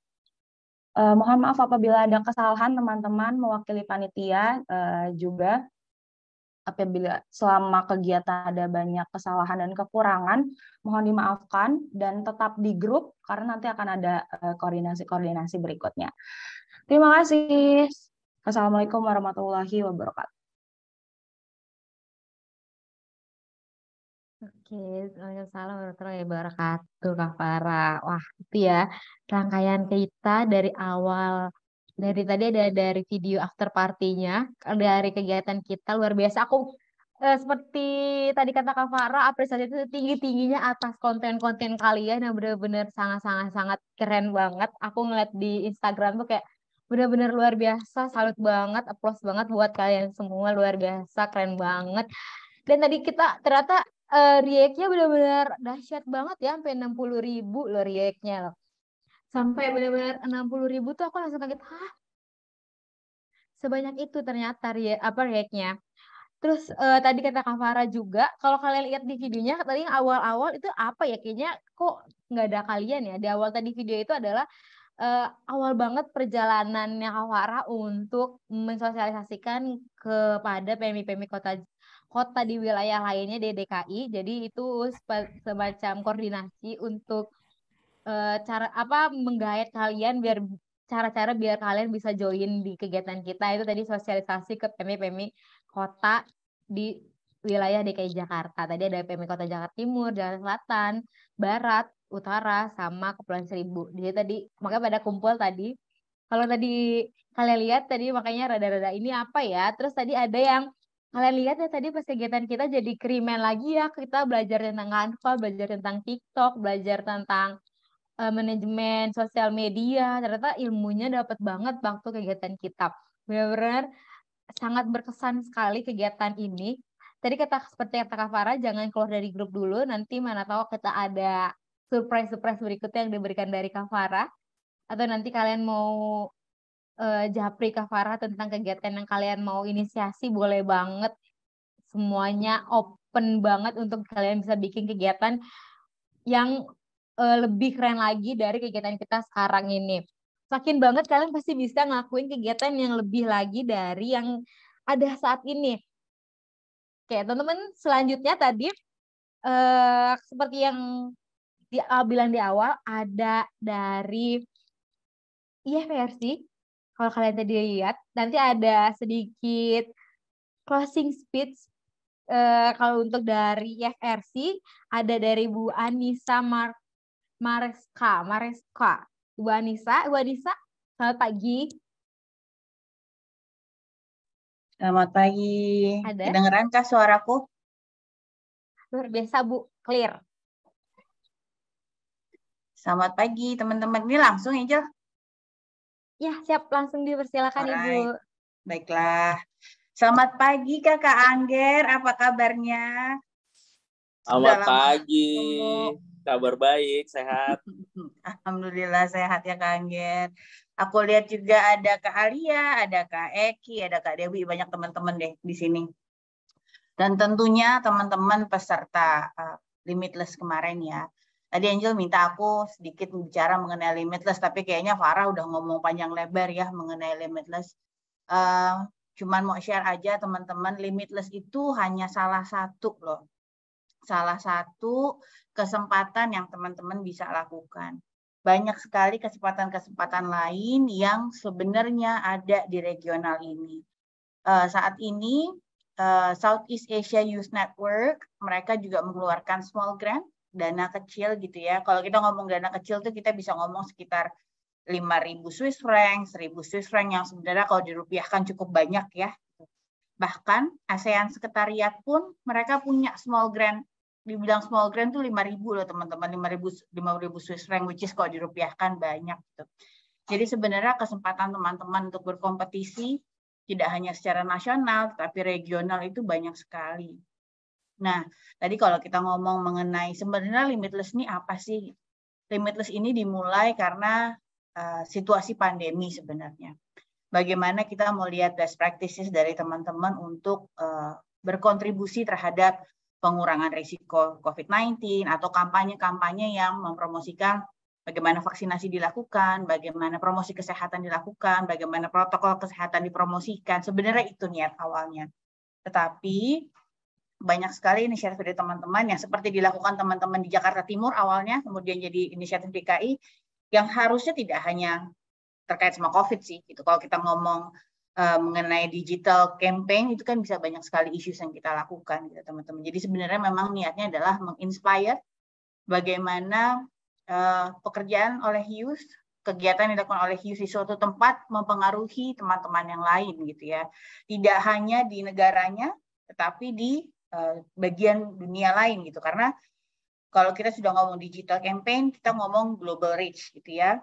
Uh, mohon maaf apabila ada kesalahan teman-teman mewakili panitia uh, juga apabila selama kegiatan ada banyak kesalahan dan kekurangan, mohon dimaafkan dan tetap di grup karena nanti akan ada eh, koordinasi-koordinasi berikutnya. Terima kasih. Assalamualaikum warahmatullahi wabarakatuh. Oke, Waalaikumsalam warahmatullahi wabarakatuh, Kak Farah. Wah, itu ya rangkaian kita dari awal dari tadi ada dari video after party-nya, dari kegiatan kita luar biasa. Aku eh, seperti tadi kata Kak Farah, apresiasi itu tinggi-tingginya atas konten-konten kalian yang benar-benar sangat-sangat sangat keren banget. Aku ngeliat di Instagram tuh kayak benar-benar luar biasa, salut banget, applause banget buat kalian semua, luar biasa, keren banget. Dan tadi kita ternyata uh, react-nya benar-benar dahsyat banget ya, sampai 60 ribu loh react-nya sampai benar-benar enam puluh ribu tuh aku langsung kaget hah? Sebanyak itu ternyata ya apa react-nya. Terus uh, tadi kata Kak Farah juga kalau kalian lihat di videonya tadi yang awal-awal itu apa ya? Kayaknya kok nggak ada kalian ya? Di awal tadi video itu adalah uh, awal banget perjalanannya Kak Farah untuk mensosialisasikan kepada PMI-PMI kota kota di wilayah lainnya di DKI jadi itu semacam koordinasi untuk uh, cara apa menggait kalian biar cara-cara biar kalian bisa join di kegiatan kita itu tadi sosialisasi ke PMI-PMI kota di wilayah DKI Jakarta. Tadi ada PMI Kota Jakarta Timur, Jakarta Selatan, Barat, Utara, sama Kepulauan Seribu. Jadi tadi makanya pada kumpul tadi. Kalau tadi kalian lihat tadi makanya rada-rada ini apa ya? Terus tadi ada yang kalian lihat ya tadi pas kegiatan kita jadi krimen lagi ya. Kita belajar tentang Canva, belajar tentang TikTok, belajar tentang uh, manajemen sosial media. Ternyata ilmunya dapat banget waktu kegiatan kita. Benar-benar sangat berkesan sekali kegiatan ini. Tadi kata seperti kata Kak Farah jangan keluar dari grup dulu. Nanti mana tahu kita ada surprise-surprise berikutnya yang diberikan dari Kak Farah. Atau nanti kalian mau uh, japri Kak Farah tentang kegiatan yang kalian mau inisiasi boleh banget semuanya open banget untuk kalian bisa bikin kegiatan yang uh, lebih keren lagi dari kegiatan kita sekarang ini. Yakin banget kalian pasti bisa ngelakuin kegiatan yang lebih lagi dari yang ada saat ini. Oke, teman-teman, selanjutnya tadi uh, seperti yang di, uh, bilang di awal ada dari IFRC. Kalau kalian tadi lihat, nanti ada sedikit closing speech uh, kalau untuk dari IFRC ada dari Bu Anissa Mark Mareska, Mareska. Ibu Anissa, Ibu Anissa, selamat pagi. Selamat pagi. Ada? Kedengeran kah suaraku? Luar biasa, Bu. Clear. Selamat pagi, teman-teman. Ini langsung, Angel? Ya, siap. Langsung dipersilakan, Alright. Ibu. Baiklah. Selamat pagi, Kakak Angger. Apa kabarnya? Selamat pagi. Ketemu. Kabar baik, sehat. Alhamdulillah sehat ya Kak Angger. Aku lihat juga ada Kak Alia, ada Kak Eki, ada Kak Dewi, banyak teman-teman deh di sini. Dan tentunya teman-teman peserta uh, Limitless kemarin ya. Tadi Angel minta aku sedikit bicara mengenai Limitless, tapi kayaknya Farah udah ngomong panjang lebar ya mengenai Limitless. Uh, cuman mau share aja teman-teman, Limitless itu hanya salah satu loh salah satu kesempatan yang teman-teman bisa lakukan. Banyak sekali kesempatan-kesempatan lain yang sebenarnya ada di regional ini. Uh, saat ini uh, Southeast Asia Youth Network mereka juga mengeluarkan small grant dana kecil gitu ya. Kalau kita ngomong dana kecil tuh kita bisa ngomong sekitar 5.000 Swiss franc, 1.000 Swiss franc yang sebenarnya kalau dirupiahkan cukup banyak ya. Bahkan ASEAN Sekretariat pun mereka punya small grant dibilang small grant tuh 5.000 loh teman-teman 5.000 5.000 Swiss franc which is kalau dirupiahkan banyak gitu. Jadi sebenarnya kesempatan teman-teman untuk berkompetisi tidak hanya secara nasional tapi regional itu banyak sekali. Nah, tadi kalau kita ngomong mengenai sebenarnya limitless ini apa sih? Limitless ini dimulai karena uh, situasi pandemi sebenarnya. Bagaimana kita mau lihat best practices dari teman-teman untuk uh, berkontribusi terhadap pengurangan risiko COVID-19 atau kampanye-kampanye yang mempromosikan bagaimana vaksinasi dilakukan, bagaimana promosi kesehatan dilakukan, bagaimana protokol kesehatan dipromosikan. Sebenarnya itu niat awalnya. Tetapi banyak sekali inisiatif dari teman-teman yang seperti dilakukan teman-teman di Jakarta Timur awalnya, kemudian jadi inisiatif DKI, yang harusnya tidak hanya terkait sama COVID sih. Gitu. Kalau kita ngomong uh, mengenai digital campaign itu kan bisa banyak sekali isu yang kita lakukan gitu teman-teman. Jadi sebenarnya memang niatnya adalah menginspire bagaimana uh, pekerjaan oleh youth, kegiatan yang dilakukan oleh youth di suatu tempat mempengaruhi teman-teman yang lain gitu ya. Tidak hanya di negaranya tetapi di bagian dunia lain gitu. Karena kalau kita sudah ngomong digital campaign, kita ngomong global reach gitu ya.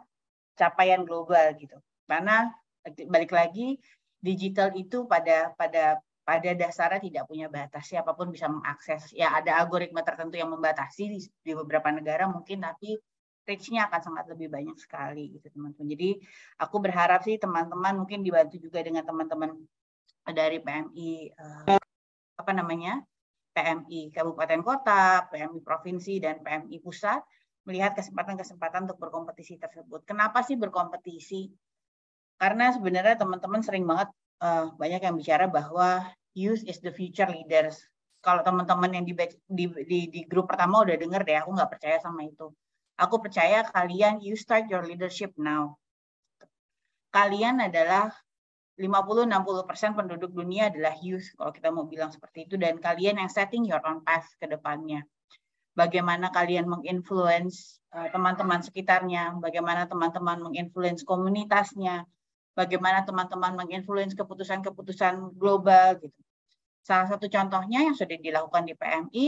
Capaian global gitu. Karena balik lagi digital itu pada pada pada dasarnya tidak punya batas siapa pun bisa mengakses ya ada algoritma tertentu yang membatasi di, di beberapa negara mungkin tapi reach-nya akan sangat lebih banyak sekali gitu teman-teman jadi aku berharap sih teman-teman mungkin dibantu juga dengan teman-teman dari PMI uh, eh, apa namanya PMI kabupaten kota PMI provinsi dan PMI pusat melihat kesempatan-kesempatan untuk berkompetisi tersebut. Kenapa sih berkompetisi? Karena sebenarnya teman-teman sering banget uh, banyak yang bicara bahwa youth is the future leaders. Kalau teman-teman yang di, di, di, di grup pertama udah denger deh, aku nggak percaya sama itu. Aku percaya kalian you start your leadership now. Kalian adalah 50-60% penduduk dunia adalah youth, kalau kita mau bilang seperti itu, dan kalian yang setting your own path ke depannya. Bagaimana kalian menginfluence uh, teman-teman sekitarnya, bagaimana teman-teman menginfluence komunitasnya, bagaimana teman-teman menginfluence keputusan-keputusan global gitu. Salah satu contohnya yang sudah dilakukan di PMI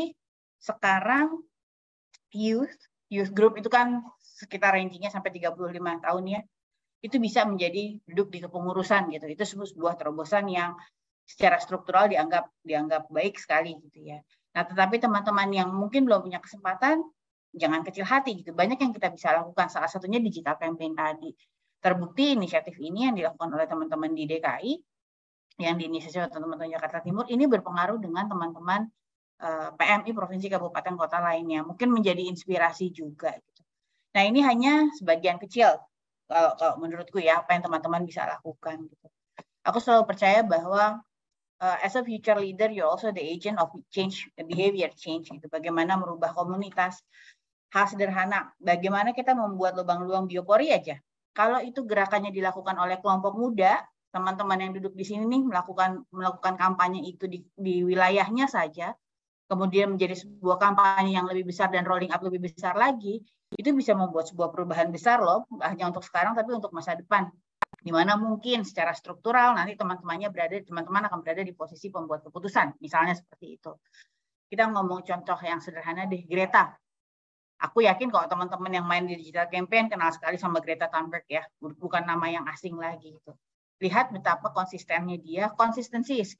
sekarang youth youth group itu kan sekitar rangingnya sampai 35 tahun ya. Itu bisa menjadi duduk di kepengurusan gitu. Itu sebuah terobosan yang secara struktural dianggap dianggap baik sekali gitu ya. Nah, tetapi teman-teman yang mungkin belum punya kesempatan jangan kecil hati gitu. Banyak yang kita bisa lakukan. Salah satunya digital campaign tadi. Terbukti inisiatif ini yang dilakukan oleh teman-teman di DKI, yang diinisiasi oleh teman-teman Jakarta Timur, ini berpengaruh dengan teman-teman eh, PMI Provinsi Kabupaten Kota lainnya. Mungkin menjadi inspirasi juga. Gitu. Nah ini hanya sebagian kecil kalau, kalau menurutku ya apa yang teman-teman bisa lakukan. Gitu. Aku selalu percaya bahwa uh, as a future leader, you're also the agent of change, behavior change. Gitu. Bagaimana merubah komunitas, hal sederhana. Bagaimana kita membuat lubang-lubang biopori aja kalau itu gerakannya dilakukan oleh kelompok muda, teman-teman yang duduk di sini nih melakukan melakukan kampanye itu di, di wilayahnya saja, kemudian menjadi sebuah kampanye yang lebih besar dan rolling up lebih besar lagi, itu bisa membuat sebuah perubahan besar loh, hanya untuk sekarang tapi untuk masa depan. Di mana mungkin secara struktural nanti teman-temannya berada, teman-teman akan berada di posisi pembuat keputusan, misalnya seperti itu. Kita ngomong contoh yang sederhana deh, Greta aku yakin kalau teman-teman yang main di digital campaign kenal sekali sama Greta Thunberg ya, bukan nama yang asing lagi itu. Lihat betapa konsistennya dia, konsistensi is.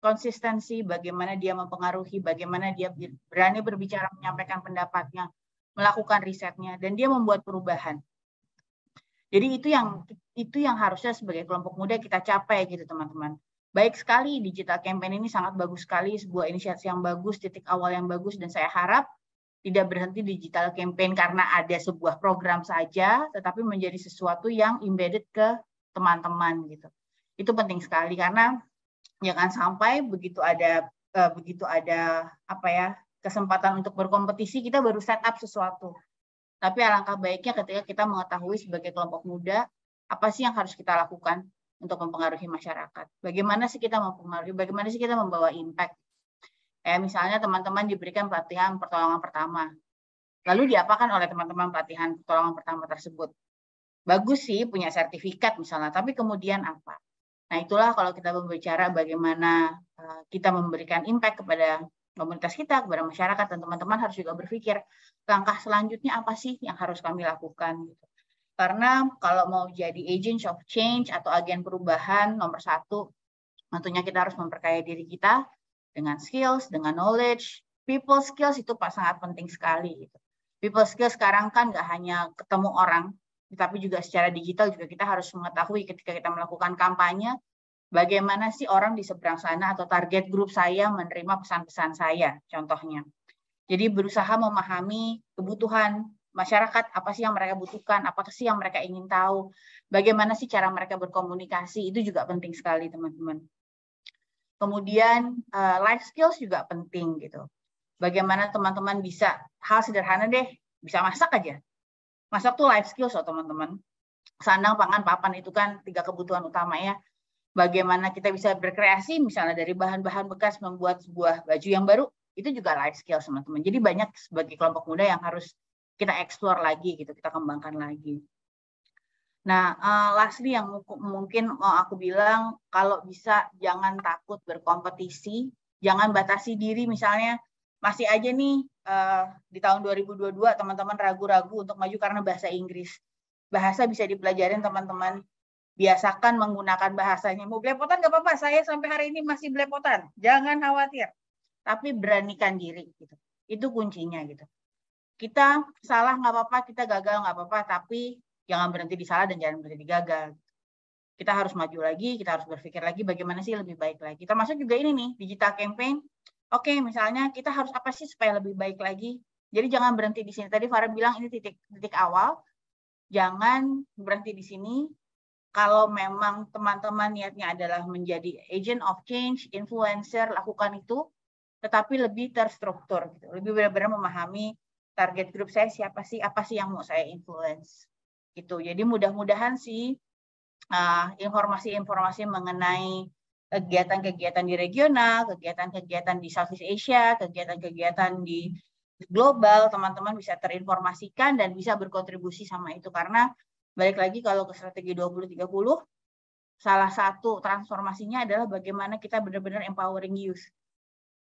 Konsistensi bagaimana dia mempengaruhi, bagaimana dia berani berbicara, menyampaikan pendapatnya, melakukan risetnya, dan dia membuat perubahan. Jadi itu yang itu yang harusnya sebagai kelompok muda kita capai gitu teman-teman. Baik sekali digital campaign ini sangat bagus sekali, sebuah inisiatif yang bagus, titik awal yang bagus, dan saya harap tidak berhenti digital campaign karena ada sebuah program saja, tetapi menjadi sesuatu yang embedded ke teman-teman gitu. Itu penting sekali karena jangan sampai begitu ada uh, begitu ada apa ya kesempatan untuk berkompetisi kita baru set up sesuatu. Tapi alangkah baiknya ketika kita mengetahui sebagai kelompok muda apa sih yang harus kita lakukan untuk mempengaruhi masyarakat. Bagaimana sih kita mempengaruhi, bagaimana sih kita membawa impact Kayak misalnya teman-teman diberikan pelatihan pertolongan pertama. Lalu diapakan oleh teman-teman pelatihan pertolongan pertama tersebut? bagus sih punya sertifikat misalnya, tapi kemudian apa? Nah, itulah kalau kita berbicara bagaimana uh, kita memberikan impact kepada komunitas kita, kepada masyarakat dan teman-teman harus juga berpikir langkah selanjutnya apa sih yang harus kami lakukan gitu. Karena kalau mau jadi agent of change atau agen perubahan nomor satu, tentunya kita harus memperkaya diri kita dengan skills, dengan knowledge, people skills itu sangat penting sekali. Gitu. People skills sekarang kan nggak hanya ketemu orang, tapi juga secara digital juga kita harus mengetahui ketika kita melakukan kampanye, bagaimana sih orang di seberang sana atau target grup saya menerima pesan-pesan saya, contohnya. Jadi berusaha memahami kebutuhan masyarakat, apa sih yang mereka butuhkan, apa sih yang mereka ingin tahu, bagaimana sih cara mereka berkomunikasi, itu juga penting sekali teman-teman. Kemudian uh, life skills juga penting gitu. Bagaimana teman-teman bisa, hal sederhana deh, bisa masak aja. Masak tuh life skills loh teman-teman. Sandang, pangan, papan itu kan tiga kebutuhan utama ya. Bagaimana kita bisa berkreasi misalnya dari bahan-bahan bekas membuat sebuah baju yang baru, itu juga life skills teman-teman. Jadi banyak sebagai kelompok muda yang harus kita explore lagi gitu, kita kembangkan lagi. Nah, uh, lastly yang mungkin mau aku bilang, kalau bisa jangan takut berkompetisi, jangan batasi diri misalnya masih aja nih uh, di tahun 2022 teman-teman ragu-ragu untuk maju karena bahasa Inggris. Bahasa bisa dipelajarin teman-teman. Biasakan menggunakan bahasanya. Mau belepotan nggak apa-apa, saya sampai hari ini masih belepotan. Jangan khawatir. Tapi beranikan diri. Gitu. Itu kuncinya gitu kita salah nggak apa-apa, kita gagal nggak apa-apa, tapi jangan berhenti di salah dan jangan berhenti di gagal. Kita harus maju lagi, kita harus berpikir lagi bagaimana sih lebih baik lagi. Termasuk juga ini nih, digital campaign. Oke, misalnya kita harus apa sih supaya lebih baik lagi. Jadi jangan berhenti di sini. Tadi Farah bilang ini titik titik awal. Jangan berhenti di sini. Kalau memang teman-teman niatnya adalah menjadi agent of change, influencer, lakukan itu. Tetapi lebih terstruktur, gitu. lebih benar-benar memahami target grup saya siapa sih, apa sih yang mau saya influence. Gitu. Jadi mudah-mudahan sih uh, informasi-informasi mengenai kegiatan-kegiatan di regional, kegiatan-kegiatan di Southeast Asia, kegiatan-kegiatan di global, teman-teman bisa terinformasikan dan bisa berkontribusi sama itu. Karena balik lagi kalau ke strategi 2030, salah satu transformasinya adalah bagaimana kita benar-benar empowering youth.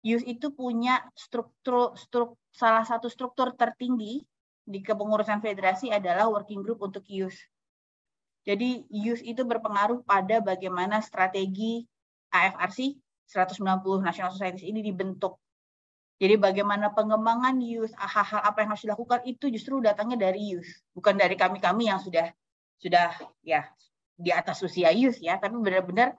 Youth itu punya struktur, struktur salah satu struktur tertinggi di kepengurusan federasi adalah working group untuk youth. Jadi youth itu berpengaruh pada bagaimana strategi AFRC 190 National Societies ini dibentuk. Jadi bagaimana pengembangan youth, hal-hal apa yang harus dilakukan itu justru datangnya dari youth, bukan dari kami-kami yang sudah sudah ya di atas usia youth ya, tapi benar-benar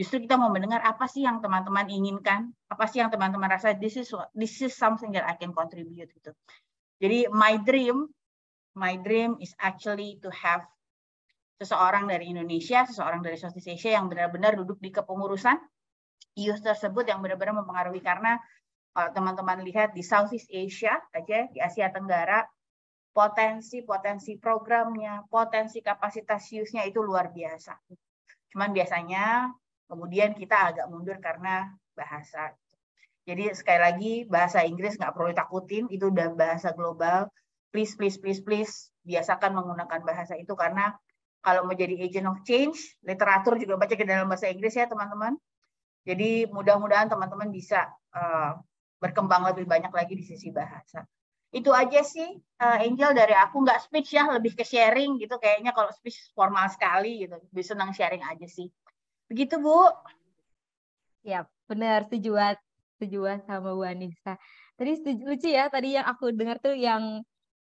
Justru kita mau mendengar apa sih yang teman-teman inginkan, apa sih yang teman-teman rasa this is this is something that I can contribute gitu. Jadi my dream, my dream is actually to have seseorang dari Indonesia, seseorang dari Southeast Asia yang benar-benar duduk di kepengurusan youth tersebut yang benar-benar mempengaruhi karena kalau teman-teman lihat di Southeast Asia aja di Asia Tenggara potensi-potensi programnya, potensi kapasitas youth-nya itu luar biasa. Cuman biasanya Kemudian kita agak mundur karena bahasa. Jadi sekali lagi bahasa Inggris nggak perlu ditakutin, itu udah bahasa global. Please, please, please, please biasakan menggunakan bahasa itu karena kalau mau jadi agent of change, literatur juga baca ke dalam bahasa Inggris ya teman-teman. Jadi mudah-mudahan teman-teman bisa uh, berkembang lebih banyak lagi di sisi bahasa. Itu aja sih uh, Angel dari aku nggak speech ya, lebih ke sharing gitu. Kayaknya kalau speech formal sekali gitu, bisa senang sharing aja sih. Begitu, Bu. Ya, benar. Setuju setuju sama Bu Anissa. Tadi setuju, lucu ya, tadi yang aku dengar tuh yang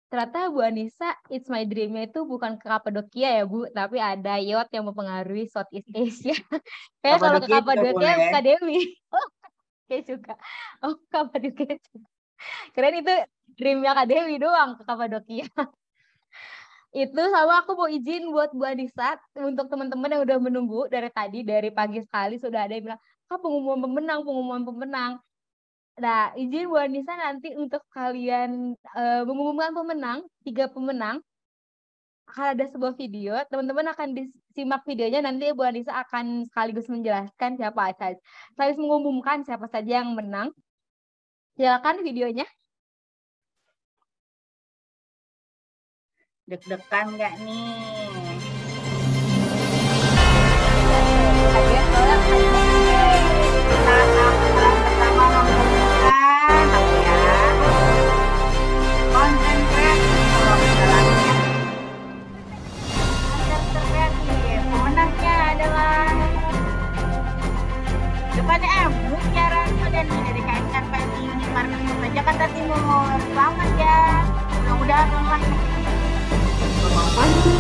ternyata Bu Anissa, It's My Dream-nya itu bukan ke Kapadokia ya, Bu, tapi ada yacht yang mempengaruhi Southeast Asia. Kayak kalau ke Kapadokia, buka Dewi. Kayak juga. Oh, Kapadokia juga. Keren itu dreamnya Kak Dewi doang ke Kapadokia itu sama aku mau izin buat Bu Anissa untuk teman-teman yang udah menunggu dari tadi dari pagi sekali sudah ada yang bilang kak pengumuman pemenang pengumuman pemenang nah izin Bu Anissa nanti untuk kalian uh, mengumumkan pemenang tiga pemenang akan ada sebuah video teman-teman akan disimak videonya nanti Bu Anissa akan sekaligus menjelaskan siapa saja sekaligus mengumumkan siapa saja yang menang. Silakan videonya. Deg-degan nggak nih? Depannya M Mutiara Sodani dari KSR PMI Unit Markas Kota Jakarta Timur. Selamat ya. Mudah-mudahan online Lalu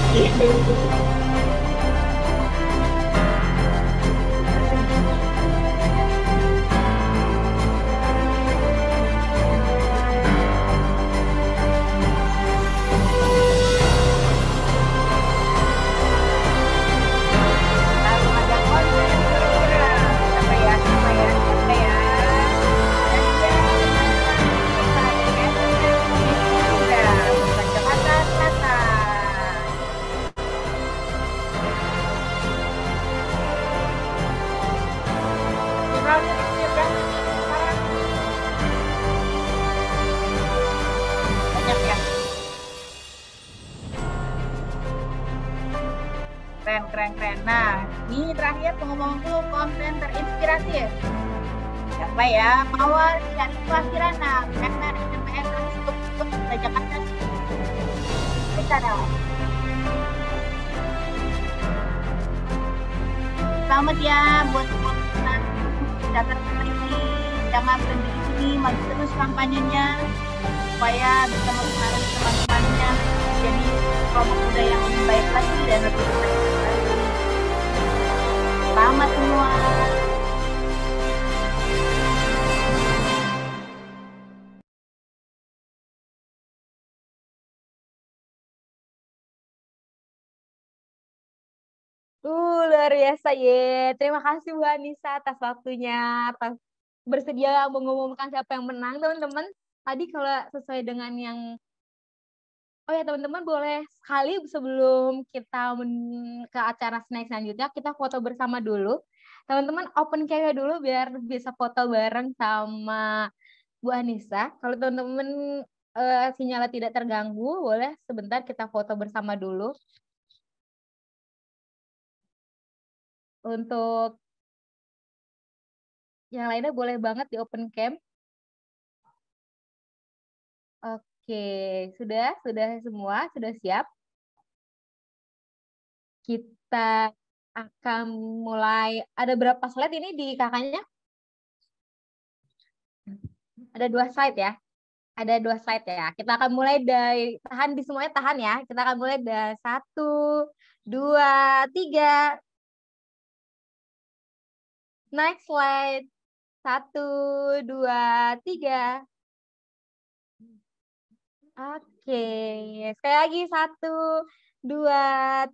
keren keren keren nah ini terakhir pengumumanku konten terinspirasi ya siapa ya Mawar Syarifah Kirana MR MPR untuk Jakarta dong selamat ya buat teman-teman datang lagi jangan berhenti di sini maju terus kampanyenya supaya bisa mempengaruhi teman-temannya jadi kelompok muda yang lebih baik lagi dan lebih selamat semua Uh, luar biasa ye. Terima kasih Bu Anissa atas waktunya, atas bersedia mengumumkan siapa yang menang, teman-teman. Tadi kalau sesuai dengan yang Oh ya teman-teman boleh sekali sebelum kita men- ke acara snack selanjutnya kita foto bersama dulu. Teman-teman open camera dulu biar bisa foto bareng sama Bu Anissa. Kalau teman-teman eh, sinyalnya tidak terganggu, boleh sebentar kita foto bersama dulu. Untuk yang lainnya boleh banget di open cam. Oke, sudah, sudah semua, sudah siap. Kita akan mulai. Ada berapa slide ini di kakaknya? Ada dua slide ya. Ada dua slide ya. Kita akan mulai dari tahan di semuanya tahan ya. Kita akan mulai dari satu, dua, tiga. Next slide. Satu, dua, tiga. Oke, sekali lagi satu, dua,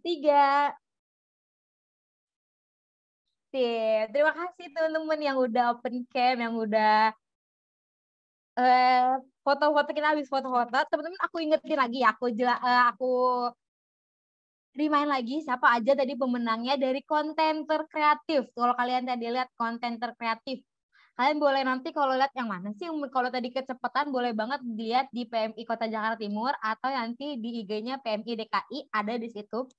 tiga. Sip. Terima kasih teman-teman yang udah open cam, yang udah eh, foto-foto kita habis foto-foto. Teman-teman aku ingetin lagi ya, aku jela, eh, aku remind lagi siapa aja tadi pemenangnya dari konten terkreatif. Kalau kalian tadi lihat konten terkreatif, kalian boleh nanti kalau lihat yang mana sih? Kalau tadi kecepatan boleh banget dilihat di PMI Kota Jakarta Timur atau nanti di IG-nya PMI DKI ada di situ.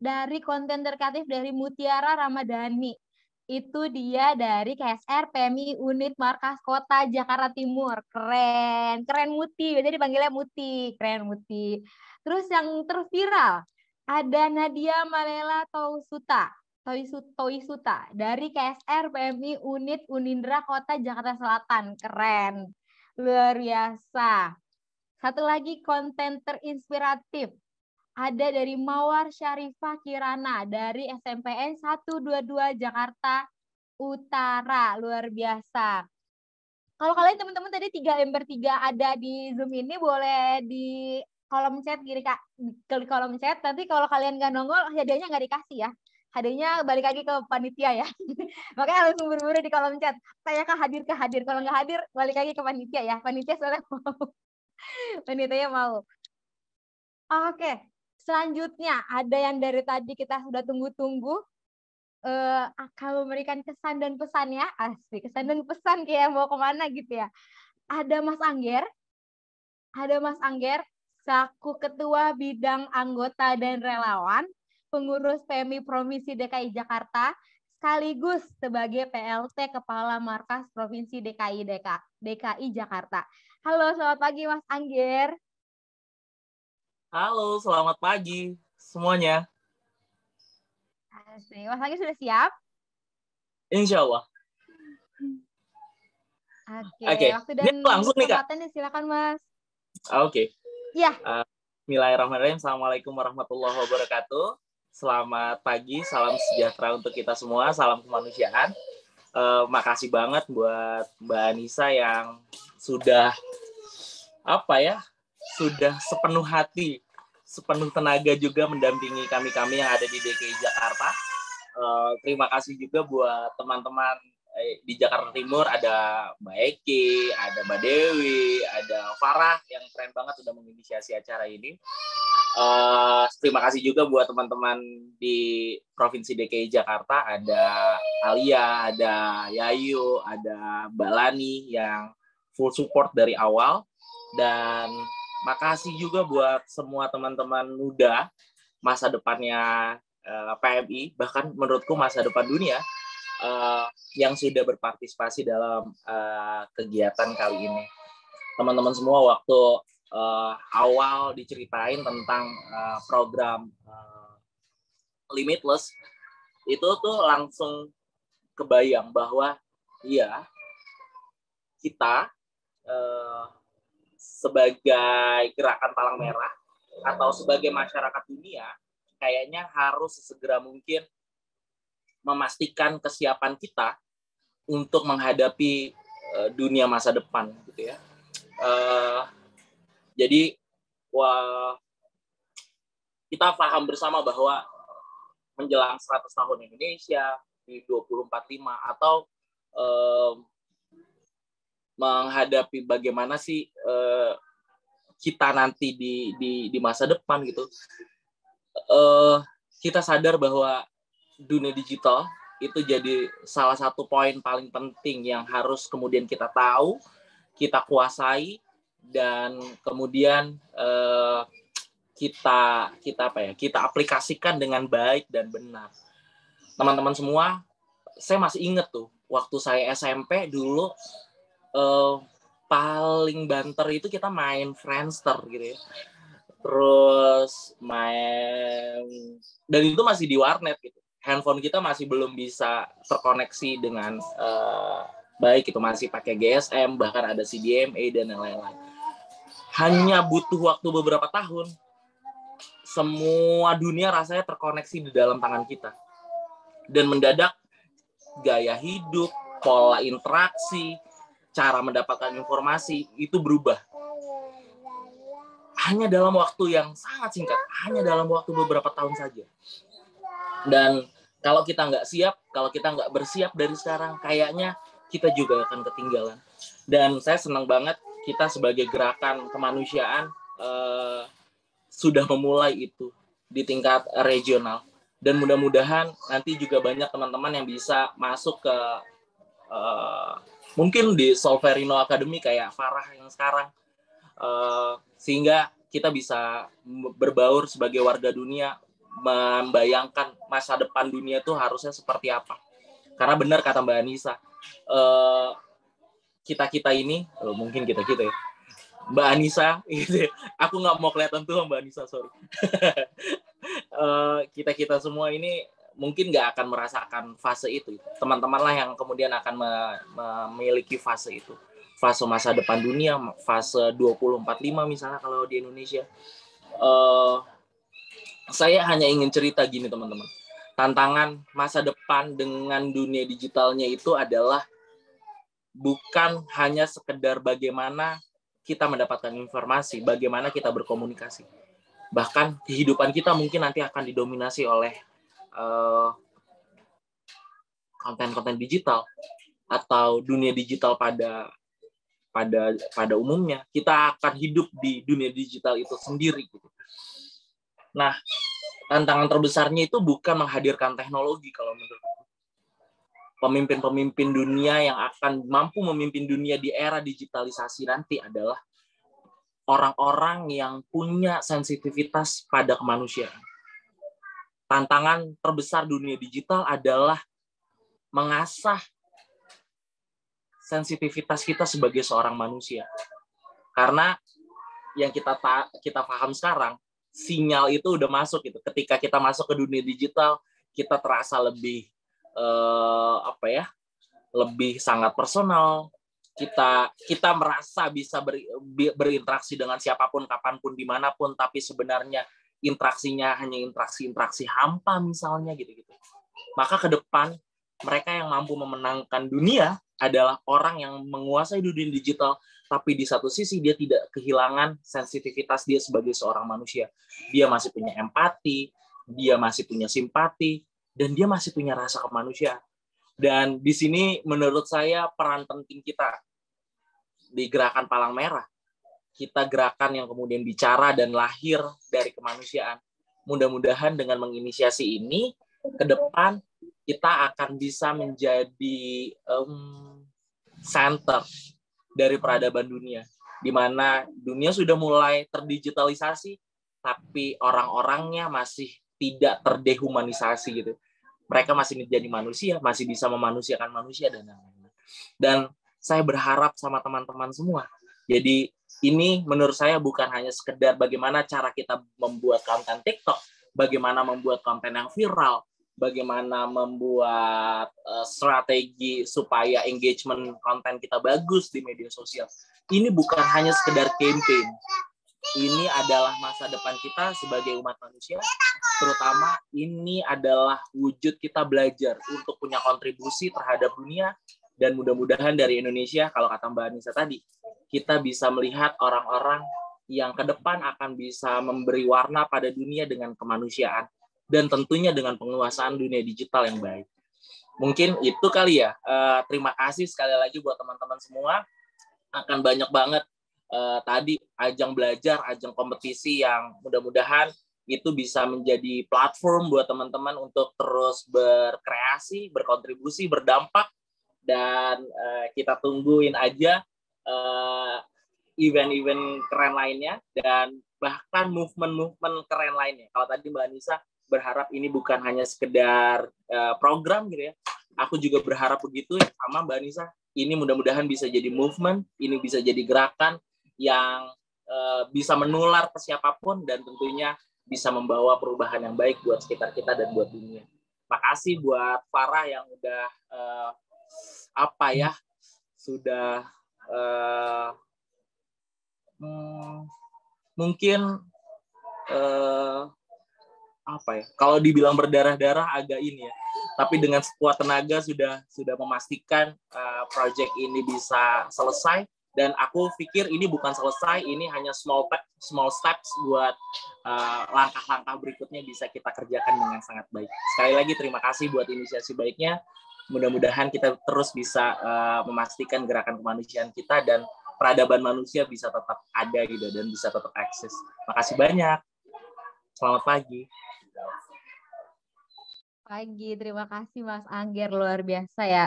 Dari konten terkreatif dari Mutiara Ramadhani. Itu dia dari KSR PMI Unit Markas Kota Jakarta Timur. Keren keren Muti. Jadi dipanggilnya Muti. Keren Muti. Terus yang terviral ada Nadia Malela Tausuta Toisuta dari KSR PMI Unit Unindra Kota Jakarta Selatan. Keren. Luar biasa. Satu lagi konten terinspiratif. Ada dari Mawar Syarifah Kirana dari SMPN 122 Jakarta Utara. Luar biasa. Kalau kalian teman-teman tadi tiga member tiga ada di Zoom ini boleh di kolom chat kiri kak klik kolom chat nanti kalau kalian nggak nongol hadiahnya nggak dikasih ya hadiahnya balik lagi ke panitia ya. Makanya langsung buru-buru di kolom chat. Saya kah hadir kah hadir. Kalau nggak hadir balik lagi ke panitia ya. Panitia soalnya mau. Panitianya mau. Oke selanjutnya ada yang dari tadi kita sudah tunggu-tunggu. Eh, akan memberikan kesan dan pesan ya. Asli kesan dan pesan kayak mau ke mana gitu ya. Ada Mas Angger. Ada Mas Angger selaku Ketua Bidang Anggota dan Relawan, pengurus PMI Provinsi DKI Jakarta, sekaligus sebagai PLT Kepala Markas Provinsi DKI DKI Jakarta. Halo, selamat pagi Mas Angger. Halo, selamat pagi semuanya. Asik. Mas Angger sudah siap? Insya Allah. Oke, Oke, waktu dan ini langsung nih, Kak. silakan Mas. Ah, Oke. Ya. Uh, Bismillahirrahmanirrahim. Assalamualaikum warahmatullahi wabarakatuh. Selamat pagi, salam sejahtera untuk kita semua, salam kemanusiaan. Uh, makasih banget buat Mbak Anissa yang sudah apa ya, sudah sepenuh hati, sepenuh tenaga juga mendampingi kami-kami yang ada di DKI Jakarta. Uh, terima kasih juga buat teman-teman eh, di Jakarta Timur ada Mbak Eki, ada Mbak Dewi, ada Farah yang keren banget sudah menginisiasi acara ini. Uh, terima kasih juga buat teman-teman di Provinsi DKI Jakarta, ada Alia, ada Yayu, ada Mbak Lani yang full support dari awal. Dan makasih juga buat semua teman-teman muda masa depannya uh, PMI, bahkan menurutku masa depan dunia uh, yang sudah berpartisipasi dalam uh, kegiatan kali ini. Teman-teman semua waktu uh, awal diceritain tentang uh, program uh, Limitless itu tuh langsung kebayang bahwa iya kita uh, sebagai gerakan palang merah atau sebagai masyarakat dunia kayaknya harus sesegera mungkin memastikan kesiapan kita untuk menghadapi uh, dunia masa depan gitu ya. Uh, jadi wah kita paham bersama bahwa menjelang 100 tahun Indonesia di 2045 atau uh, menghadapi bagaimana sih uh, kita nanti di di di masa depan gitu. Uh, kita sadar bahwa dunia digital itu jadi salah satu poin paling penting yang harus kemudian kita tahu, kita kuasai dan kemudian eh, kita kita apa ya? Kita aplikasikan dengan baik dan benar. Teman-teman semua, saya masih ingat tuh waktu saya SMP dulu eh, paling banter itu kita main Friendster gitu ya. Terus main dan itu masih di warnet gitu handphone kita masih belum bisa terkoneksi dengan uh, baik itu masih pakai GSM bahkan ada CDMA dan lain-lain hanya butuh waktu beberapa tahun. Semua dunia rasanya terkoneksi di dalam tangan kita. Dan mendadak gaya hidup pola interaksi cara mendapatkan informasi itu berubah. Hanya dalam waktu yang sangat singkat. Hanya dalam waktu beberapa tahun saja. Dan kalau kita nggak siap, kalau kita nggak bersiap dari sekarang, kayaknya kita juga akan ketinggalan. Dan saya senang banget kita sebagai gerakan kemanusiaan eh, sudah memulai itu di tingkat regional. Dan mudah-mudahan nanti juga banyak teman-teman yang bisa masuk ke eh, mungkin di Solverino Academy kayak Farah yang sekarang, eh, sehingga kita bisa berbaur sebagai warga dunia membayangkan masa depan dunia itu harusnya seperti apa. Karena benar kata Mbak Anissa, eh, kita kita ini, oh, mungkin kita kita ya, Mbak Anissa, gitu. Ya. aku nggak mau kelihatan tuh Mbak Anissa, sorry. Eh, kita kita semua ini mungkin nggak akan merasakan fase itu. Teman-teman lah yang kemudian akan memiliki fase itu. Fase masa depan dunia, fase 2045 misalnya kalau di Indonesia. Uh, saya hanya ingin cerita gini teman-teman. Tantangan masa depan dengan dunia digitalnya itu adalah bukan hanya sekedar bagaimana kita mendapatkan informasi, bagaimana kita berkomunikasi. Bahkan kehidupan kita mungkin nanti akan didominasi oleh konten konten-konten digital atau dunia digital pada pada pada umumnya. Kita akan hidup di dunia digital itu sendiri gitu. Nah, tantangan terbesarnya itu bukan menghadirkan teknologi kalau menurut pemimpin-pemimpin dunia yang akan mampu memimpin dunia di era digitalisasi nanti adalah orang-orang yang punya sensitivitas pada kemanusiaan. Tantangan terbesar dunia digital adalah mengasah sensitivitas kita sebagai seorang manusia. Karena yang kita kita paham sekarang, sinyal itu udah masuk gitu. Ketika kita masuk ke dunia digital, kita terasa lebih eh, apa ya? lebih sangat personal, kita kita merasa bisa ber, berinteraksi dengan siapa pun kapan pun di mana pun tapi sebenarnya interaksinya hanya interaksi-interaksi hampa misalnya gitu-gitu maka ke depan mereka yang mampu memenangkan dunia adalah orang yang menguasai dunia digital tapi di satu sisi dia tidak kehilangan sensitivitas dia sebagai seorang manusia dia masih punya empati dia masih punya simpati dan dia masih punya rasa kemanusiaan dan di sini menurut saya peran penting kita di gerakan Palang Merah, kita gerakan yang kemudian bicara dan lahir dari kemanusiaan. Mudah-mudahan dengan menginisiasi ini, ke depan kita akan bisa menjadi um, center dari peradaban dunia, di mana dunia sudah mulai terdigitalisasi, tapi orang-orangnya masih tidak terdehumanisasi gitu mereka masih menjadi manusia, masih bisa memanusiakan manusia dan lain-lain. Dan saya berharap sama teman-teman semua. Jadi ini menurut saya bukan hanya sekedar bagaimana cara kita membuat konten TikTok, bagaimana membuat konten yang viral, bagaimana membuat uh, strategi supaya engagement konten kita bagus di media sosial. Ini bukan hanya sekedar campaign, ini adalah masa depan kita sebagai umat manusia, terutama ini adalah wujud kita belajar untuk punya kontribusi terhadap dunia dan mudah-mudahan dari Indonesia, kalau kata Mbak Anissa tadi, kita bisa melihat orang-orang yang ke depan akan bisa memberi warna pada dunia dengan kemanusiaan dan tentunya dengan penguasaan dunia digital yang baik. Mungkin itu kali ya. Uh, terima kasih sekali lagi buat teman-teman semua. Akan banyak banget uh, tadi ajang belajar, ajang kompetisi yang mudah-mudahan itu bisa menjadi platform buat teman-teman untuk terus berkreasi, berkontribusi, berdampak dan uh, kita tungguin aja uh, event-event keren lainnya dan bahkan movement-movement keren lainnya. Kalau tadi Mbak Anissa berharap ini bukan hanya sekedar uh, program gitu ya. Aku juga berharap begitu ya sama Mbak Anissa. Ini mudah-mudahan bisa jadi movement, ini bisa jadi gerakan yang uh, bisa menular ke siapa pun dan tentunya bisa membawa perubahan yang baik buat sekitar kita dan buat dunia. Makasih buat Farah yang udah uh, apa ya sudah uh, mungkin uh, apa ya kalau dibilang berdarah-darah agak ini ya tapi dengan sekuat tenaga sudah sudah memastikan uh, project ini bisa selesai dan aku pikir ini bukan selesai ini hanya small small steps buat uh, langkah-langkah uh, berikutnya bisa kita kerjakan dengan sangat baik. Sekali lagi terima kasih buat inisiasi baiknya. Mudah-mudahan kita terus bisa uh, memastikan gerakan kemanusiaan kita dan peradaban manusia bisa tetap ada gitu dan bisa tetap eksis. Makasih banyak. Selamat pagi. Pagi terima kasih Mas Angger luar biasa ya.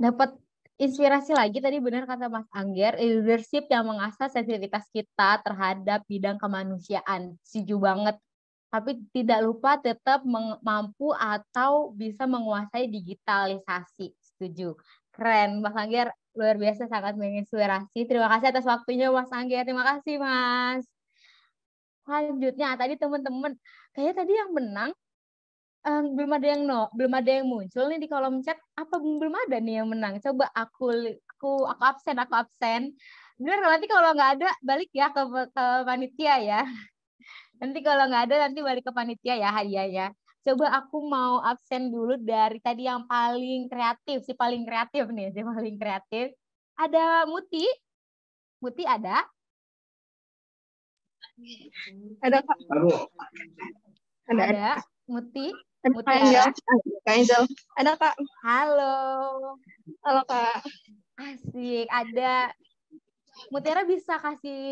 Dapat inspirasi lagi tadi benar kata Mas Angger, leadership yang mengasah sensitivitas kita terhadap bidang kemanusiaan. Setuju banget. Tapi tidak lupa tetap mampu atau bisa menguasai digitalisasi. Setuju. Keren, Mas Angger luar biasa sangat menginspirasi. Terima kasih atas waktunya Mas Angger. Terima kasih Mas. Selanjutnya tadi teman-teman, kayaknya tadi yang menang um, belum ada yang no, belum ada yang muncul nih di kolom chat. Apa belum ada nih yang menang? Coba aku aku aku absen, aku absen. Bener nanti kalau nggak ada balik ya ke, ke panitia ya. Nanti kalau nggak ada nanti balik ke panitia ya hadiahnya. Coba aku mau absen dulu dari tadi yang paling kreatif, si paling kreatif nih, si paling kreatif. Ada Muti. Muti ada? Ada Kak. Ada. Ada. Muti. Angel. Kak Angel. Ada Kak. Halo. Halo Kak. Asik. Ada. Mutiara bisa kasih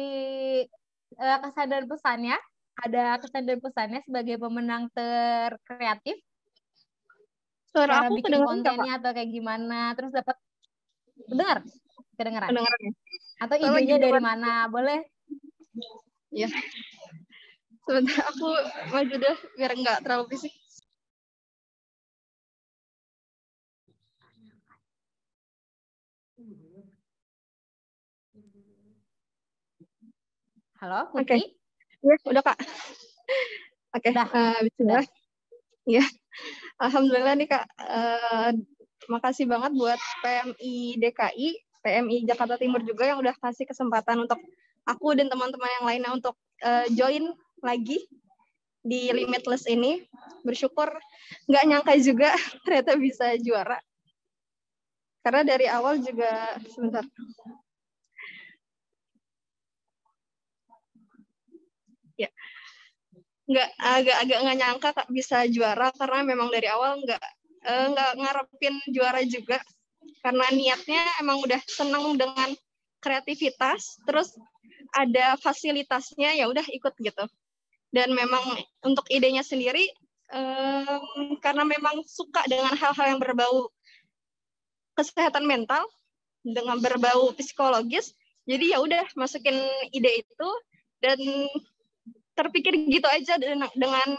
uh, kesan dan pesannya? Ada kesan dan pesannya sebagai pemenang terkreatif? Suara Cara aku bikin kontennya atau kayak gimana? Terus dapat dengar? Kedengeran? Kedengeran ya? Atau idenya dari mana? Boleh Iya. Sebentar aku maju deh biar nggak terlalu bisik. Halo, Oke. Putih. Ya, udah Kak. Oke, eh, bismillah. Ya. Alhamdulillah nih Kak. Eh, makasih banget buat PMI DKI, PMI Jakarta Timur juga yang udah kasih kesempatan untuk aku dan teman-teman yang lainnya untuk eh, join lagi di Limitless ini. Bersyukur nggak nyangka juga ternyata bisa juara. Karena dari awal juga sebentar. Ya. Nggak agak-agak nggak nyangka Kak bisa juara karena memang dari awal nggak eh, nggak ngarepin juara juga. Karena niatnya emang udah seneng dengan kreativitas, terus ada fasilitasnya ya udah ikut gitu. Dan memang untuk idenya sendiri em, karena memang suka dengan hal-hal yang berbau kesehatan mental dengan berbau psikologis jadi ya udah masukin ide itu dan terpikir gitu aja dengan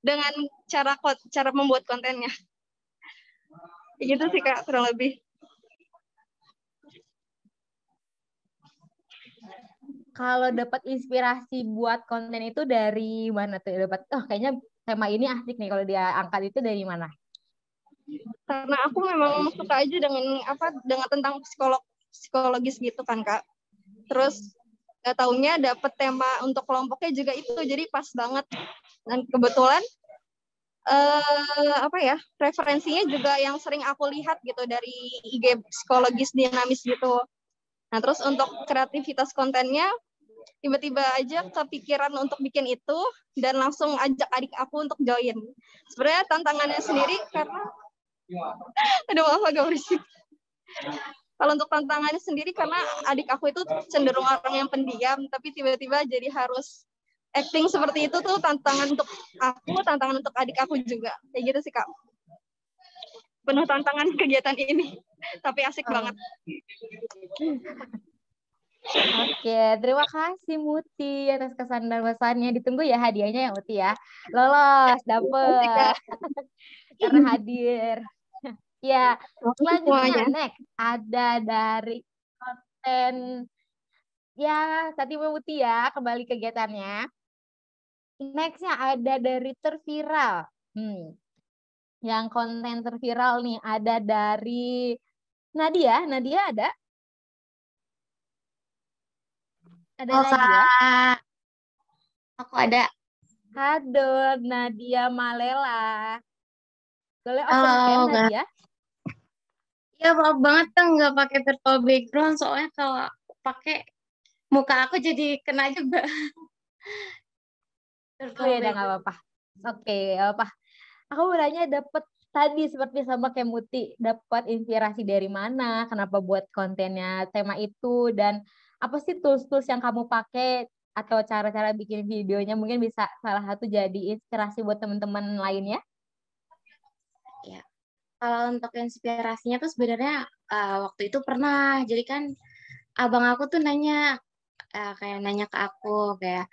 dengan cara cara membuat kontennya gitu sih kak kurang lebih Kalau dapat inspirasi buat konten itu dari mana tuh? Dapat, oh kayaknya tema ini asik nih kalau dia angkat itu dari mana? karena aku memang suka aja dengan apa dengan tentang psikolog psikologis gitu kan kak terus nggak taunya dapet tema untuk kelompoknya juga itu jadi pas banget. Dan kebetulan eh apa ya referensinya juga yang sering aku lihat gitu dari IG psikologis dinamis gitu. Nah terus untuk kreativitas kontennya tiba-tiba aja kepikiran untuk bikin itu dan langsung ajak adik aku untuk join. Sebenarnya tantangannya sendiri karena Aduh, maaf agak berisik. Kalau untuk tantangannya sendiri karena adik aku itu cenderung orang yang pendiam, tapi tiba-tiba jadi harus acting seperti itu tuh tantangan untuk aku, tantangan untuk adik aku juga. Kayak gitu sih, Kak. Penuh tantangan kegiatan ini, tapi asik banget. Oke, terima kasih Muti atas kesan dan pesannya. Ditunggu ya hadiahnya ya Muti ya. Lolos, dapet. Karena hadir. Ya, selanjutnya next ada dari konten ya tadi Muti ya kembali kegiatannya. Nextnya ada dari terviral. Hmm. Yang konten terviral nih ada dari Nadia. Nadia ada? Ada Oh, Nadia? Kak. Aku ada. Aduh, Nadia Malela. Boleh open Halo, cam Kak. Nadia? Iya, maaf banget kan nggak pakai virtual background soalnya kalau pakai muka aku jadi kena juga. Oh Virtual ya udah nggak apa-apa. Oke, nggak apa. Aku beranya dapet tadi seperti sama kayak Muti, dapat inspirasi dari mana, kenapa buat kontennya tema itu dan apa sih tools-tools yang kamu pakai atau cara-cara bikin videonya mungkin bisa salah satu jadi inspirasi buat teman-teman lainnya. Kalau untuk inspirasinya tuh sebenarnya eh, waktu itu pernah. Jadi kan abang aku tuh nanya eh, kayak nanya ke aku kayak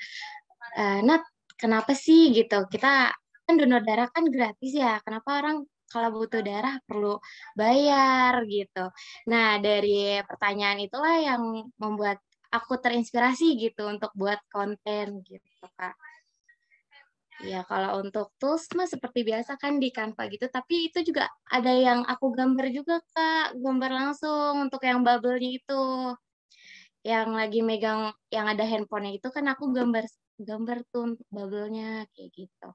eh, Nat, kenapa sih gitu? Kita kan donor darah kan gratis ya. Kenapa orang kalau butuh darah perlu bayar gitu. Nah, dari pertanyaan itulah yang membuat aku terinspirasi gitu untuk buat konten gitu, Kak. Ya, kalau untuk tools mah seperti biasa kan di Canva gitu, tapi itu juga ada yang aku gambar juga, Kak. Gambar langsung untuk yang bubble-nya itu. Yang lagi megang yang ada handphonenya itu kan aku gambar gambar tuh untuk bubble-nya kayak gitu.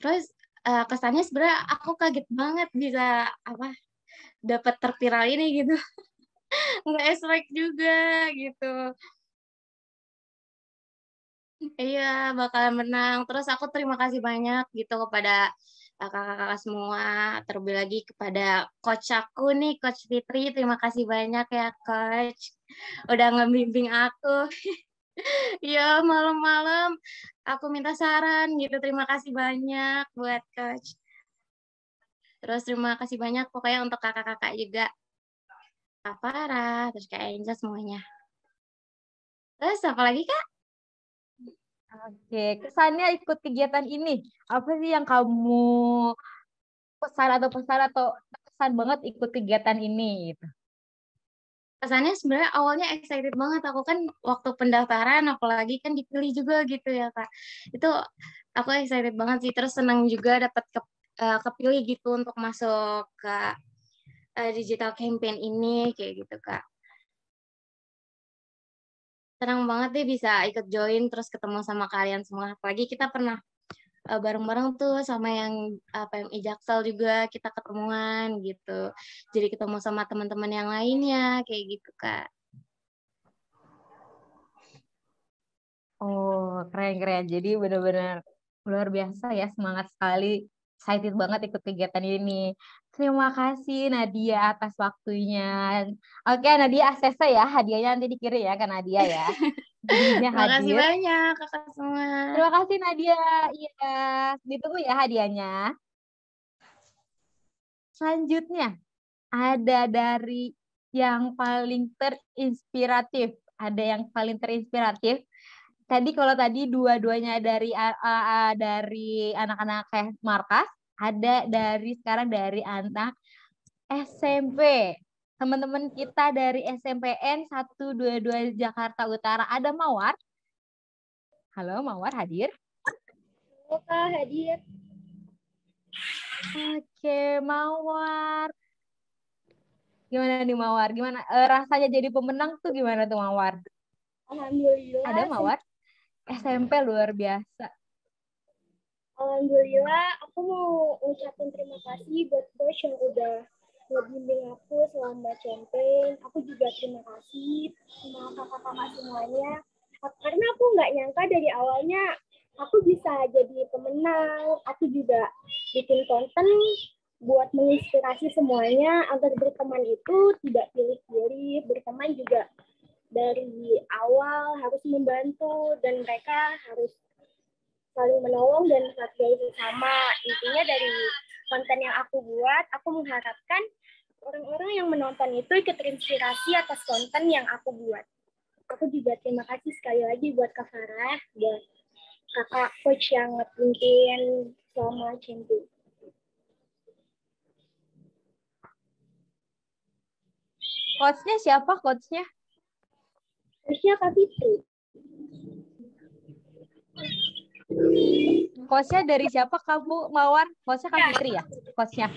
Terus eh, kesannya sebenarnya aku kaget banget bisa apa dapat terviral ini gitu. Nggak expect juga gitu. Iya, bakalan menang. Terus aku terima kasih banyak gitu kepada uh, kakak-kakak semua. Terlebih lagi kepada coach aku nih, Coach Fitri. Terima kasih banyak ya, Coach. Udah ngebimbing aku. Iya, malam-malam aku minta saran gitu. Terima kasih banyak buat Coach. Terus terima kasih banyak pokoknya untuk kakak-kakak juga. Kak Farah, terus Kak Angel semuanya. Terus apa lagi, Kak? Oke, kesannya ikut kegiatan ini. Apa sih yang kamu pesan atau pesan atau pesan banget ikut kegiatan ini gitu? Kesannya sebenarnya awalnya excited banget. Aku kan waktu pendaftaran, apalagi kan dipilih juga gitu ya kak. Itu aku excited banget sih. Terus senang juga dapat ke, uh, kepilih gitu untuk masuk ke uh, digital campaign ini kayak gitu kak senang banget deh bisa ikut join terus ketemu sama kalian semua. Apalagi kita pernah uh, bareng-bareng tuh sama yang uh, PMI Jaksel juga kita ketemuan gitu. Jadi ketemu sama teman-teman yang lainnya kayak gitu kak. Oh keren-keren. Jadi benar-benar luar biasa ya semangat sekali excited banget ikut kegiatan ini. Terima kasih Nadia atas waktunya. Oke Nadia ACC ya, hadiahnya nanti dikirim ya ke Nadia ya. Terima kasih banyak kakak semua. Terima kasih Nadia. Iya, ditunggu ya hadiahnya. Selanjutnya ada dari yang paling terinspiratif. Ada yang paling terinspiratif tadi kalau tadi dua-duanya dari uh, uh, dari anak-anak kayak markas, ada dari sekarang dari anak SMP. Teman-teman kita dari SMPN 122 Jakarta Utara ada Mawar. Halo Mawar hadir? Halo Kak, hadir. Oke, Mawar. Gimana nih Mawar? Gimana uh, rasanya jadi pemenang tuh gimana tuh Mawar? Alhamdulillah. Ada Mawar? SMP luar biasa. Alhamdulillah, aku mau ucapin terima kasih buat coach yang udah ngebimbing aku selama campaign. Aku juga terima kasih sama kakak-kakak semuanya. Karena aku nggak nyangka dari awalnya aku bisa jadi pemenang. Aku juga bikin konten buat menginspirasi semuanya agar berteman itu tidak pilih-pilih. Berteman juga dari awal harus membantu dan mereka harus saling menolong dan menghargai bersama. Intinya dari konten yang aku buat, aku mengharapkan orang-orang yang menonton itu ikut terinspirasi atas konten yang aku buat. Aku juga terima kasih sekali lagi buat Kak Farah dan kakak coach yang ngepimpin selama champion. Coachnya siapa coachnya? Coachnya Kak Fitri. Coachnya dari siapa kamu, Mawar? Coachnya Kak Fitri ya? Coachnya?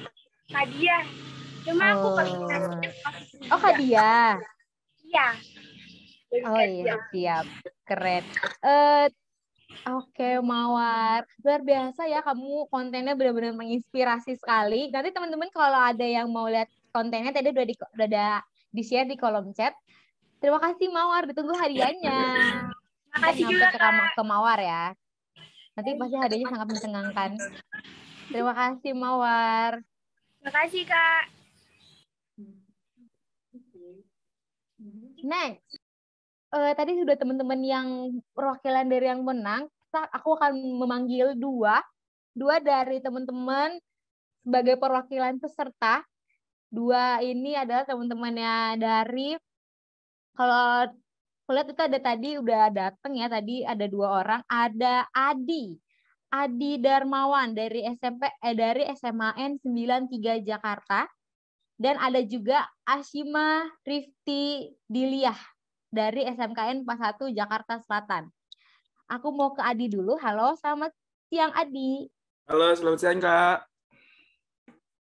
Kak Dia. Cuma aku Oh. paling Oh. Iya. Oh iya, siap. Keren. Eh Oke, Mawar. Luar biasa ya kamu kontennya benar-benar menginspirasi sekali. Nanti teman-teman kalau ada yang mau lihat kontennya tadi udah di udah ada di-share di kolom chat. Terima kasih Mawar, ditunggu hadiahnya. Makasih Nanti juga, ke, ke Mawar ya. Nanti pasti hadiahnya sangat mencengangkan. Terima kasih Mawar. Makasih Kak. Next. Eh, tadi sudah teman-teman yang perwakilan dari yang menang. Aku akan memanggil dua. Dua dari teman-teman sebagai perwakilan peserta. Dua ini adalah teman-temannya dari kalau aku lihat itu ada tadi udah datang ya tadi ada dua orang ada Adi Adi Darmawan dari SMP eh dari SMAN 93 Jakarta dan ada juga Ashima Rifti Diliah dari SMKN 41 Jakarta Selatan. Aku mau ke Adi dulu. Halo, selamat siang Adi. Halo, selamat siang Kak.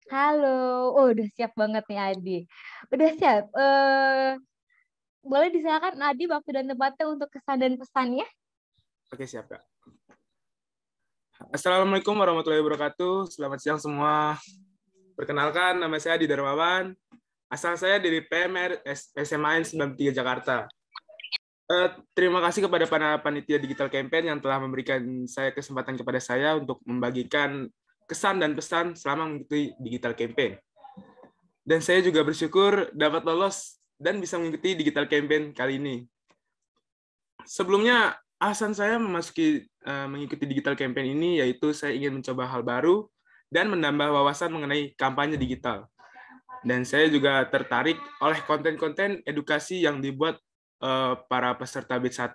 Halo, oh udah siap banget nih Adi. Udah siap. Eh boleh disilakan Adi waktu dan tempatnya untuk kesan dan pesannya. Oke, siap Kak. Assalamualaikum warahmatullahi wabarakatuh. Selamat siang semua. Perkenalkan, nama saya Adi Darmawan. Asal saya dari PMR SMA 93 Jakarta. Eh, terima kasih kepada para panitia digital campaign yang telah memberikan saya kesempatan kepada saya untuk membagikan kesan dan pesan selama mengikuti digital campaign. Dan saya juga bersyukur dapat lolos dan bisa mengikuti digital campaign kali ini. Sebelumnya, alasan saya memasuki uh, mengikuti digital campaign ini yaitu saya ingin mencoba hal baru dan menambah wawasan mengenai kampanye digital. Dan saya juga tertarik oleh konten-konten edukasi yang dibuat uh, para peserta BIT 1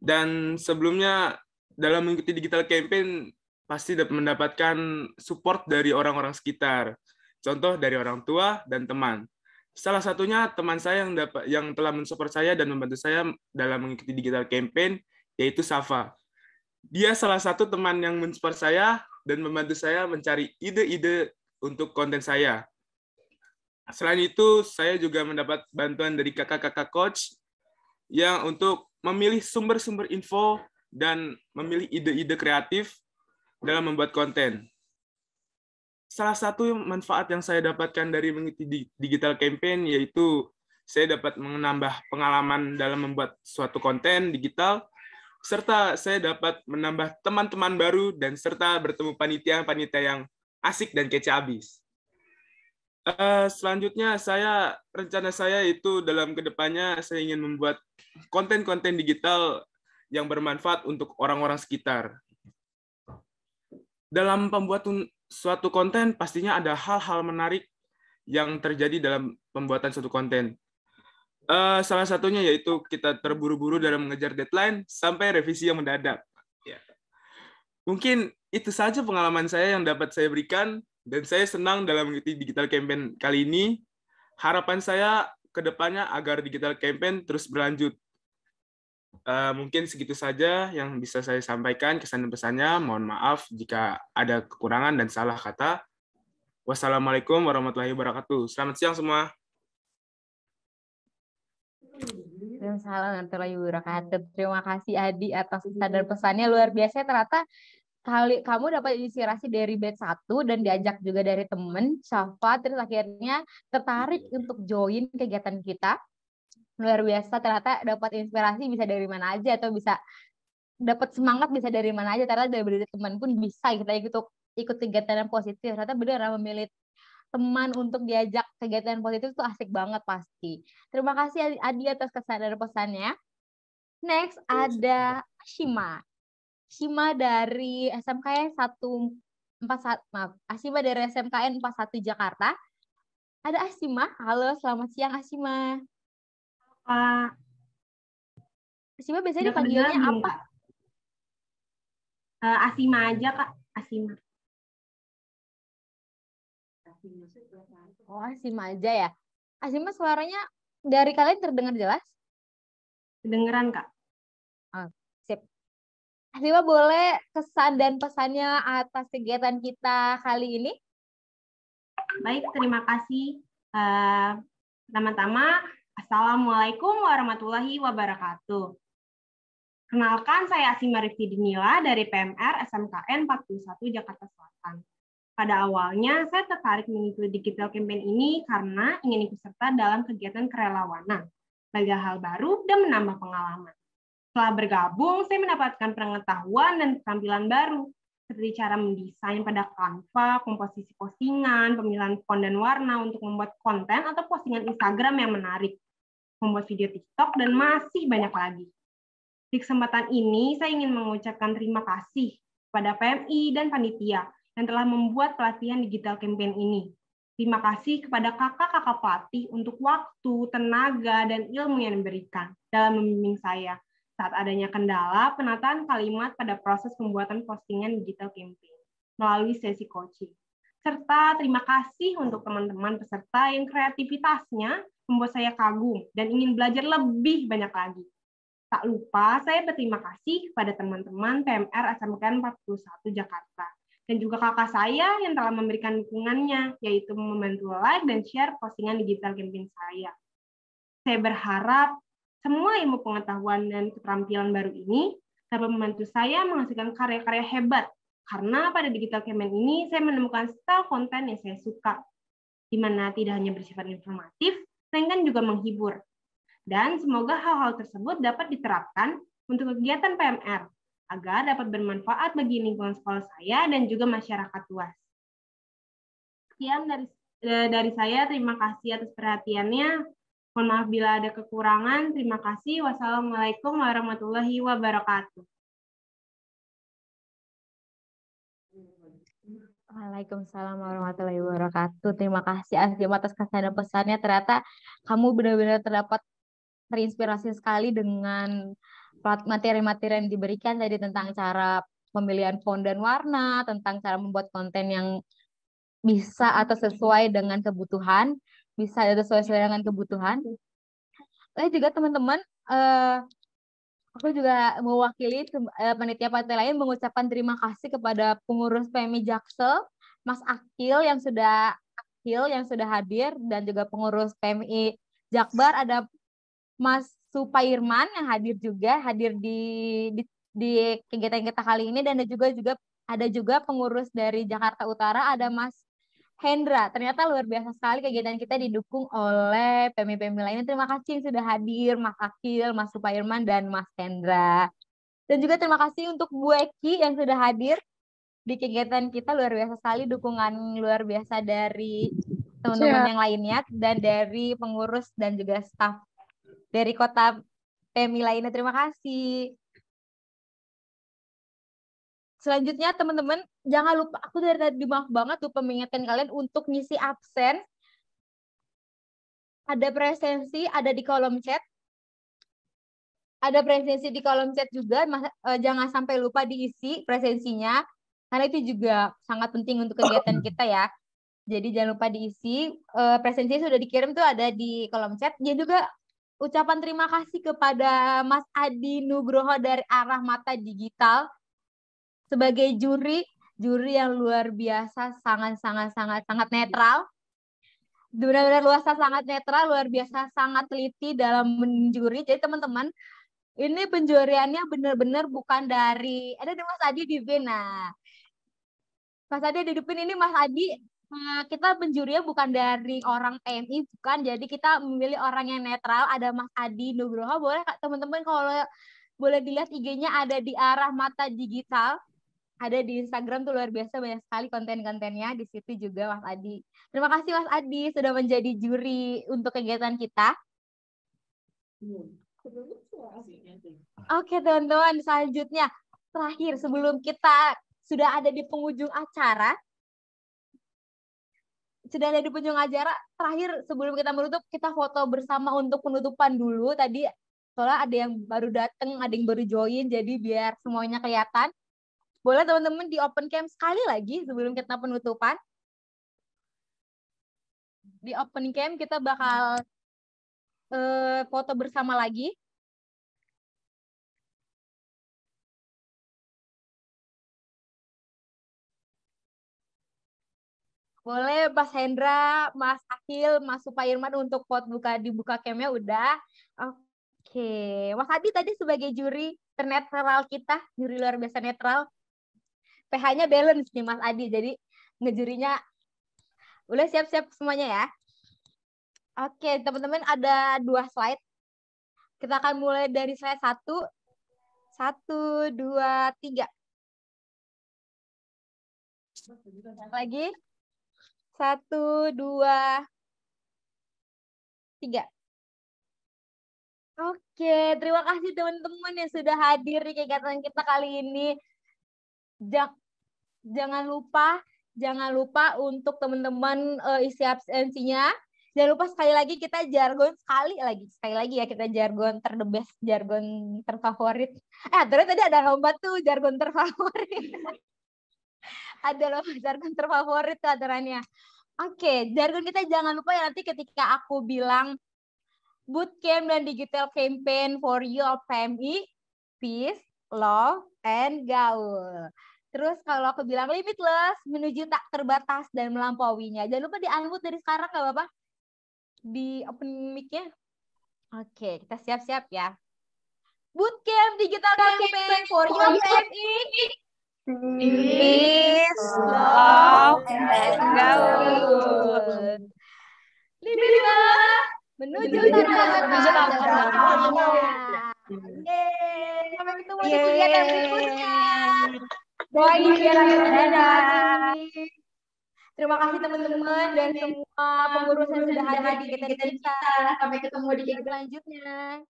Dan sebelumnya dalam mengikuti digital campaign pasti dapat mendapatkan support dari orang-orang sekitar. Contoh dari orang tua dan teman. Salah satunya teman saya yang dapat yang telah mensupport saya dan membantu saya dalam mengikuti digital campaign yaitu Safa. Dia salah satu teman yang mensupport saya dan membantu saya mencari ide-ide untuk konten saya. Selain itu, saya juga mendapat bantuan dari kakak-kakak coach yang untuk memilih sumber-sumber info dan memilih ide-ide kreatif dalam membuat konten. Salah satu manfaat yang saya dapatkan dari mengikuti digital campaign yaitu saya dapat menambah pengalaman dalam membuat suatu konten digital, serta saya dapat menambah teman-teman baru dan serta bertemu panitia-panitia yang asik dan kece abis. Uh, selanjutnya saya rencana saya itu dalam ke depannya saya ingin membuat konten-konten digital yang bermanfaat untuk orang-orang sekitar. Dalam pembuatan suatu konten pastinya ada hal-hal menarik yang terjadi dalam pembuatan suatu konten. Uh, salah satunya yaitu kita terburu-buru dalam mengejar deadline sampai revisi yang mendadak. Ya. Mungkin itu saja pengalaman saya yang dapat saya berikan dan saya senang dalam mengikuti digital campaign kali ini. Harapan saya ke depannya agar digital campaign terus berlanjut Uh, mungkin segitu saja yang bisa saya sampaikan kesan dan pesannya. Mohon maaf jika ada kekurangan dan salah kata. Wassalamualaikum warahmatullahi wabarakatuh. Selamat siang semua. Warahmatullahi wabarakatuh. Terima kasih Adi atas pesan dan pesannya luar biasa. Ternyata kali kamu dapat inspirasi dari batch satu dan diajak juga dari temen Syafa terus akhirnya tertarik untuk join kegiatan kita luar biasa ternyata dapat inspirasi bisa dari mana aja atau bisa dapat semangat bisa dari mana aja ternyata dari teman pun bisa kita ikut ikut kegiatan yang positif. Ternyata benar memilih teman untuk diajak kegiatan positif itu asik banget pasti. Terima kasih Adi atas kesan dan pesannya. Next ada Shima. Shima dari SMKN satu empat maaf Asima dari SMKN 41 Jakarta. Ada Asima halo selamat siang Asima Kak. Asima biasanya dipanggilnya apa? Uh, Asima aja, Kak. Asima. Oh, Asima aja ya. Asima suaranya dari kalian terdengar jelas? Kedengeran, Kak. Oh, sip. Asima boleh kesan dan pesannya atas kegiatan kita kali ini? Baik, terima kasih. Uh, pertama-tama, Assalamualaikum warahmatullahi wabarakatuh. Kenalkan, saya Asima Rifti Dinila dari PMR SMKN 41 Jakarta Selatan. Pada awalnya, saya tertarik mengikuti digital campaign ini karena ingin ikut serta dalam kegiatan kerelawanan, belajar hal baru, dan menambah pengalaman. Setelah bergabung, saya mendapatkan pengetahuan dan keterampilan baru, seperti cara mendesain pada Canva, komposisi postingan, pemilihan font dan warna untuk membuat konten atau postingan Instagram yang menarik membuat video TikTok, dan masih banyak lagi. Di kesempatan ini, saya ingin mengucapkan terima kasih kepada PMI dan panitia yang telah membuat pelatihan digital campaign ini. Terima kasih kepada kakak-kakak pelatih untuk waktu, tenaga, dan ilmu yang diberikan dalam membimbing saya saat adanya kendala penataan kalimat pada proses pembuatan postingan digital campaign melalui sesi coaching. Serta terima kasih untuk teman-teman peserta yang kreativitasnya membuat saya kagum dan ingin belajar lebih banyak lagi. Tak lupa, saya berterima kasih kepada teman-teman PMR SMK 41 Jakarta dan juga kakak saya yang telah memberikan dukungannya, yaitu membantu like dan share postingan digital campaign saya. Saya berharap semua ilmu pengetahuan dan keterampilan baru ini dapat membantu saya menghasilkan karya-karya hebat, karena pada digital campaign ini saya menemukan style konten yang saya suka, di mana tidak hanya bersifat informatif, melainkan juga menghibur. Dan semoga hal-hal tersebut dapat diterapkan untuk kegiatan PMR agar dapat bermanfaat bagi lingkungan sekolah saya dan juga masyarakat luas. Sekian dari eh, dari saya, terima kasih atas perhatiannya. Mohon maaf bila ada kekurangan. Terima kasih. Wassalamualaikum warahmatullahi wabarakatuh. Waalaikumsalam warahmatullahi wabarakatuh. Terima kasih Azim atas kesan dan pesannya. Ternyata kamu benar-benar terdapat terinspirasi sekali dengan materi-materi yang diberikan tadi tentang cara pemilihan font dan warna, tentang cara membuat konten yang bisa atau sesuai dengan kebutuhan, bisa atau sesuai dengan kebutuhan. Eh juga teman-teman, eh, aku juga mewakili eh, panitia partai lain mengucapkan terima kasih kepada pengurus PMI Jaksel, Mas Akil yang sudah Akil yang sudah hadir dan juga pengurus PMI Jakbar ada Mas Supairman yang hadir juga hadir di, di di kegiatan kita kali ini dan ada juga juga ada juga pengurus dari Jakarta Utara ada Mas Hendra. Ternyata luar biasa sekali kegiatan kita didukung oleh PMI-PMI lainnya. Terima kasih yang sudah hadir, Mas Akil, Mas Supairman, dan Mas Hendra. Dan juga terima kasih untuk Bu Eki yang sudah hadir di kegiatan kita. Luar biasa sekali dukungan luar biasa dari teman-teman yang lainnya dan dari pengurus dan juga staf dari kota PMI lainnya. Terima kasih. Selanjutnya teman-teman jangan lupa aku dari tadi maaf banget lupa mengingatkan kalian untuk ngisi absen. Ada presensi ada di kolom chat. Ada presensi di kolom chat juga, eh, jangan sampai lupa diisi presensinya karena itu juga sangat penting untuk kegiatan kita ya. Jadi jangan lupa diisi. Eh, presensi sudah dikirim tuh ada di kolom chat. Dia juga ucapan terima kasih kepada Mas Adi Nugroho dari Arah Mata Digital sebagai juri, juri yang luar biasa, sangat sangat sangat sangat netral. Benar-benar luar biasa sangat netral, luar biasa sangat teliti dalam menjuri. Jadi teman-teman, ini penjuriannya benar-benar bukan dari ada Mas Adi di Vena. Mas Adi di Dupin ini Mas Adi eh, kita penjurinya bukan dari orang PMI bukan jadi kita memilih orang yang netral ada Mas Adi Nugroho boleh teman-teman kalau boleh dilihat IG-nya ada di arah mata digital ada di Instagram tuh luar biasa banyak sekali konten-kontennya di situ juga Mas Adi. Terima kasih Mas Adi sudah menjadi juri untuk kegiatan kita. Oke teman-teman selanjutnya terakhir sebelum kita sudah ada di penghujung acara sudah ada di penghujung acara terakhir sebelum kita menutup kita foto bersama untuk penutupan dulu tadi soalnya ada yang baru datang ada yang baru join jadi biar semuanya kelihatan boleh teman-teman di open cam sekali lagi sebelum kita penutupan. Di open cam kita bakal uh, foto bersama lagi. Boleh Mas Hendra, Mas Akil, Mas Supairman untuk foto buka dibuka camnya udah. Oke, Mas Adi tadi sebagai juri ternetral kita, juri luar biasa netral, pH-nya balance nih Mas Adi. Jadi ngejurinya udah siap-siap semuanya ya. Oke, teman-teman ada dua slide. Kita akan mulai dari slide satu. Satu, dua, tiga. Lagi. Satu, dua, tiga. Oke, terima kasih teman-teman yang sudah hadir di kegiatan kita kali ini jangan lupa jangan lupa untuk teman-teman uh, isi absensinya. Jangan lupa sekali lagi kita jargon sekali lagi sekali lagi ya kita jargon terdebes jargon terfavorit. Eh terus tadi ada lomba tuh jargon terfavorit. ada lomba jargon terfavorit tuh aturannya. Oke, jargon kita jangan lupa ya nanti ketika aku bilang bootcamp dan digital campaign for your PMI, peace, love, and gaul. Terus kalau aku bilang limitless, menuju tak terbatas dan melampauinya. Jangan lupa di-unmute dari sekarang nggak Bapak? Di open mic-nya. Oke, kita siap-siap ya. Bootcamp Digital Campaign for Your PMI. Peace, love, and gaul. Limitless, menuju tak terbatas. Yeay, sampai ketemu di kegiatan berikutnya. Doain biar dadah. Terima kasih teman-teman dan semua pengurus yang sudah hadir di kegiatan kita. Sampai ketemu di kegiatan selanjutnya.